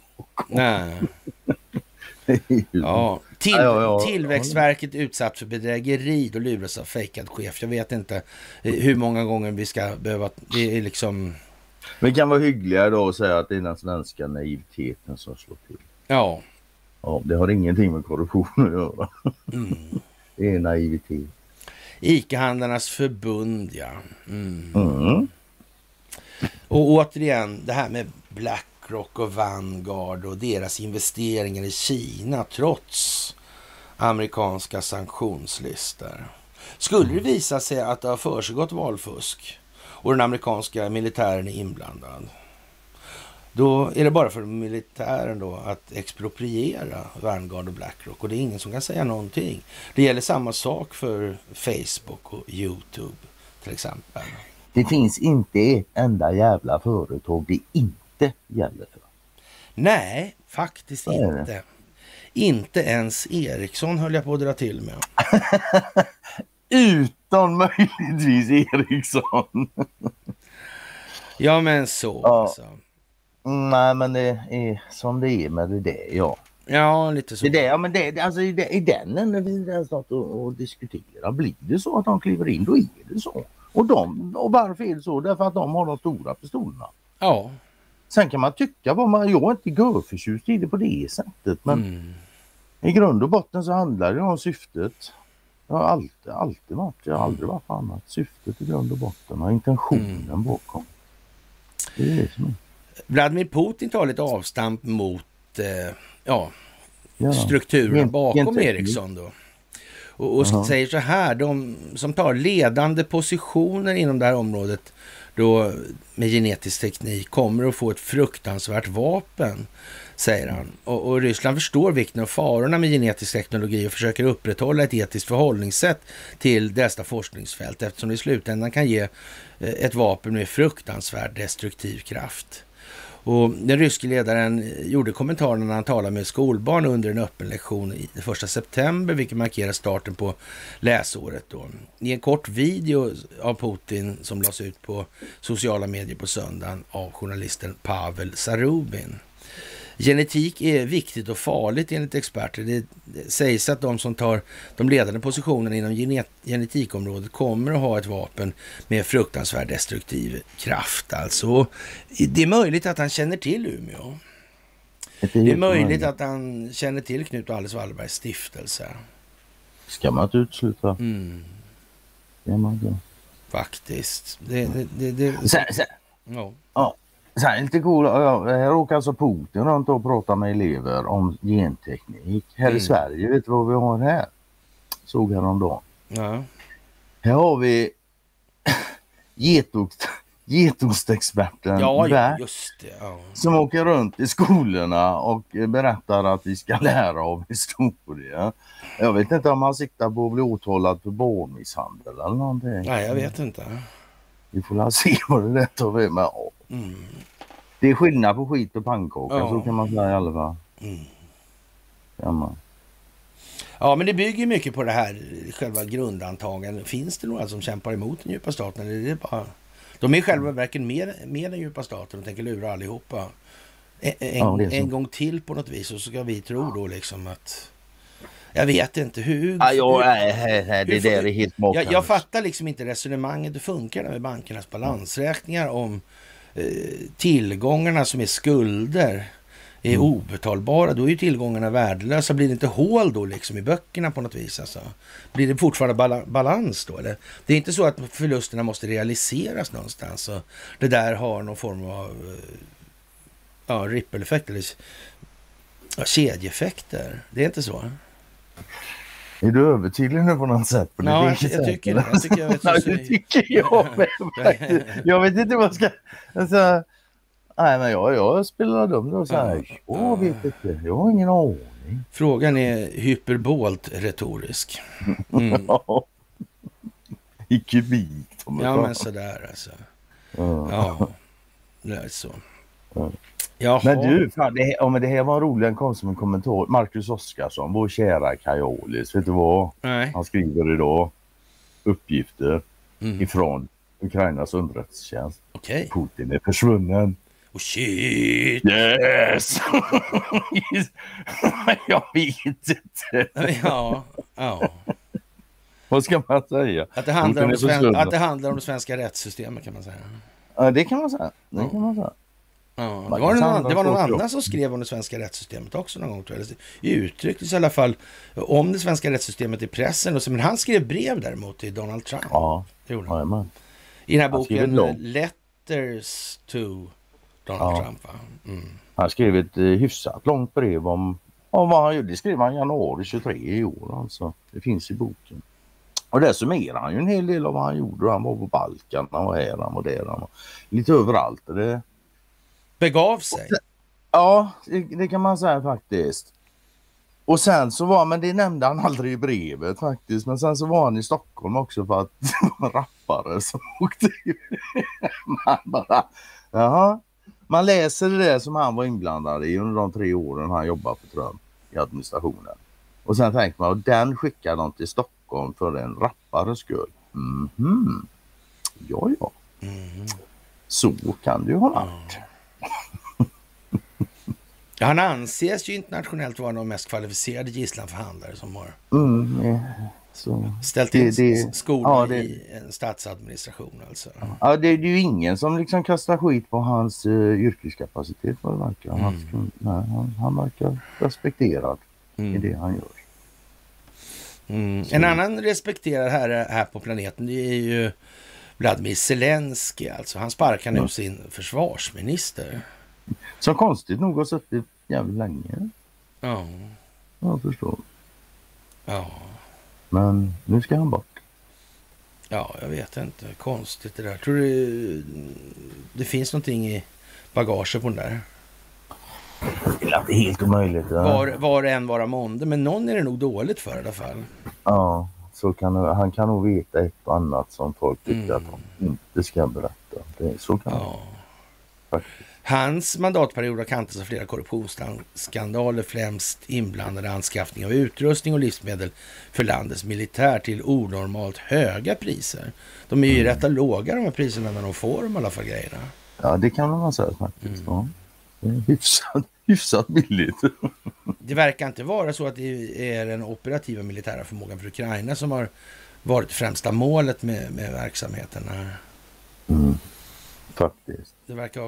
Speaker 2: Nej. (laughs) ja. Till, Tillväxtverket utsatt för bedrägeri. Då luras av fejkad chef. Jag vet inte eh, hur många gånger vi ska behöva... Det är liksom...
Speaker 1: Vi kan vara hyggliga då och säga att det är den svenska naiviteten som slår till.
Speaker 2: Ja.
Speaker 1: Ja, det har ingenting med korruption att göra. Mm. Det är naivitet.
Speaker 2: ICA-handlarnas förbund, ja. Mm. Mm. Och återigen, det här med Blackrock och Vanguard och deras investeringar i Kina trots amerikanska sanktionslistor. Skulle det visa sig att det har försiggått valfusk och den amerikanska militären är inblandad, då är det bara för militären då att expropriera Vanguard och Blackrock och det är ingen som kan säga någonting. Det gäller samma sak för Facebook och Youtube till exempel.
Speaker 1: Det finns inte ett enda jävla företag det inte gäller för.
Speaker 2: Nej, faktiskt inte. Inte ens Ericsson höll jag på att dra till med. (laughs)
Speaker 1: Utom möjligtvis Ericsson.
Speaker 2: ja men så ja. alltså.
Speaker 1: Nej men det är som det är med det där ja.
Speaker 2: Ja lite så.
Speaker 1: Det där, ja, men det, alltså, i, i den änden finns det ens något att, att diskutera. Blir det så att de kliver in då är det så. Och, de, och varför är det så? Därför att de har de stora pistolerna.
Speaker 2: Ja.
Speaker 1: Sen kan man tycka vad man, jag är inte görförtjust i det på det sättet men mm. i grund och botten så handlar det om syftet. Jag har alltid, alltid varit, jag har aldrig varit annat. Syftet i grund och botten och intentionen mm. bakom. Det är det som är.
Speaker 2: Vladimir Putin tar lite avstamp mot eh, ja, ja, strukturen bakom Ericsson då. Och, och säger så här, de som tar ledande positioner inom det här området då med genetisk teknik kommer att få ett fruktansvärt vapen, säger han. Och, och, Ryssland förstår vikten och farorna med genetisk teknologi och försöker upprätthålla ett etiskt förhållningssätt till dessa forskningsfält eftersom det i slutändan kan ge eh, ett vapen med fruktansvärd destruktiv kraft. Och den ryske ledaren eh, gjorde kommentaren när han talade med skolbarn under en öppen lektion i första september, vilket markerar starten på läsåret. Då. I en kort video av Putin som lades ut på sociala medier på söndagen av journalisten Pavel Sarubin. Genetik är viktigt och farligt enligt experter. Det sägs att de som tar de ledande positionerna inom genet genetikområdet kommer att ha ett vapen med fruktansvärd destruktiv kraft. Alltså, det är möjligt att han känner till Umeå. Det är möjligt att han känner till Knut och Alice Wallbergs stiftelse.
Speaker 1: Ska man inte utesluta.
Speaker 2: Mm.
Speaker 1: Ja, man
Speaker 2: Faktiskt. Det, det, det, det...
Speaker 1: Sen, sen. Ja. ja. Sen lite cool, här åker alltså Putin runt och pratar med elever om genteknik. Här mm. i Sverige, vet du vad vi har här? Såg häromdagen.
Speaker 2: Ja.
Speaker 1: Här har vi (laughs) getost, getostexperten
Speaker 2: ja, Bert, ja.
Speaker 1: som åker runt i skolorna och berättar att vi ska (laughs) lära av historia. Jag vet inte om han siktar på att bli åtalad för barnmisshandel eller någonting.
Speaker 2: Nej, jag vet inte.
Speaker 1: Vi får väl se (laughs) vad det där tar med.
Speaker 2: Mm.
Speaker 1: Det är skillnad på skit och pannkaka ja. så kan man säga i alla fall.
Speaker 2: Mm.
Speaker 1: Ja,
Speaker 2: ja men det bygger mycket på det här själva grundantagandet. Finns det några som kämpar emot den djupa staten? Eller är det bara... De är i själva verket med, med den djupa staten och tänker lura allihopa. En, en, ja, en gång till på något vis och så ska vi tro då liksom att jag vet inte hur...
Speaker 1: Ja, jo, nej, nej, det där är helt
Speaker 2: jag, jag fattar liksom inte resonemanget. Det funkar med bankernas balansräkningar om eh, tillgångarna som är skulder är mm. obetalbara. Då är ju tillgångarna värdelösa. Blir det inte hål då liksom i böckerna på något vis? Alltså? Blir det fortfarande bala balans då? Eller? Det är inte så att förlusterna måste realiseras någonstans. Så det där har någon form av eh, ja, ripple-effekt eller ja, kedjeeffekter. Det är inte så?
Speaker 1: Är du övertydlig nu på något sätt? På
Speaker 2: ja, jag, jag tycker det. Jag tycker jag vet (laughs)
Speaker 1: Nej, det tycker jag (laughs) med Jag vet inte vad jag ska... Alltså, nej, men jag, jag spelar dum och så här. Jag vet inte. Jag har ingen aning.
Speaker 2: Frågan är hyperbolt retorisk. (laughs)
Speaker 1: Mm. i kubik.
Speaker 2: Ja, men sådär alltså. Ja det är så.
Speaker 1: Jaha. Men du, fan, det, här, ja, men det här var roligt. Den kom som en kommentar. Marcus Oskarsson, vår kära Kajolis. Vet du vad?
Speaker 2: Nej.
Speaker 1: Han skriver idag uppgifter mm. ifrån Ukrainas underrättelsetjänst.
Speaker 2: Okay.
Speaker 1: Putin är försvunnen.
Speaker 2: Oh shit!
Speaker 1: Yes! (laughs) jag vet
Speaker 2: inte. ja, ja.
Speaker 1: Vad ska man säga?
Speaker 2: Att det, handlar om det, sven... att det handlar om det svenska rättssystemet kan man säga.
Speaker 1: Ja, det kan man säga. Det kan man säga.
Speaker 2: Ja, det, var någon, det var någon annan som skrev om det svenska rättssystemet också någon gång. Tror jag. Uttrycktes i alla fall om det svenska rättssystemet i pressen. Och så, men han skrev brev däremot till Donald Trump.
Speaker 1: Ja, det gjorde han.
Speaker 2: I den här boken Letters to Donald ja. Trump.
Speaker 1: Mm. Han skrev ett eh, hyfsat långt brev om, om vad han gjorde. Det skrev han januari 23 i år alltså. Det finns i boken. Och där summerar han ju en hel del av vad han gjorde. Han var på Balkan, han var här, han var där, han var lite överallt. Det,
Speaker 2: begav sig.
Speaker 1: Ja, det, kan man säga faktiskt. Och sen så var, men det nämnde han aldrig i brevet faktiskt, men sen så var han i Stockholm också för att det var en rappare som (laughs) åkte Man bara, jaha. Man läser det där som han var inblandad i under de tre åren han jobbade för Trump i administrationen. Och sen tänker man, och den skickar de till Stockholm för en rappares skull. -hmm. Ja, ja. Mm. Så kan det ju ha varit.
Speaker 2: Ja, han anses ju internationellt vara de mest kvalificerade gisslanförhandlare som har
Speaker 1: mm,
Speaker 2: så. ställt in det, skolor ja, det, i en statsadministration. Alltså.
Speaker 1: Ja, det, det är ju ingen som liksom kastar skit på hans uh, yrkeskapacitet vad det verkar. Mm. Hans, nej, han, han verkar respekterad mm. i det han gör.
Speaker 2: Mm. En annan respekterad herre här på planeten det är ju Vladimir Zelensky. Alltså. Han sparkar nu sin försvarsminister.
Speaker 1: Som konstigt nog har suttit jävligt länge.
Speaker 2: Ja.
Speaker 1: Jag förstår.
Speaker 2: Ja.
Speaker 1: Men nu ska han bort.
Speaker 2: Ja, jag vet inte. Konstigt det där. Tror du det finns någonting i bagaget på den där?
Speaker 1: Det är helt omöjligt. Ja.
Speaker 2: Var, var än vara månde, men någon är det nog dåligt för i alla fall.
Speaker 1: Ja, så kan, han kan nog veta ett och annat som folk tycker mm. att han inte ska berätta. Det, så kan ja.
Speaker 2: Faktiskt. Hans mandatperiod har kantats av flera korruptionsskandaler, främst inblandade anskaffning av utrustning och livsmedel för landets militär till onormalt höga priser. De är ju mm. rätt låga de här priserna när de får de alla fall grejerna.
Speaker 1: Ja, det kan man säga faktiskt. Mm. Ja. hyfsat, hyfsat billigt. (laughs)
Speaker 2: det verkar inte vara så att det är den operativa militära förmågan för Ukraina som har varit främsta målet med, med verksamheten.
Speaker 1: Mm. Faktiskt.
Speaker 2: Det verkar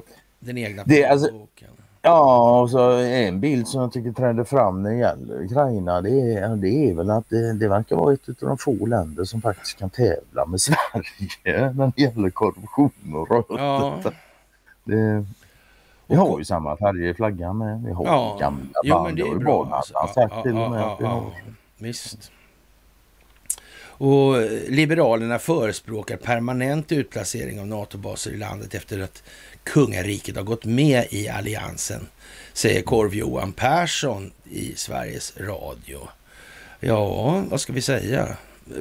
Speaker 2: den egna det,
Speaker 1: alltså, Ja, och så en bild som jag tycker trädde fram när det gäller Ukraina det är, det är väl att det, det verkar vara ett av de få länder som faktiskt kan tävla med (laughs) Sverige när det gäller korruption och rötet. Ja. Det, vi har ju samma färger i flaggan med. Vi har ja. gamla band. Jo, men det är bra. Alltså. Han sagt ja, till och med. Ja, ja,
Speaker 2: Visst. Och Liberalerna förespråkar permanent utplacering av NATO-baser i landet efter att kungariket har gått med i alliansen, säger Korv-Johan Persson i Sveriges Radio. Ja, vad ska vi säga?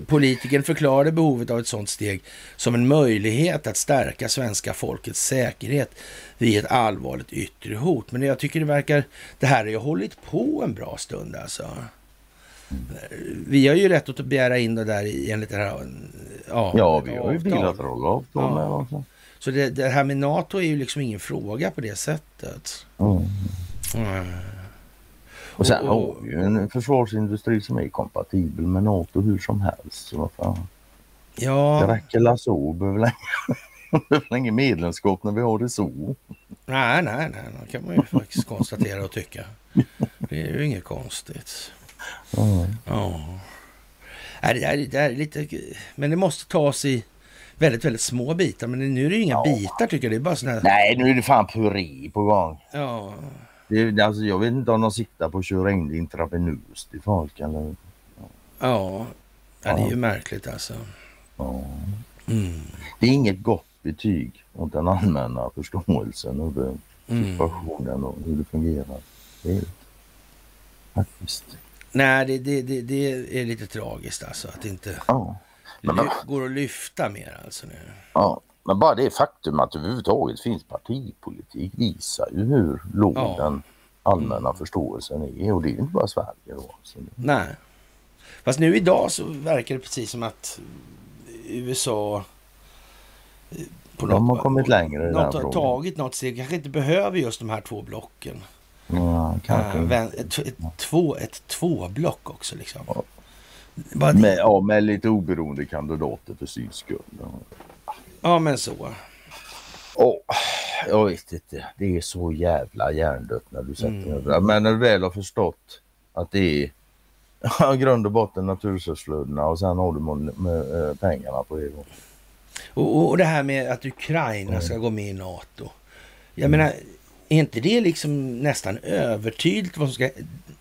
Speaker 2: Politikern förklarade behovet av ett sådant steg som en möjlighet att stärka svenska folkets säkerhet vid ett allvarligt yttre hot. Men jag tycker det verkar, det här har ju hållit på en bra stund alltså. Vi har ju rätt att begära in det där enligt det här.
Speaker 1: Ja, ja vi har ju bilaterala avtal ja. med.
Speaker 2: Så det, det, här med NATO är ju liksom ingen fråga på det sättet. Mm.
Speaker 1: Mm. Och sen har vi ju en försvarsindustri som är kompatibel med NATO hur som helst. Så fan.
Speaker 2: Ja.
Speaker 1: Det räcker la så. Behöver länge medlemskap när vi har det så.
Speaker 2: Nej, nej, nej. Det kan man ju faktiskt konstatera och tycka. Det är ju inget konstigt. Mm. Ja. Det, är, det är lite... Men det måste tas i väldigt, väldigt små bitar. Men nu är det ju inga ja. bitar tycker jag. Det är bara sådana här...
Speaker 1: Nej, nu är det fan puré på gång.
Speaker 2: Ja.
Speaker 1: Det, alltså, jag vet inte om de siktar på att köra in det intravenöst i folk eller...
Speaker 2: Ja. Ja. ja, det är ju märkligt alltså.
Speaker 1: Ja. Mm. Det är inget gott betyg åt den allmänna förståelsen över mm. situationen och hur det fungerar. Det är faktiskt.
Speaker 2: Nej, det, det, det, det, är lite tragiskt alltså att inte...
Speaker 1: Ja.
Speaker 2: Men, men, går att lyfta mer alltså nu.
Speaker 1: Ja, men bara det faktum att det överhuvudtaget finns partipolitik visar ju hur låg ja. den allmänna mm. förståelsen är och det är inte bara Sverige då.
Speaker 2: Nej. Fast nu idag så verkar det precis som att USA
Speaker 1: eh, på de har kommit längre
Speaker 2: i något, har tagit något steg. Kanske inte behöver just de här två blocken.
Speaker 1: Ja, kanske. Äh,
Speaker 2: ett, ett, två, ett tvåblock också liksom. Ja.
Speaker 1: Med, ja, med lite oberoende kandidater för syns skull.
Speaker 2: Ja, men så.
Speaker 1: Oh, jag vet inte. Det är så jävla hjärndött när du sätter mm. över. Men när du väl har förstått att det är grund och botten naturresursflödena och sen har du med, med, eh, pengarna på det.
Speaker 2: Och, och det här med att Ukraina ska mm. gå med i NATO. Jag mm. menar, är inte det liksom nästan övertydligt vad som ska...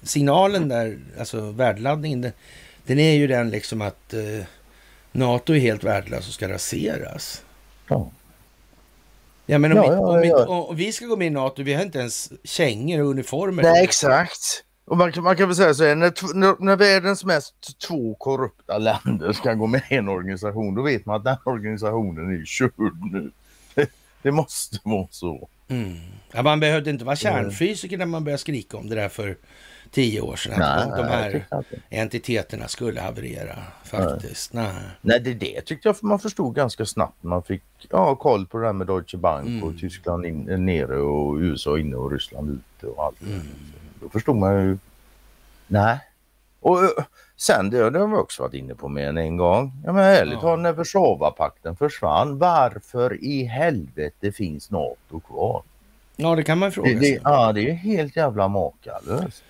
Speaker 2: Signalen där, alltså värdeladdningen, den, är ju den liksom att eh, NATO är helt värdelös och ska raseras. Ja. Ja, men om, ja, ja, om, ja. om, vi ska gå med i NATO, vi har inte ens kängor och uniformer.
Speaker 1: Nej, exakt. Och man, man kan väl säga så här, när, när, när världens mest två korrupta länder ska gå med i en organisation, då vet man att den organisationen är körd nu. Det, (laughs) det måste vara så.
Speaker 2: Mm. Ja, man behövde inte vara kärnfysiker när man började skrika om det där för tio år sedan. Nej, att de här entiteterna skulle haverera faktiskt.
Speaker 1: Nej, Nej. Nej det, det tyckte jag man förstod ganska snabbt. Man fick ja, koll på det här med Deutsche Bank mm. och Tyskland in, nere och USA inne och Ryssland ute och allt. Mm. Då förstod man ju. Nej. Och sen, det, det har vi också varit inne på mer än en gång. Ja men ärligt talat, ja. när Warszawapakten försvann, varför i helvete finns NATO kvar?
Speaker 2: Ja, det kan man fråga
Speaker 1: sig. Det, ja, det är helt jävla makalöst.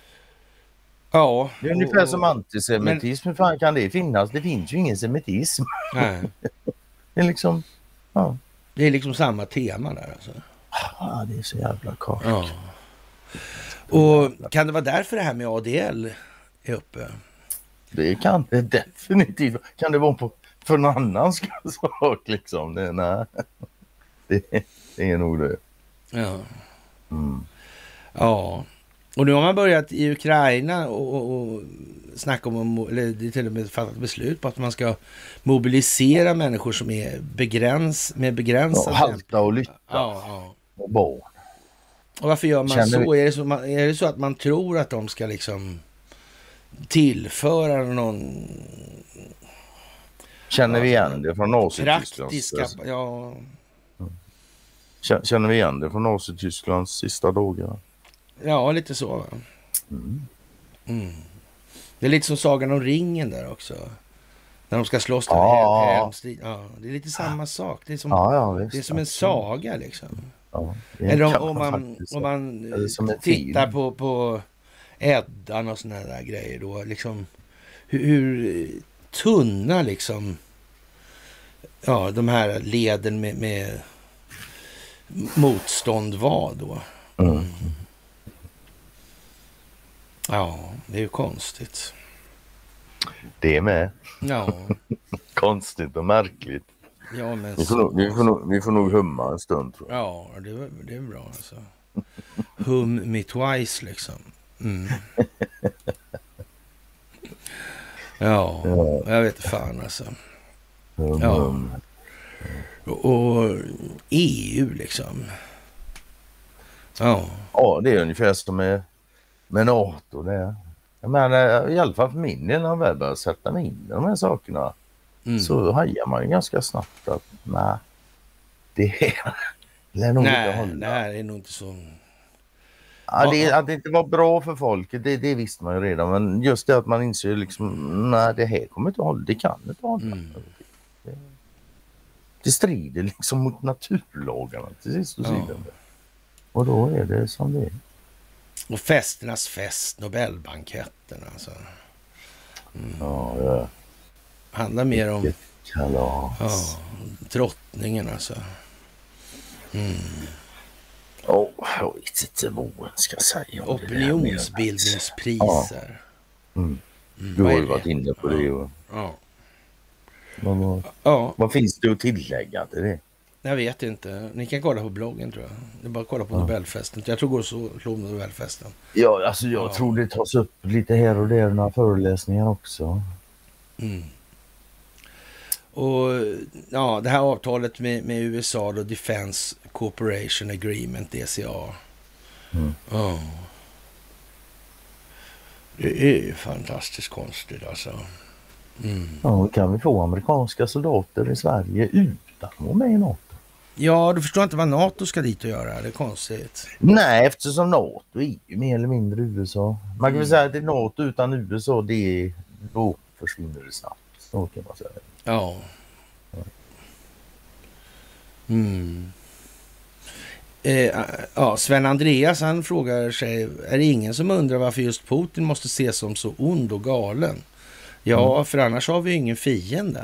Speaker 2: Ja.
Speaker 1: Det är ungefär och, som antisemitism. Hur fan kan det finnas? Det finns ju ingen semitism. Nej. (laughs) det är liksom... Ja.
Speaker 2: Det är liksom samma tema där alltså.
Speaker 1: Ja, det är så jävla kort.
Speaker 2: Ja. Och kan det vara därför det här med ADL är uppe?
Speaker 1: Det kan det definitivt. Kan det vara på, för någon annan (laughs) sak liksom? Det, nej. Det, det är nog det.
Speaker 2: Ja. Mm. Ja. Och nu har man börjat i Ukraina och, och, och snacka om, eller det är till och med fattat beslut på att man ska mobilisera människor som är begräns, med begränsad...
Speaker 1: Ja, halta och lytta. Ja, ja. Och barn.
Speaker 2: Och varför gör man Känner så? Vi... Är, det så är det så att man tror att de ska liksom tillföra någon...
Speaker 1: Känner vi igen det från Nazitysklands...
Speaker 2: Ja.
Speaker 1: Känner vi igen det från Nazitysklands sista dagar?
Speaker 2: Ja, lite så. Mm. Mm. Det är lite som Sagan om ringen där också. När de ska slåss där. Ja. ja. det är lite samma sak. Det är som, ja, ja, det är som en saga liksom. Eller om, om man, om man tittar på, på Eddan och sådana där grejer då. Liksom, hur, hur tunna liksom ja, de här leden med, med motstånd var då. Mm. Ja, det är ju konstigt.
Speaker 1: Det är med.
Speaker 2: Ja. (laughs)
Speaker 1: konstigt och märkligt.
Speaker 2: Ja, men
Speaker 1: vi, får nog, vi, får nog, vi får nog humma en stund. Tror
Speaker 2: jag. Ja, det, det är bra alltså. Hum me twice liksom. Mm. (laughs) Ja, ja, jag vet fan alltså.
Speaker 1: Ja.
Speaker 2: Och EU liksom. Ja.
Speaker 1: Ja, det är ungefär som med med NATO det. Jag menar, i alla fall för min del när jag väl börjar sätta mig in i de här sakerna mm. så hajar man ju ganska snabbt att nej, det är (laughs)
Speaker 2: lär nog nej, inte hålla. Nej, det är nog inte så.
Speaker 1: Ja, det, att det inte var bra för folket, det, det visste man ju redan. Men just det att man inser liksom, nej det här kommer inte hålla, det kan inte hålla. Mm. Det, det strider liksom mot naturlagarna till sist och ja. Och då är det som det är.
Speaker 2: Och festernas fest, Nobelbanketten alltså.
Speaker 1: Mm. Ja, ja.
Speaker 2: Handlar mer om...
Speaker 1: kalas.
Speaker 2: Ja, drottningen alltså.
Speaker 1: Mm. Oh, jag vet inte vad jag ska säga.
Speaker 2: Opinionsbildningspriser.
Speaker 1: Ja. Mm. Mm. Du har ju varit inne på det. Och... Ja. Men, ja. Vad finns det att tillägga till det?
Speaker 2: Jag vet inte. Ni kan kolla på bloggen tror jag. Det är bara att kolla på ja. Nobelfesten. Jag tror det går så slå Nobelfesten.
Speaker 1: Ja, alltså jag ja. tror det tas upp lite här och där några föreläsningar också. Mm.
Speaker 2: Och ja, det här avtalet med, med USA då, Defense Cooperation Agreement, DCA. Mm. Oh. Det är fantastiskt konstigt alltså.
Speaker 1: Mm. Ja, kan vi få amerikanska soldater i Sverige utan att vara med i NATO?
Speaker 2: Ja, du förstår inte vad NATO ska dit och göra. Det är konstigt.
Speaker 1: Nej, eftersom NATO är ju mer eller mindre USA. Man kan väl mm. säga att det är NATO utan USA, det är, då försvinner det snabbt. Så kan man säga.
Speaker 2: Ja. Mm. Eh, ja, Sven Andreas han frågar sig, är det ingen som undrar varför just Putin måste ses som så ond och galen? Ja, mm. för annars har vi ju ingen fiende.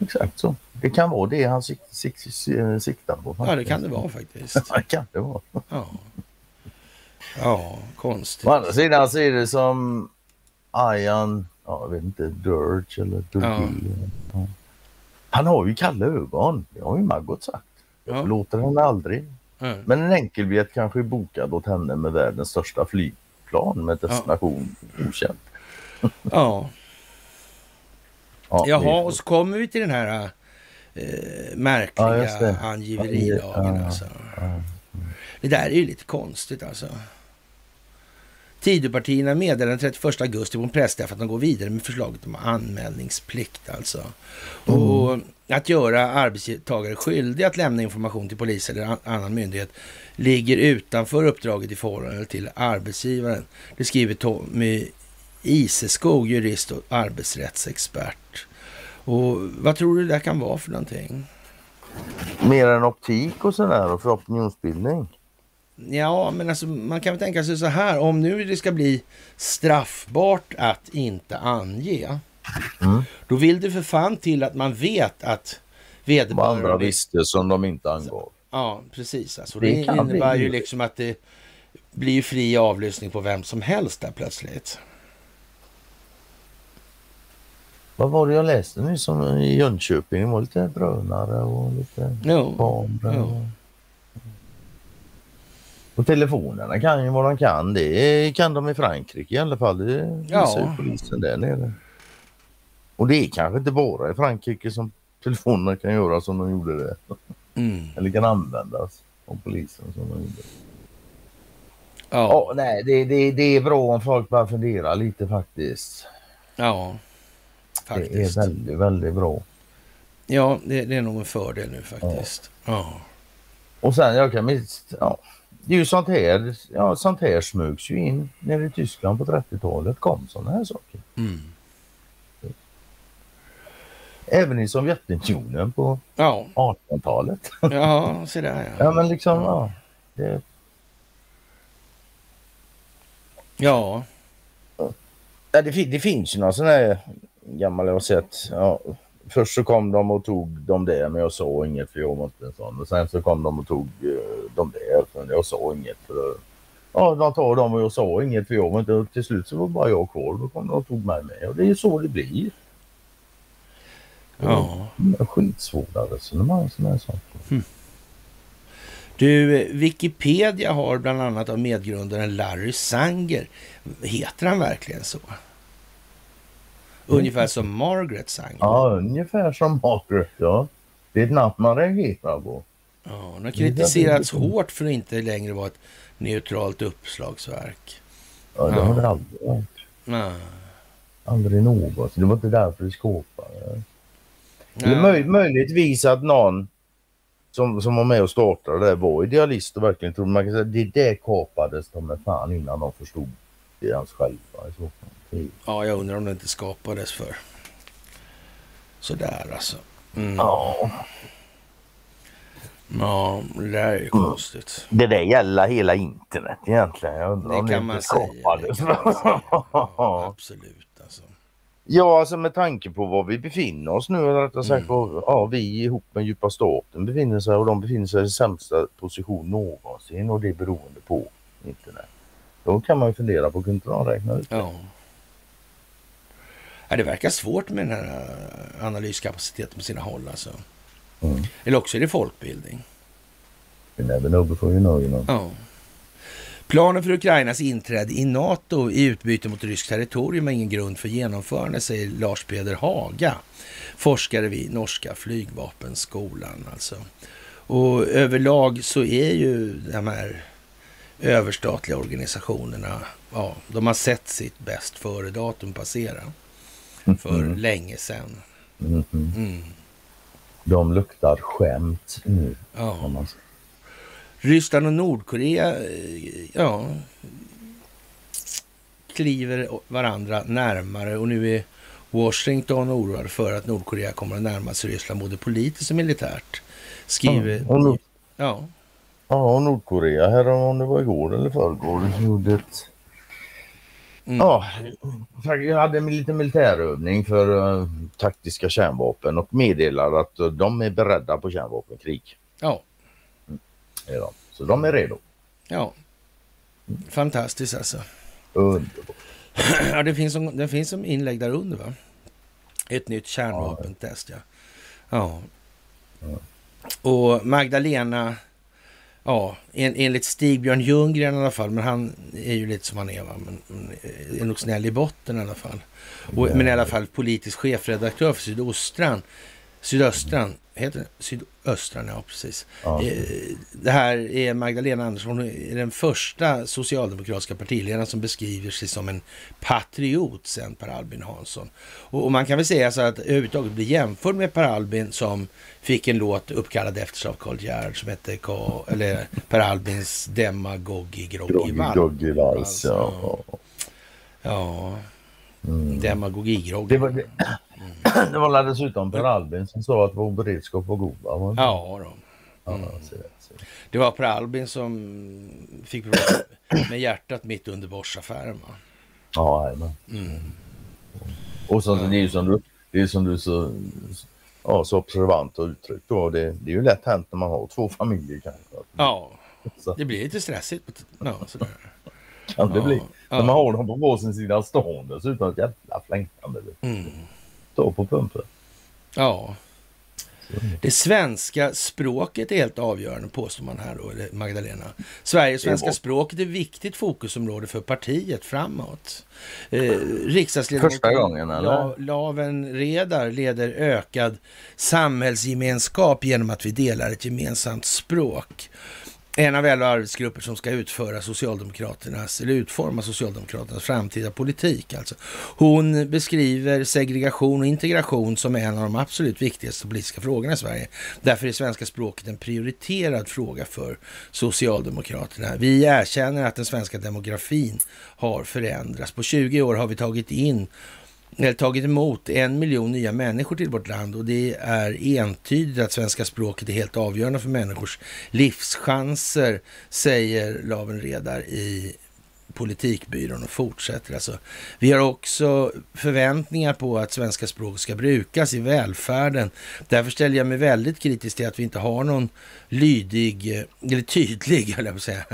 Speaker 1: Exakt så. Det kan vara det han sik sik siktar på.
Speaker 2: Ja, det kan det vara faktiskt. (laughs)
Speaker 1: det kan det vara.
Speaker 2: Ja, ja konstigt.
Speaker 1: Å andra sidan så är det som Ian, ja, jag vet inte, Dirge eller Durgi. Ja. Han har ju kalla ögon. Det har ju Margot sagt. Jag ja. förlåter henne aldrig. Mm. Men en enkelbiljett kanske är bokad åt henne med världens största flygplan med destination ja. okänd.
Speaker 2: ja. (laughs) ja. Jaha, och så kommer vi till den här äh, märkliga ja, angiverilagen. Ja, alltså. Det där är ju lite konstigt alltså. Tidöpartierna meddelade den 31 augusti på en pressträff att de går vidare med förslaget om anmälningsplikt. Alltså. Mm. Och att göra arbetstagare skyldiga att lämna information till polis eller annan myndighet ligger utanför uppdraget i förhållande till arbetsgivaren. Det skriver Tommy Iseskog, jurist och arbetsrättsexpert. Och vad tror du det kan vara för någonting?
Speaker 1: Mer än optik och sådär och för opinionsbildning?
Speaker 2: Ja, men alltså man kan väl tänka sig så här. Om nu det ska bli straffbart att inte ange. Mm. Då vill det för fan till att man vet att vederbörande...
Speaker 1: Andra visste som de inte angav.
Speaker 2: Ja, precis. Alltså, det, det innebär ju liksom att det blir fri avlyssning på vem som helst där plötsligt.
Speaker 1: Vad var det jag läste nu som i Jönköping? Det var lite drönare och lite
Speaker 2: no. kameror. No.
Speaker 1: Och telefonerna kan ju vad de kan. Det kan de i Frankrike i alla fall. Det visar ja. polisen där nere. Och det är kanske inte bara i Frankrike som telefonerna kan göra som de gjorde det. Mm. Eller kan användas av polisen som de gjorde. Ja. Oh, nej, det, det, det är bra om folk bara funderar lite faktiskt.
Speaker 2: Ja, faktiskt.
Speaker 1: Det är väldigt, väldigt bra.
Speaker 2: Ja, det, det är nog en fördel nu faktiskt. Ja. ja.
Speaker 1: Och sen jag kan minst, ja, det är ju sånt här, ja, sånt här smögs ju in nere i Tyskland på 30-talet kom sådana här saker. Mm. Även i Sovjetunionen på ja. 1800-talet. (laughs)
Speaker 2: ja, se där
Speaker 1: ja. Ja, men liksom, ja. Det...
Speaker 2: Ja.
Speaker 1: ja det, det finns ju några sådana här gamla jag har sett. Ja, först så kom de och tog de där men jag sa inget för jag var inte en sån. Och sen så kom de och tog uh, de där men jag sa inget för Ja, de tar dem och jag sa inget för jag var inte och till slut så var bara jag kvar. Då kom de och tog mig med och det är så det blir.
Speaker 2: Ja.
Speaker 1: Skitsvåra resonemang sådana här saker. Mm.
Speaker 2: Du, Wikipedia har bland annat av medgrundaren Larry Sanger. Heter han verkligen så? Ungefär som Margaret Sanger.
Speaker 1: Ja, ungefär som Margaret, ja. Det är ett namn man reagerar på.
Speaker 2: Ja, hon har kritiserats hårt för att inte längre vara ett neutralt uppslagsverk.
Speaker 1: Ja, det ja. har det aldrig varit.
Speaker 2: Nej.
Speaker 1: Aldrig något. Det var inte därför det skapades. Ja. Möj, möjligtvis att någon som, som var med och startade det var idealist och verkligen trodde man kan säga det där kapades de med fan innan de förstod det hans själva. I så fall.
Speaker 2: Ja, jag undrar om det inte skapades för sådär alltså.
Speaker 1: Mm. Ja.
Speaker 2: Ja, det där är ju mm. konstigt.
Speaker 1: Det där gäller hela internet egentligen. Jag undrar
Speaker 2: det
Speaker 1: om
Speaker 2: kan det man skapades. Säga, det kan man säga. (laughs) Ja, absolut.
Speaker 1: Ja, alltså med tanke på var vi befinner oss nu, rättare sagt, mm. ja, vi ihop med djupa staten befinner sig och de befinner sig i sämsta position någonsin och det är beroende på internet. Då kan man ju fundera på, kunde de räkna ut
Speaker 2: det? Ja. ja. Det verkar svårt med den här analyskapaciteten på sina håll alltså. Mm. Eller också är det folkbildning.
Speaker 1: You never know before you know, you know.
Speaker 2: Ja. Planen för Ukrainas inträde i NATO i utbyte mot ryskt territorium är ingen grund för genomförande, säger Lars Peder Haga, forskare vid norska flygvapenskolan. Alltså. Och överlag så är ju de här överstatliga organisationerna, ja, de har sett sitt bäst före-datum passera för mm. länge sedan. Mm.
Speaker 1: Mm. De luktar skämt nu. Ja.
Speaker 2: Ryssland och Nordkorea, ja, kliver varandra närmare och nu är Washington oroad för att Nordkorea kommer att närma sig Ryssland både politiskt och militärt. Skriver... Ja, och,
Speaker 1: ja. Ja, och Nordkorea här om det var igår eller förrgår gjorde ett Mm. Ja, jag hade en liten militärövning för uh, taktiska kärnvapen och meddelar att uh, de är beredda på kärnvapenkrig.
Speaker 2: Ja.
Speaker 1: Mm. ja. Så de är redo.
Speaker 2: Ja. Fantastiskt alltså.
Speaker 1: Underbart. (clears throat)
Speaker 2: ja, det finns, som, det finns som inlägg där under va? Ett nytt kärnvapentest ja. Ja. ja. Och Magdalena Ja, en, enligt Stig-Björn Ljunggren i alla fall, men han är ju lite som han är, va? men, men eh, är nog snäll i botten i alla fall. Och, men i alla fall politisk chefredaktör för Sydostran, Sydöstran, heter det? Sydöstran, ja precis. Ja. Eh, det här är Magdalena Andersson, är den första socialdemokratiska partiledaren som beskriver sig som en patriot sen Per Albin Hansson. Och, man kan väl säga så att överhuvudtaget bli jämförd med Per Albin som fick en låt uppkallad efter sig av Karl Gerhard som hette K eller Per Albins Demagogi Groggy
Speaker 1: Vals. Ja.
Speaker 2: ja. Mm. Demagogi-grogg.
Speaker 1: Det var, det, mm. (clears throat) det var dessutom Per Albin som sa att vår beredskap var god. Va?
Speaker 2: Ja, då. Mm. Det var Per Albin som fick med hjärtat mitt under Bors-affären. Va?
Speaker 1: Ja, jajamän. Mm. Och så, det är ju som du, det är som du så, ja, så observant och uttryckt då. Det, det är ju lätt hänt när man har två familjer kanske.
Speaker 2: Ja, (laughs) så. det blir lite stressigt. Ja, sådär.
Speaker 1: Kan det ja. bli. Ja. När man har dem på varsin sida stående så utan ett jävla flänkande. Mm. Stå på pumpen.
Speaker 2: Ja. Det svenska språket är helt avgörande påstår man här då, Magdalena. Sveriges svenska språket är viktigt fokusområde för partiet framåt. Eh,
Speaker 1: Första gången eller?
Speaker 2: Laven Redar leder ökad samhällsgemenskap genom att vi delar ett gemensamt språk en av elva arbetsgrupper som ska utföra Socialdemokraternas, eller utforma Socialdemokraternas framtida politik. Alltså. Hon beskriver segregation och integration som en av de absolut viktigaste politiska frågorna i Sverige. Därför är svenska språket en prioriterad fråga för Socialdemokraterna. Vi erkänner att den svenska demografin har förändrats. På 20 år har vi tagit in eller tagit emot en miljon nya människor till vårt land och det är entydigt att svenska språket är helt avgörande för människors livschanser, säger Laven Redar i politikbyrån och fortsätter. Alltså, vi har också förväntningar på att svenska språk ska brukas i välfärden. Därför ställer jag mig väldigt kritisk till att vi inte har någon lydig, eller tydlig, (laughs) jag på säga,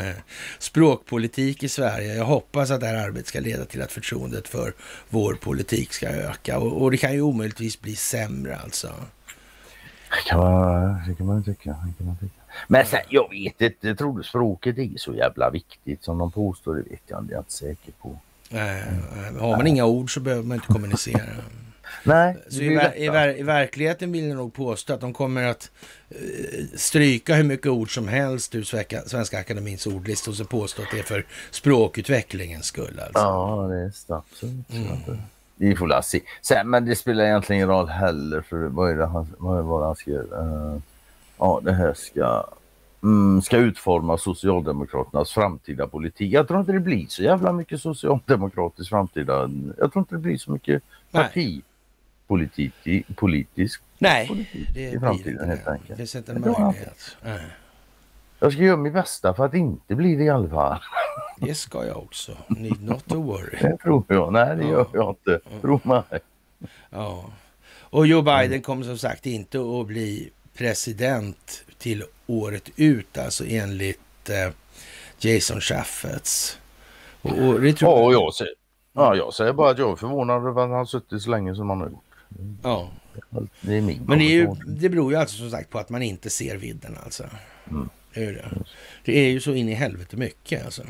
Speaker 2: språkpolitik i Sverige. Jag hoppas att det här arbetet ska leda till att förtroendet för vår politik ska öka och, och det kan ju omöjligtvis bli sämre alltså.
Speaker 1: Det kan man, det kan man tycka. Det kan man tycka. Men sen, jag vet inte, jag tror språket är så jävla viktigt som de påstår. Det vet jag inte, jag är inte säker på.
Speaker 2: Nej, har man inga ord så behöver man inte kommunicera. (laughs)
Speaker 1: Nej,
Speaker 2: så i, ver i, ver i, verkligheten vill jag nog påstå att de kommer att uh, stryka hur mycket ord som helst ur Svenska, Svenska Akademins ordlista och så påstå att det är för språkutvecklingens skull. Alltså.
Speaker 1: Ja, det är absolut. Mm. Vi får se. Sen, men det spelar egentligen ingen roll heller för vad är det han, vad är det han skrev? Uh, ja, det här ska, mm, ska utforma Socialdemokraternas framtida politik. Jag tror inte det blir så jävla mycket socialdemokratisk framtida. Jag tror inte det blir så mycket partipolitik politisk
Speaker 2: Nej,
Speaker 1: politik det i framtiden det helt enkelt. Det
Speaker 2: finns inte en möjlighet.
Speaker 1: Jag ska göra mitt bästa för att inte blir det i alla fall. (laughs)
Speaker 2: Det ska jag också. Need not to worry.
Speaker 1: Det tror jag. Nej, det ja. gör jag inte. Tro mig.
Speaker 2: Ja. Och Joe Biden kommer som sagt inte att bli president till året ut, alltså enligt eh, Jason Chaffetz.
Speaker 1: Och, och det tror ja, jag säger, ja, jag säger bara att jag är förvånad över att han suttit så länge som han har gjort.
Speaker 2: Ja.
Speaker 1: Det är min
Speaker 2: Men det, är ju, det beror ju alltså som sagt på att man inte ser vidden alltså. Mm. Det, är det. det är ju så in i helvete mycket alltså.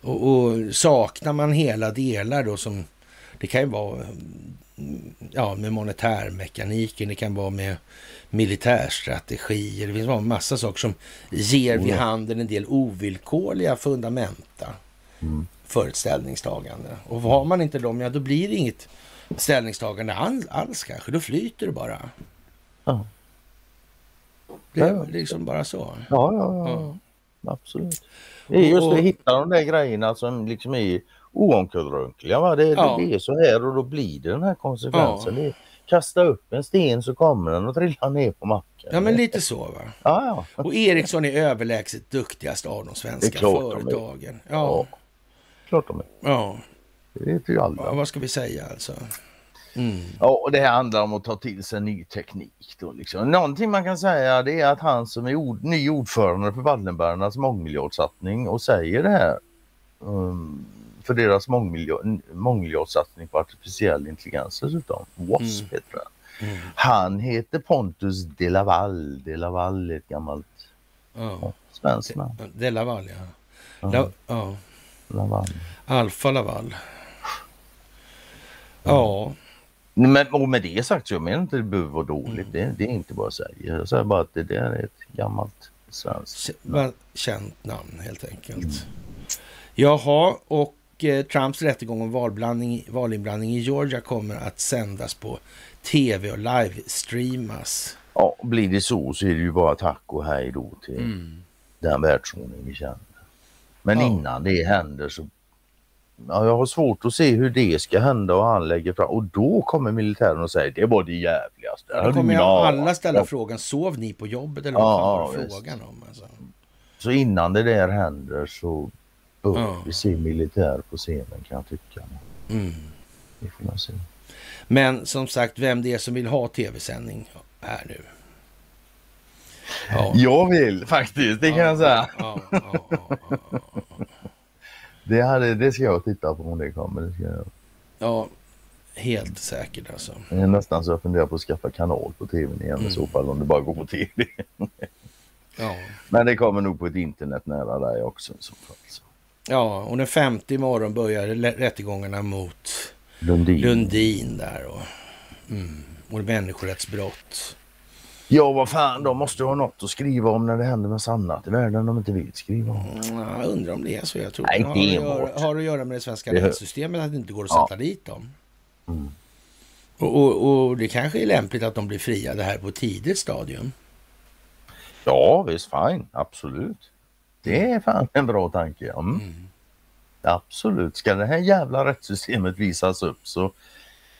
Speaker 2: Och, och, saknar man hela delar då som det kan ju vara ja, med monetärmekaniken, det kan vara med militärstrategier. Det finns en massa saker som ger vid handen en del ovillkorliga fundamenta mm. för ett ställningstagande. Och har man inte dem, ja då blir det inget ställningstagande alls kanske. Då flyter det bara. Ja. Det är liksom bara så.
Speaker 1: Ja, ja, ja. ja. Absolut. Det är just att hitta de där grejerna som liksom är oomkullrunkliga. Det, ja. det är så här och då blir det den här konsekvensen. Ja. kasta upp en sten så kommer den att trilla ner på marken.
Speaker 2: Ja men lite så va.
Speaker 1: Ja, ja.
Speaker 2: Och Ericsson är överlägset duktigast av de svenska företagen. De ja. ja.
Speaker 1: Klart de är.
Speaker 2: Ja.
Speaker 1: Det vet ju alla.
Speaker 2: Ja, vad ska vi säga alltså?
Speaker 1: Mm. Ja, och det här handlar om att ta till sig ny teknik. Då liksom. Någonting man kan säga det är att han som är ord, ny ordförande för Wallenbergarnas mångmiljardsatsning och säger det här um, för deras mångmiljardsatsning på artificiell intelligens dessutom. WASP mm. heter det. Mm. Han heter Pontus de Laval. De Laval är ett gammalt
Speaker 2: oh.
Speaker 1: ja, svenskt namn.
Speaker 2: De Laval ja. La, ja.
Speaker 1: Laval.
Speaker 2: Alfa Laval. Ja.
Speaker 1: Men, och med det sagt så jag menar inte det behöver vara dåligt. Mm. Det, det, är inte bara säga. Jag säger bara att det där är ett gammalt svenskt
Speaker 2: namn. Känt namn helt enkelt. Mm. Jaha, och eh, Trumps rättegång om valinblandning i Georgia kommer att sändas på tv och livestreamas.
Speaker 1: Ja, blir det så så är det ju bara tack och hej då till mm. den världsordning vi känner. Men ja. innan det händer så Ja, jag har svårt att se hur det ska hända och han lägger fram och då kommer militären och säger det var det jävligaste.
Speaker 2: Då kommer jag alla ställa ja. frågan, sov ni på jobbet eller vad ja, ja, frågan om? Alltså.
Speaker 1: Så innan det där händer så ja. vi se militär på scenen kan jag tycka.
Speaker 2: Mm.
Speaker 1: Det får man se.
Speaker 2: Men som sagt, vem det är som vill ha tv-sändning här nu?
Speaker 1: Ja. Jag vill faktiskt, det kan jag säga. Det, hade, det ska jag titta på om det kommer. Det ska jag.
Speaker 2: Ja, helt säkert alltså.
Speaker 1: Det är nästan så jag funderar på att skaffa kanal på tvn igen mm. i så fall om det bara går på tv.
Speaker 2: ja.
Speaker 1: Men det kommer nog på ett internet nära dig också i så fall. Så.
Speaker 2: Ja, och den 50 imorgon börjar rättegångarna mot
Speaker 1: Lundin,
Speaker 2: Lundin där och, mm, och människorättsbrott.
Speaker 1: Ja, vad fan, de måste ha något att skriva om när det händer med annat i världen de inte vill skriva om.
Speaker 2: Mm, jag undrar om det är så. Jag tror
Speaker 1: Nej,
Speaker 2: det har, att göra, har att göra med det svenska det rättssystemet att det inte går att sätta ja. dit dem.
Speaker 1: Mm.
Speaker 2: Och, och, och, det kanske är lämpligt att de blir fria det här på tidigt stadium.
Speaker 1: Ja, visst, fine, absolut. Det är fan en bra tanke. Mm. Mm. Absolut, ska det här jävla rättssystemet visas upp så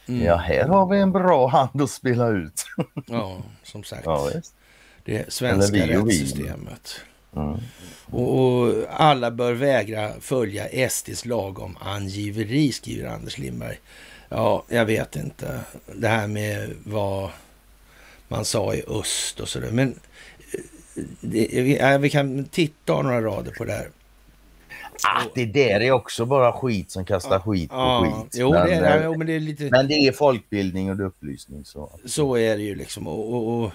Speaker 1: Mm. Ja, här har vi en bra hand att spela ut.
Speaker 2: ja, som sagt.
Speaker 1: Ja,
Speaker 2: det svenska rättssystemet.
Speaker 1: Mm.
Speaker 2: Och, och, alla bör vägra följa SDs lag om angiveri, skriver Anders Lindberg. Ja, jag vet inte. Det här med vad man sa i öst och sådär. Men vi kan titta några rader på det här.
Speaker 1: Ah, det där är också bara skit som kastar skit på skit.
Speaker 2: Jo, men, det är, jo, men, det är lite...
Speaker 1: men det är folkbildning och upplysning. Så,
Speaker 2: så är det ju liksom. Och, och, och,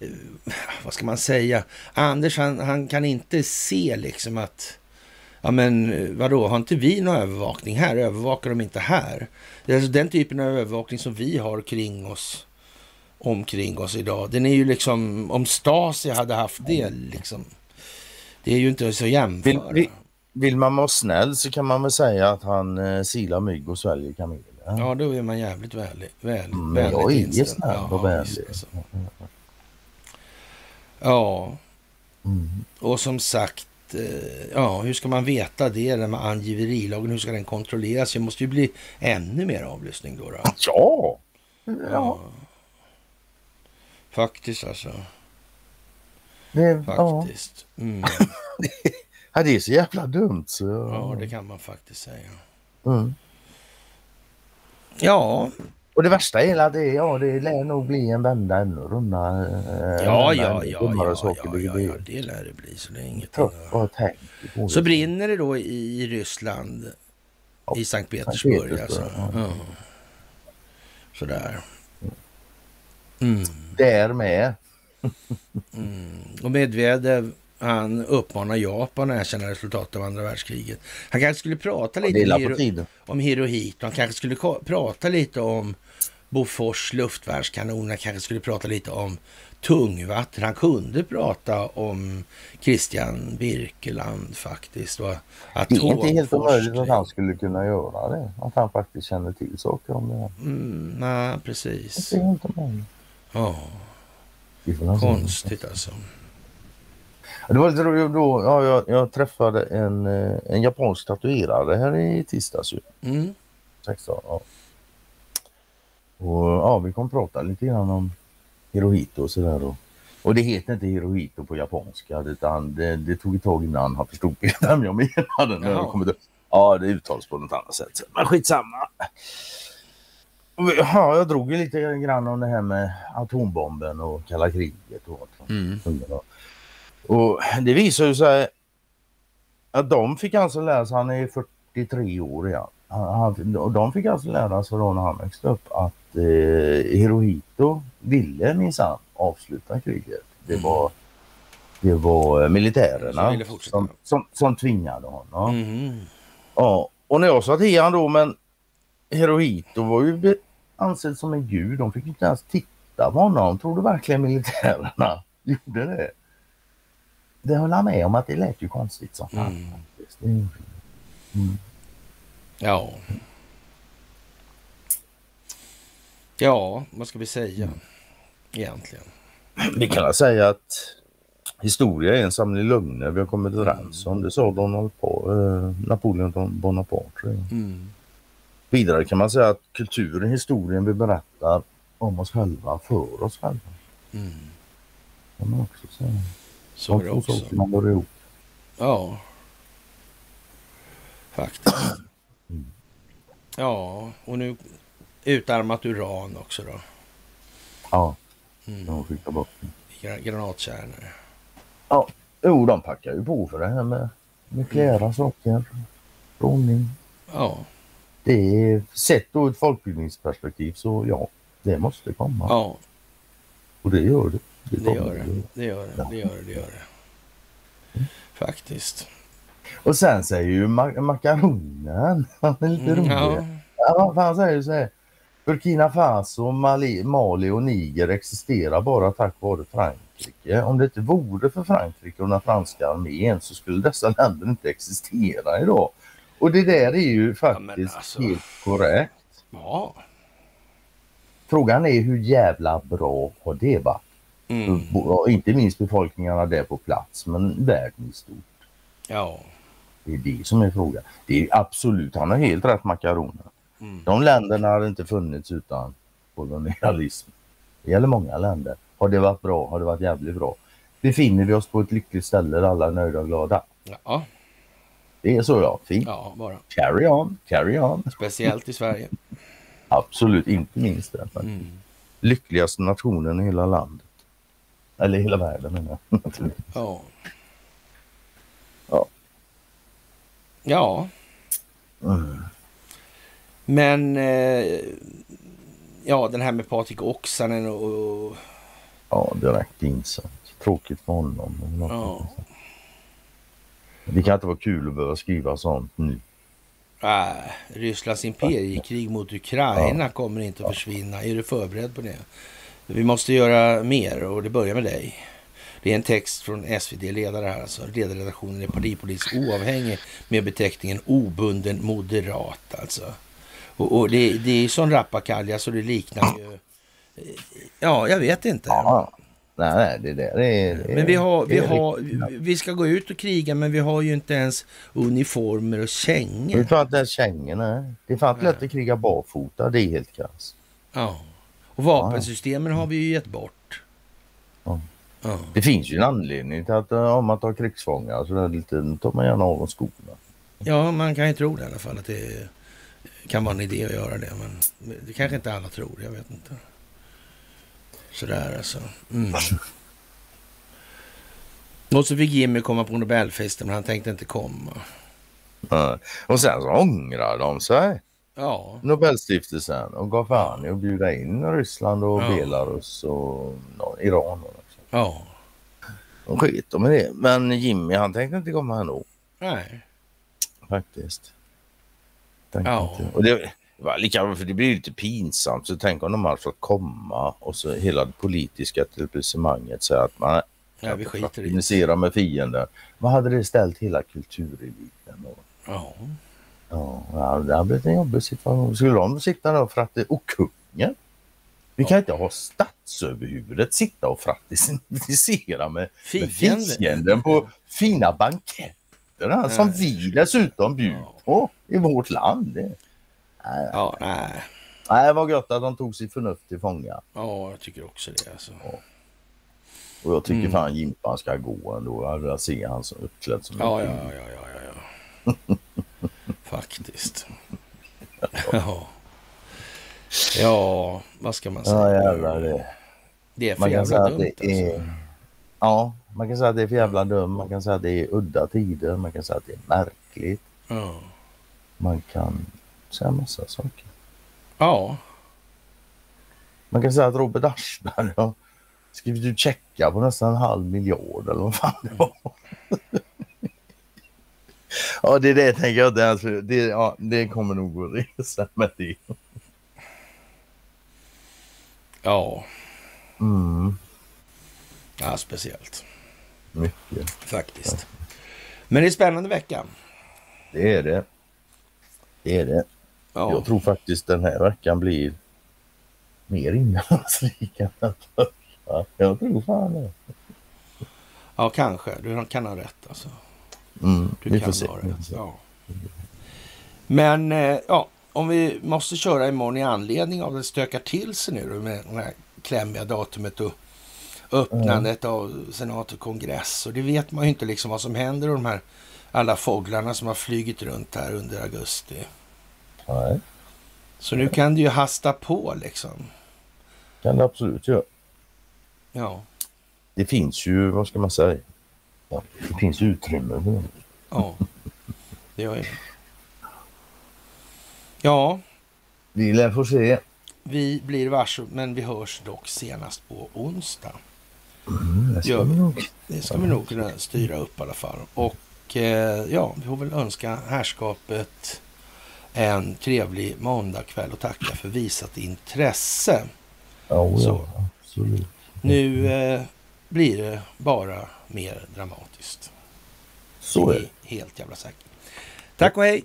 Speaker 2: eh, vad ska man säga? Anders han, han kan inte se liksom att Ja men vadå, har inte vi någon övervakning här? Övervakar de inte här? Det är alltså den typen av övervakning som vi har kring oss, omkring oss idag. Den är ju liksom, om Stasi hade haft det liksom. Det är ju inte så jämföra.
Speaker 1: Vill, vill man vara snäll så kan man väl säga att han eh, silar mygg och sväljer kameler.
Speaker 2: Ja, då är man jävligt vänlig. Väl,
Speaker 1: mm, jag är snäll ja, och vänlig. Alltså.
Speaker 2: Ja,
Speaker 1: mm.
Speaker 2: och som sagt, eh, ja, hur ska man veta det där med angiverilagen? Hur ska den kontrolleras? Det måste ju bli ännu mer avlyssning då. då.
Speaker 1: Ja.
Speaker 2: ja. Faktiskt alltså.
Speaker 1: Det,
Speaker 2: Faktiskt. Ja. Mm. (laughs)
Speaker 1: Ja, det är så jävla dumt. Så...
Speaker 2: Ja, det kan man faktiskt säga.
Speaker 1: Mm.
Speaker 2: Ja.
Speaker 1: Och det värsta är att det, ja, det lär nog bli en vända ännu runda.
Speaker 2: Eh, ja, ja, ja, ja, ja, ja, ja, det lär det bli. Så det är ingenting.
Speaker 1: Att...
Speaker 2: Så brinner det då i Ryssland, ja, i Sankt Petersburg. Sankt Petersburg alltså. ja. Sådär.
Speaker 1: Mm. Där med.
Speaker 2: mm. Och Medvedev han uppmanar Japan att erkänna resultatet av andra världskriget. Han kanske skulle prata lite om, Hiro, om Hirohito. Han kanske skulle prata lite om Bofors luftvärnskanoner. Han kanske skulle prata lite om tungvatten. Han kunde prata om Christian Birkeland faktiskt.
Speaker 1: Va? Det är inte helt omöjligt att han skulle kunna göra det. Att han faktiskt känner till saker om det.
Speaker 2: Mm, nej, precis.
Speaker 1: Det är inte omöjligt.
Speaker 2: Ja, konstigt alltså.
Speaker 1: Det var lite roligt då. Ja, jag, jag, träffade en, eh, en japansk tatuerare här i tisdags.
Speaker 2: Mm.
Speaker 1: 16, ja. Och ja, vi kom prata lite grann om Hirohito och sådär. Och, och det heter inte Hirohito på japanska utan det, det tog ett tag innan han förstod (laughs) vem jag menade. När jag kom ja, det uttalas på något annat sätt. Men skitsamma. Ja, jag drog ju lite grann om det här med atombomben och kalla kriget. Och,
Speaker 2: mm.
Speaker 1: och det visar sig att de fick alltså lära sig, han är 43 år ja. Han, de fick alltså lära sig då när han växte upp att eh, Hirohito ville minsann avsluta kriget. Det mm. var, det var militärerna som, som, som tvingade honom.
Speaker 2: Mm.
Speaker 1: Ja, och när jag sa till honom då, men Hirohito var ju ansedd som en gud. De fick inte ens titta på honom. Tror du verkligen militärerna (laughs) gjorde det? Det höll han med om att det lät ju konstigt som fan. Mm.
Speaker 2: Mm. Ja. Ja, vad ska vi säga egentligen?
Speaker 1: Vi kan säga att historia är en samling lögner vi har kommit överens om. Det sa Donald på, eh, Napoleon Bonaparte.
Speaker 2: Mm.
Speaker 1: Vidare kan man säga att kulturen, historien vi berättar om oss själva för oss själva.
Speaker 2: Mm.
Speaker 1: kan man också säga.
Speaker 2: Så är det också.
Speaker 1: Man går ihop.
Speaker 2: Ja, faktiskt. Mm. Ja, och nu utarmat uran också då.
Speaker 1: Ja,
Speaker 2: mm.
Speaker 1: de skickar bort
Speaker 2: Granatkärnor.
Speaker 1: Ja, jo de packar ju på för det här med nukleära mm. saker. Strålning.
Speaker 2: Ja.
Speaker 1: Det är sett ur ett folkbildningsperspektiv så ja, det måste komma.
Speaker 2: Ja.
Speaker 1: Och det gör det.
Speaker 2: Det, det gör det. Det gör det. Det gör det. Det gör det. Faktiskt.
Speaker 1: Och sen säger ju makaronen, (laughs) han är lite mm, rolig. Ja. ja, han säger så här. Burkina Faso, Mali, Mali och Niger existerar bara tack vare Frankrike. Om det inte vore för Frankrike och den franska armén så skulle dessa länder inte existera idag. Och det där är ju faktiskt ja, alltså... helt korrekt.
Speaker 2: Ja.
Speaker 1: Frågan är hur jävla bra har det varit?
Speaker 2: Mm.
Speaker 1: Inte minst befolkningarna där på plats men världen i stort.
Speaker 2: Ja.
Speaker 1: Det är det som är frågan. Det är absolut, han har helt rätt Macarona.
Speaker 2: Mm.
Speaker 1: De länderna hade inte funnits utan kolonialism. Det gäller många länder. Har det varit bra? Har det varit jävligt bra? Befinner vi oss på ett lyckligt ställe där alla är nöjda och glada?
Speaker 2: Ja.
Speaker 1: Det är så ja, fint.
Speaker 2: Ja, bara.
Speaker 1: Carry on, carry on.
Speaker 2: Speciellt i Sverige. (laughs)
Speaker 1: Absolut, inte minst därför. Mm. Lyckligaste nationen i hela landet. Eller hela världen menar
Speaker 2: jag. (laughs) ja.
Speaker 1: Ja.
Speaker 2: Ja.
Speaker 1: Mm.
Speaker 2: Men eh, ja, den här med Patrik Oksanen och...
Speaker 1: Ja, direkt insatt. Tråkigt för honom.
Speaker 2: Ja.
Speaker 1: Det kan inte vara kul att behöva skriva sånt nu.
Speaker 2: Äh, Rysslands imperiekrig mot Ukraina ja. kommer inte att försvinna. Är du förberedd på det? Vi måste göra mer och det börjar med dig. Det är en text från SvD-ledare här alltså. Ledarredaktionen är partipolitiskt oavhängig med beteckningen obunden moderat alltså. Och, och det, det är sån rappakalja så det liknar ju... Ja, jag vet inte.
Speaker 1: Ja. Nej, nej, det där är...
Speaker 2: men vi, har, vi, har, vi ska gå ut och kriga men vi har ju inte ens uniformer och kängor.
Speaker 1: Det är fan inte ens kängorna. Det är fan inte lätt att kriga barfota, det är helt krasst.
Speaker 2: Ja. Och vapensystemen har vi ju gett bort.
Speaker 1: Ja. Ja. Det finns ju en anledning till att om man tar krigsfångar så där lite, tar man gärna av dem skorna.
Speaker 2: Ja, man kan ju tro det i alla fall att det kan vara en idé att göra det. Men det kanske inte alla tror, jag vet inte. Sådär alltså. Mm. Och så fick Jimmy komma på Nobelfesten men han tänkte inte komma.
Speaker 1: Ja. Och sen så ångrar de sig.
Speaker 2: Ja.
Speaker 1: Nobelstiftelsen och gav fan i att bjuda in Ryssland och ja. Belarus och Iran. Också.
Speaker 2: Ja.
Speaker 1: De sket med det. Men Jimmy han tänkte inte komma ändå.
Speaker 2: Nej.
Speaker 1: Faktiskt. Tänkte ja. Inte. Och det, lika, för det blir lite pinsamt. Så tänk om de hade fått komma och så hela det politiska etablissemanget säger att man
Speaker 2: ja, vi skiter
Speaker 1: i det. med fienden. Vad hade det ställt hela kultureliten då?
Speaker 2: Ja.
Speaker 1: Ja, det hade blivit en jobbig situation. Skulle de sitta där och fratte... Och kungen? Vi kan inte ha statsöverhuvudet sitta och frattisera med, med fienden på fina banketter som vi dessutom bjuder på i vårt land.
Speaker 2: Nej, ja, nej.
Speaker 1: Nej, det var gött att de tog sitt förnuft till fånga.
Speaker 2: Ja, jag tycker också det. Alltså. Ja.
Speaker 1: Och jag tycker mm. fan Jimpan ska gå ändå. Jag vill se han som uppklädd som
Speaker 2: ja, ja, ja, ja, ja, ja. (laughs) Faktiskt. ja. Ja, vad ska man säga?
Speaker 1: Ja, jävlar det.
Speaker 2: Det är för man kan jävla dumt.
Speaker 1: Det är, alltså. Ja, man kan säga att det är för jävla dumt. Man kan säga att det är udda tider. Man kan säga att det är märkligt.
Speaker 2: Ja.
Speaker 1: Man kan säga massa saker.
Speaker 2: Ja.
Speaker 1: Man kan säga att Robert Aschberg har skrivit ut checkar på nästan en halv miljard eller vad fan det var. (laughs) ja, det är det tänker jag inte ens. Det, ja, det kommer nog att resa med det.
Speaker 2: Ja.
Speaker 1: Mm.
Speaker 2: Ja, speciellt.
Speaker 1: Mycket.
Speaker 2: Faktiskt. Men det är spännande vecka.
Speaker 1: Det är det. Det är det. Ja. Jag tror faktiskt den här veckan blir mer innehållsrik än den förra. Jag tror fan det.
Speaker 2: Ja, kanske. Du kan ha rätt alltså.
Speaker 1: Mm,
Speaker 2: du vi kan får se. ha rätt. Ja. Men eh, ja, om vi måste köra imorgon i anledning av att det stökar till sig nu med det här klämmiga datumet och öppnandet mm. av senat och kongress. Och det vet man ju inte liksom vad som händer och de här alla fåglarna som har flygit runt här under augusti.
Speaker 1: Nej.
Speaker 2: Så nu kan det ju hasta på liksom.
Speaker 1: Kan det absolut göra.
Speaker 2: Ja.
Speaker 1: Det finns ju, vad ska man säga? Ja, det finns utrymme för det.
Speaker 2: Ja, det gör det. Ja.
Speaker 1: Vi lär få se.
Speaker 2: Vi blir varse, men vi hörs dock senast på onsdag.
Speaker 1: Mm, det, ska vi nog.
Speaker 2: det ska vi nog kunna styra upp i alla fall. Och eh, ja, vi får väl önska härskapet en trevlig måndagkväll och tacka för visat intresse.
Speaker 1: Oh, Så. Ja, absolut.
Speaker 2: Nu eh, blir det bara mer dramatiskt.
Speaker 1: Så är det.
Speaker 2: Helt jävla säkert. Tack och hej!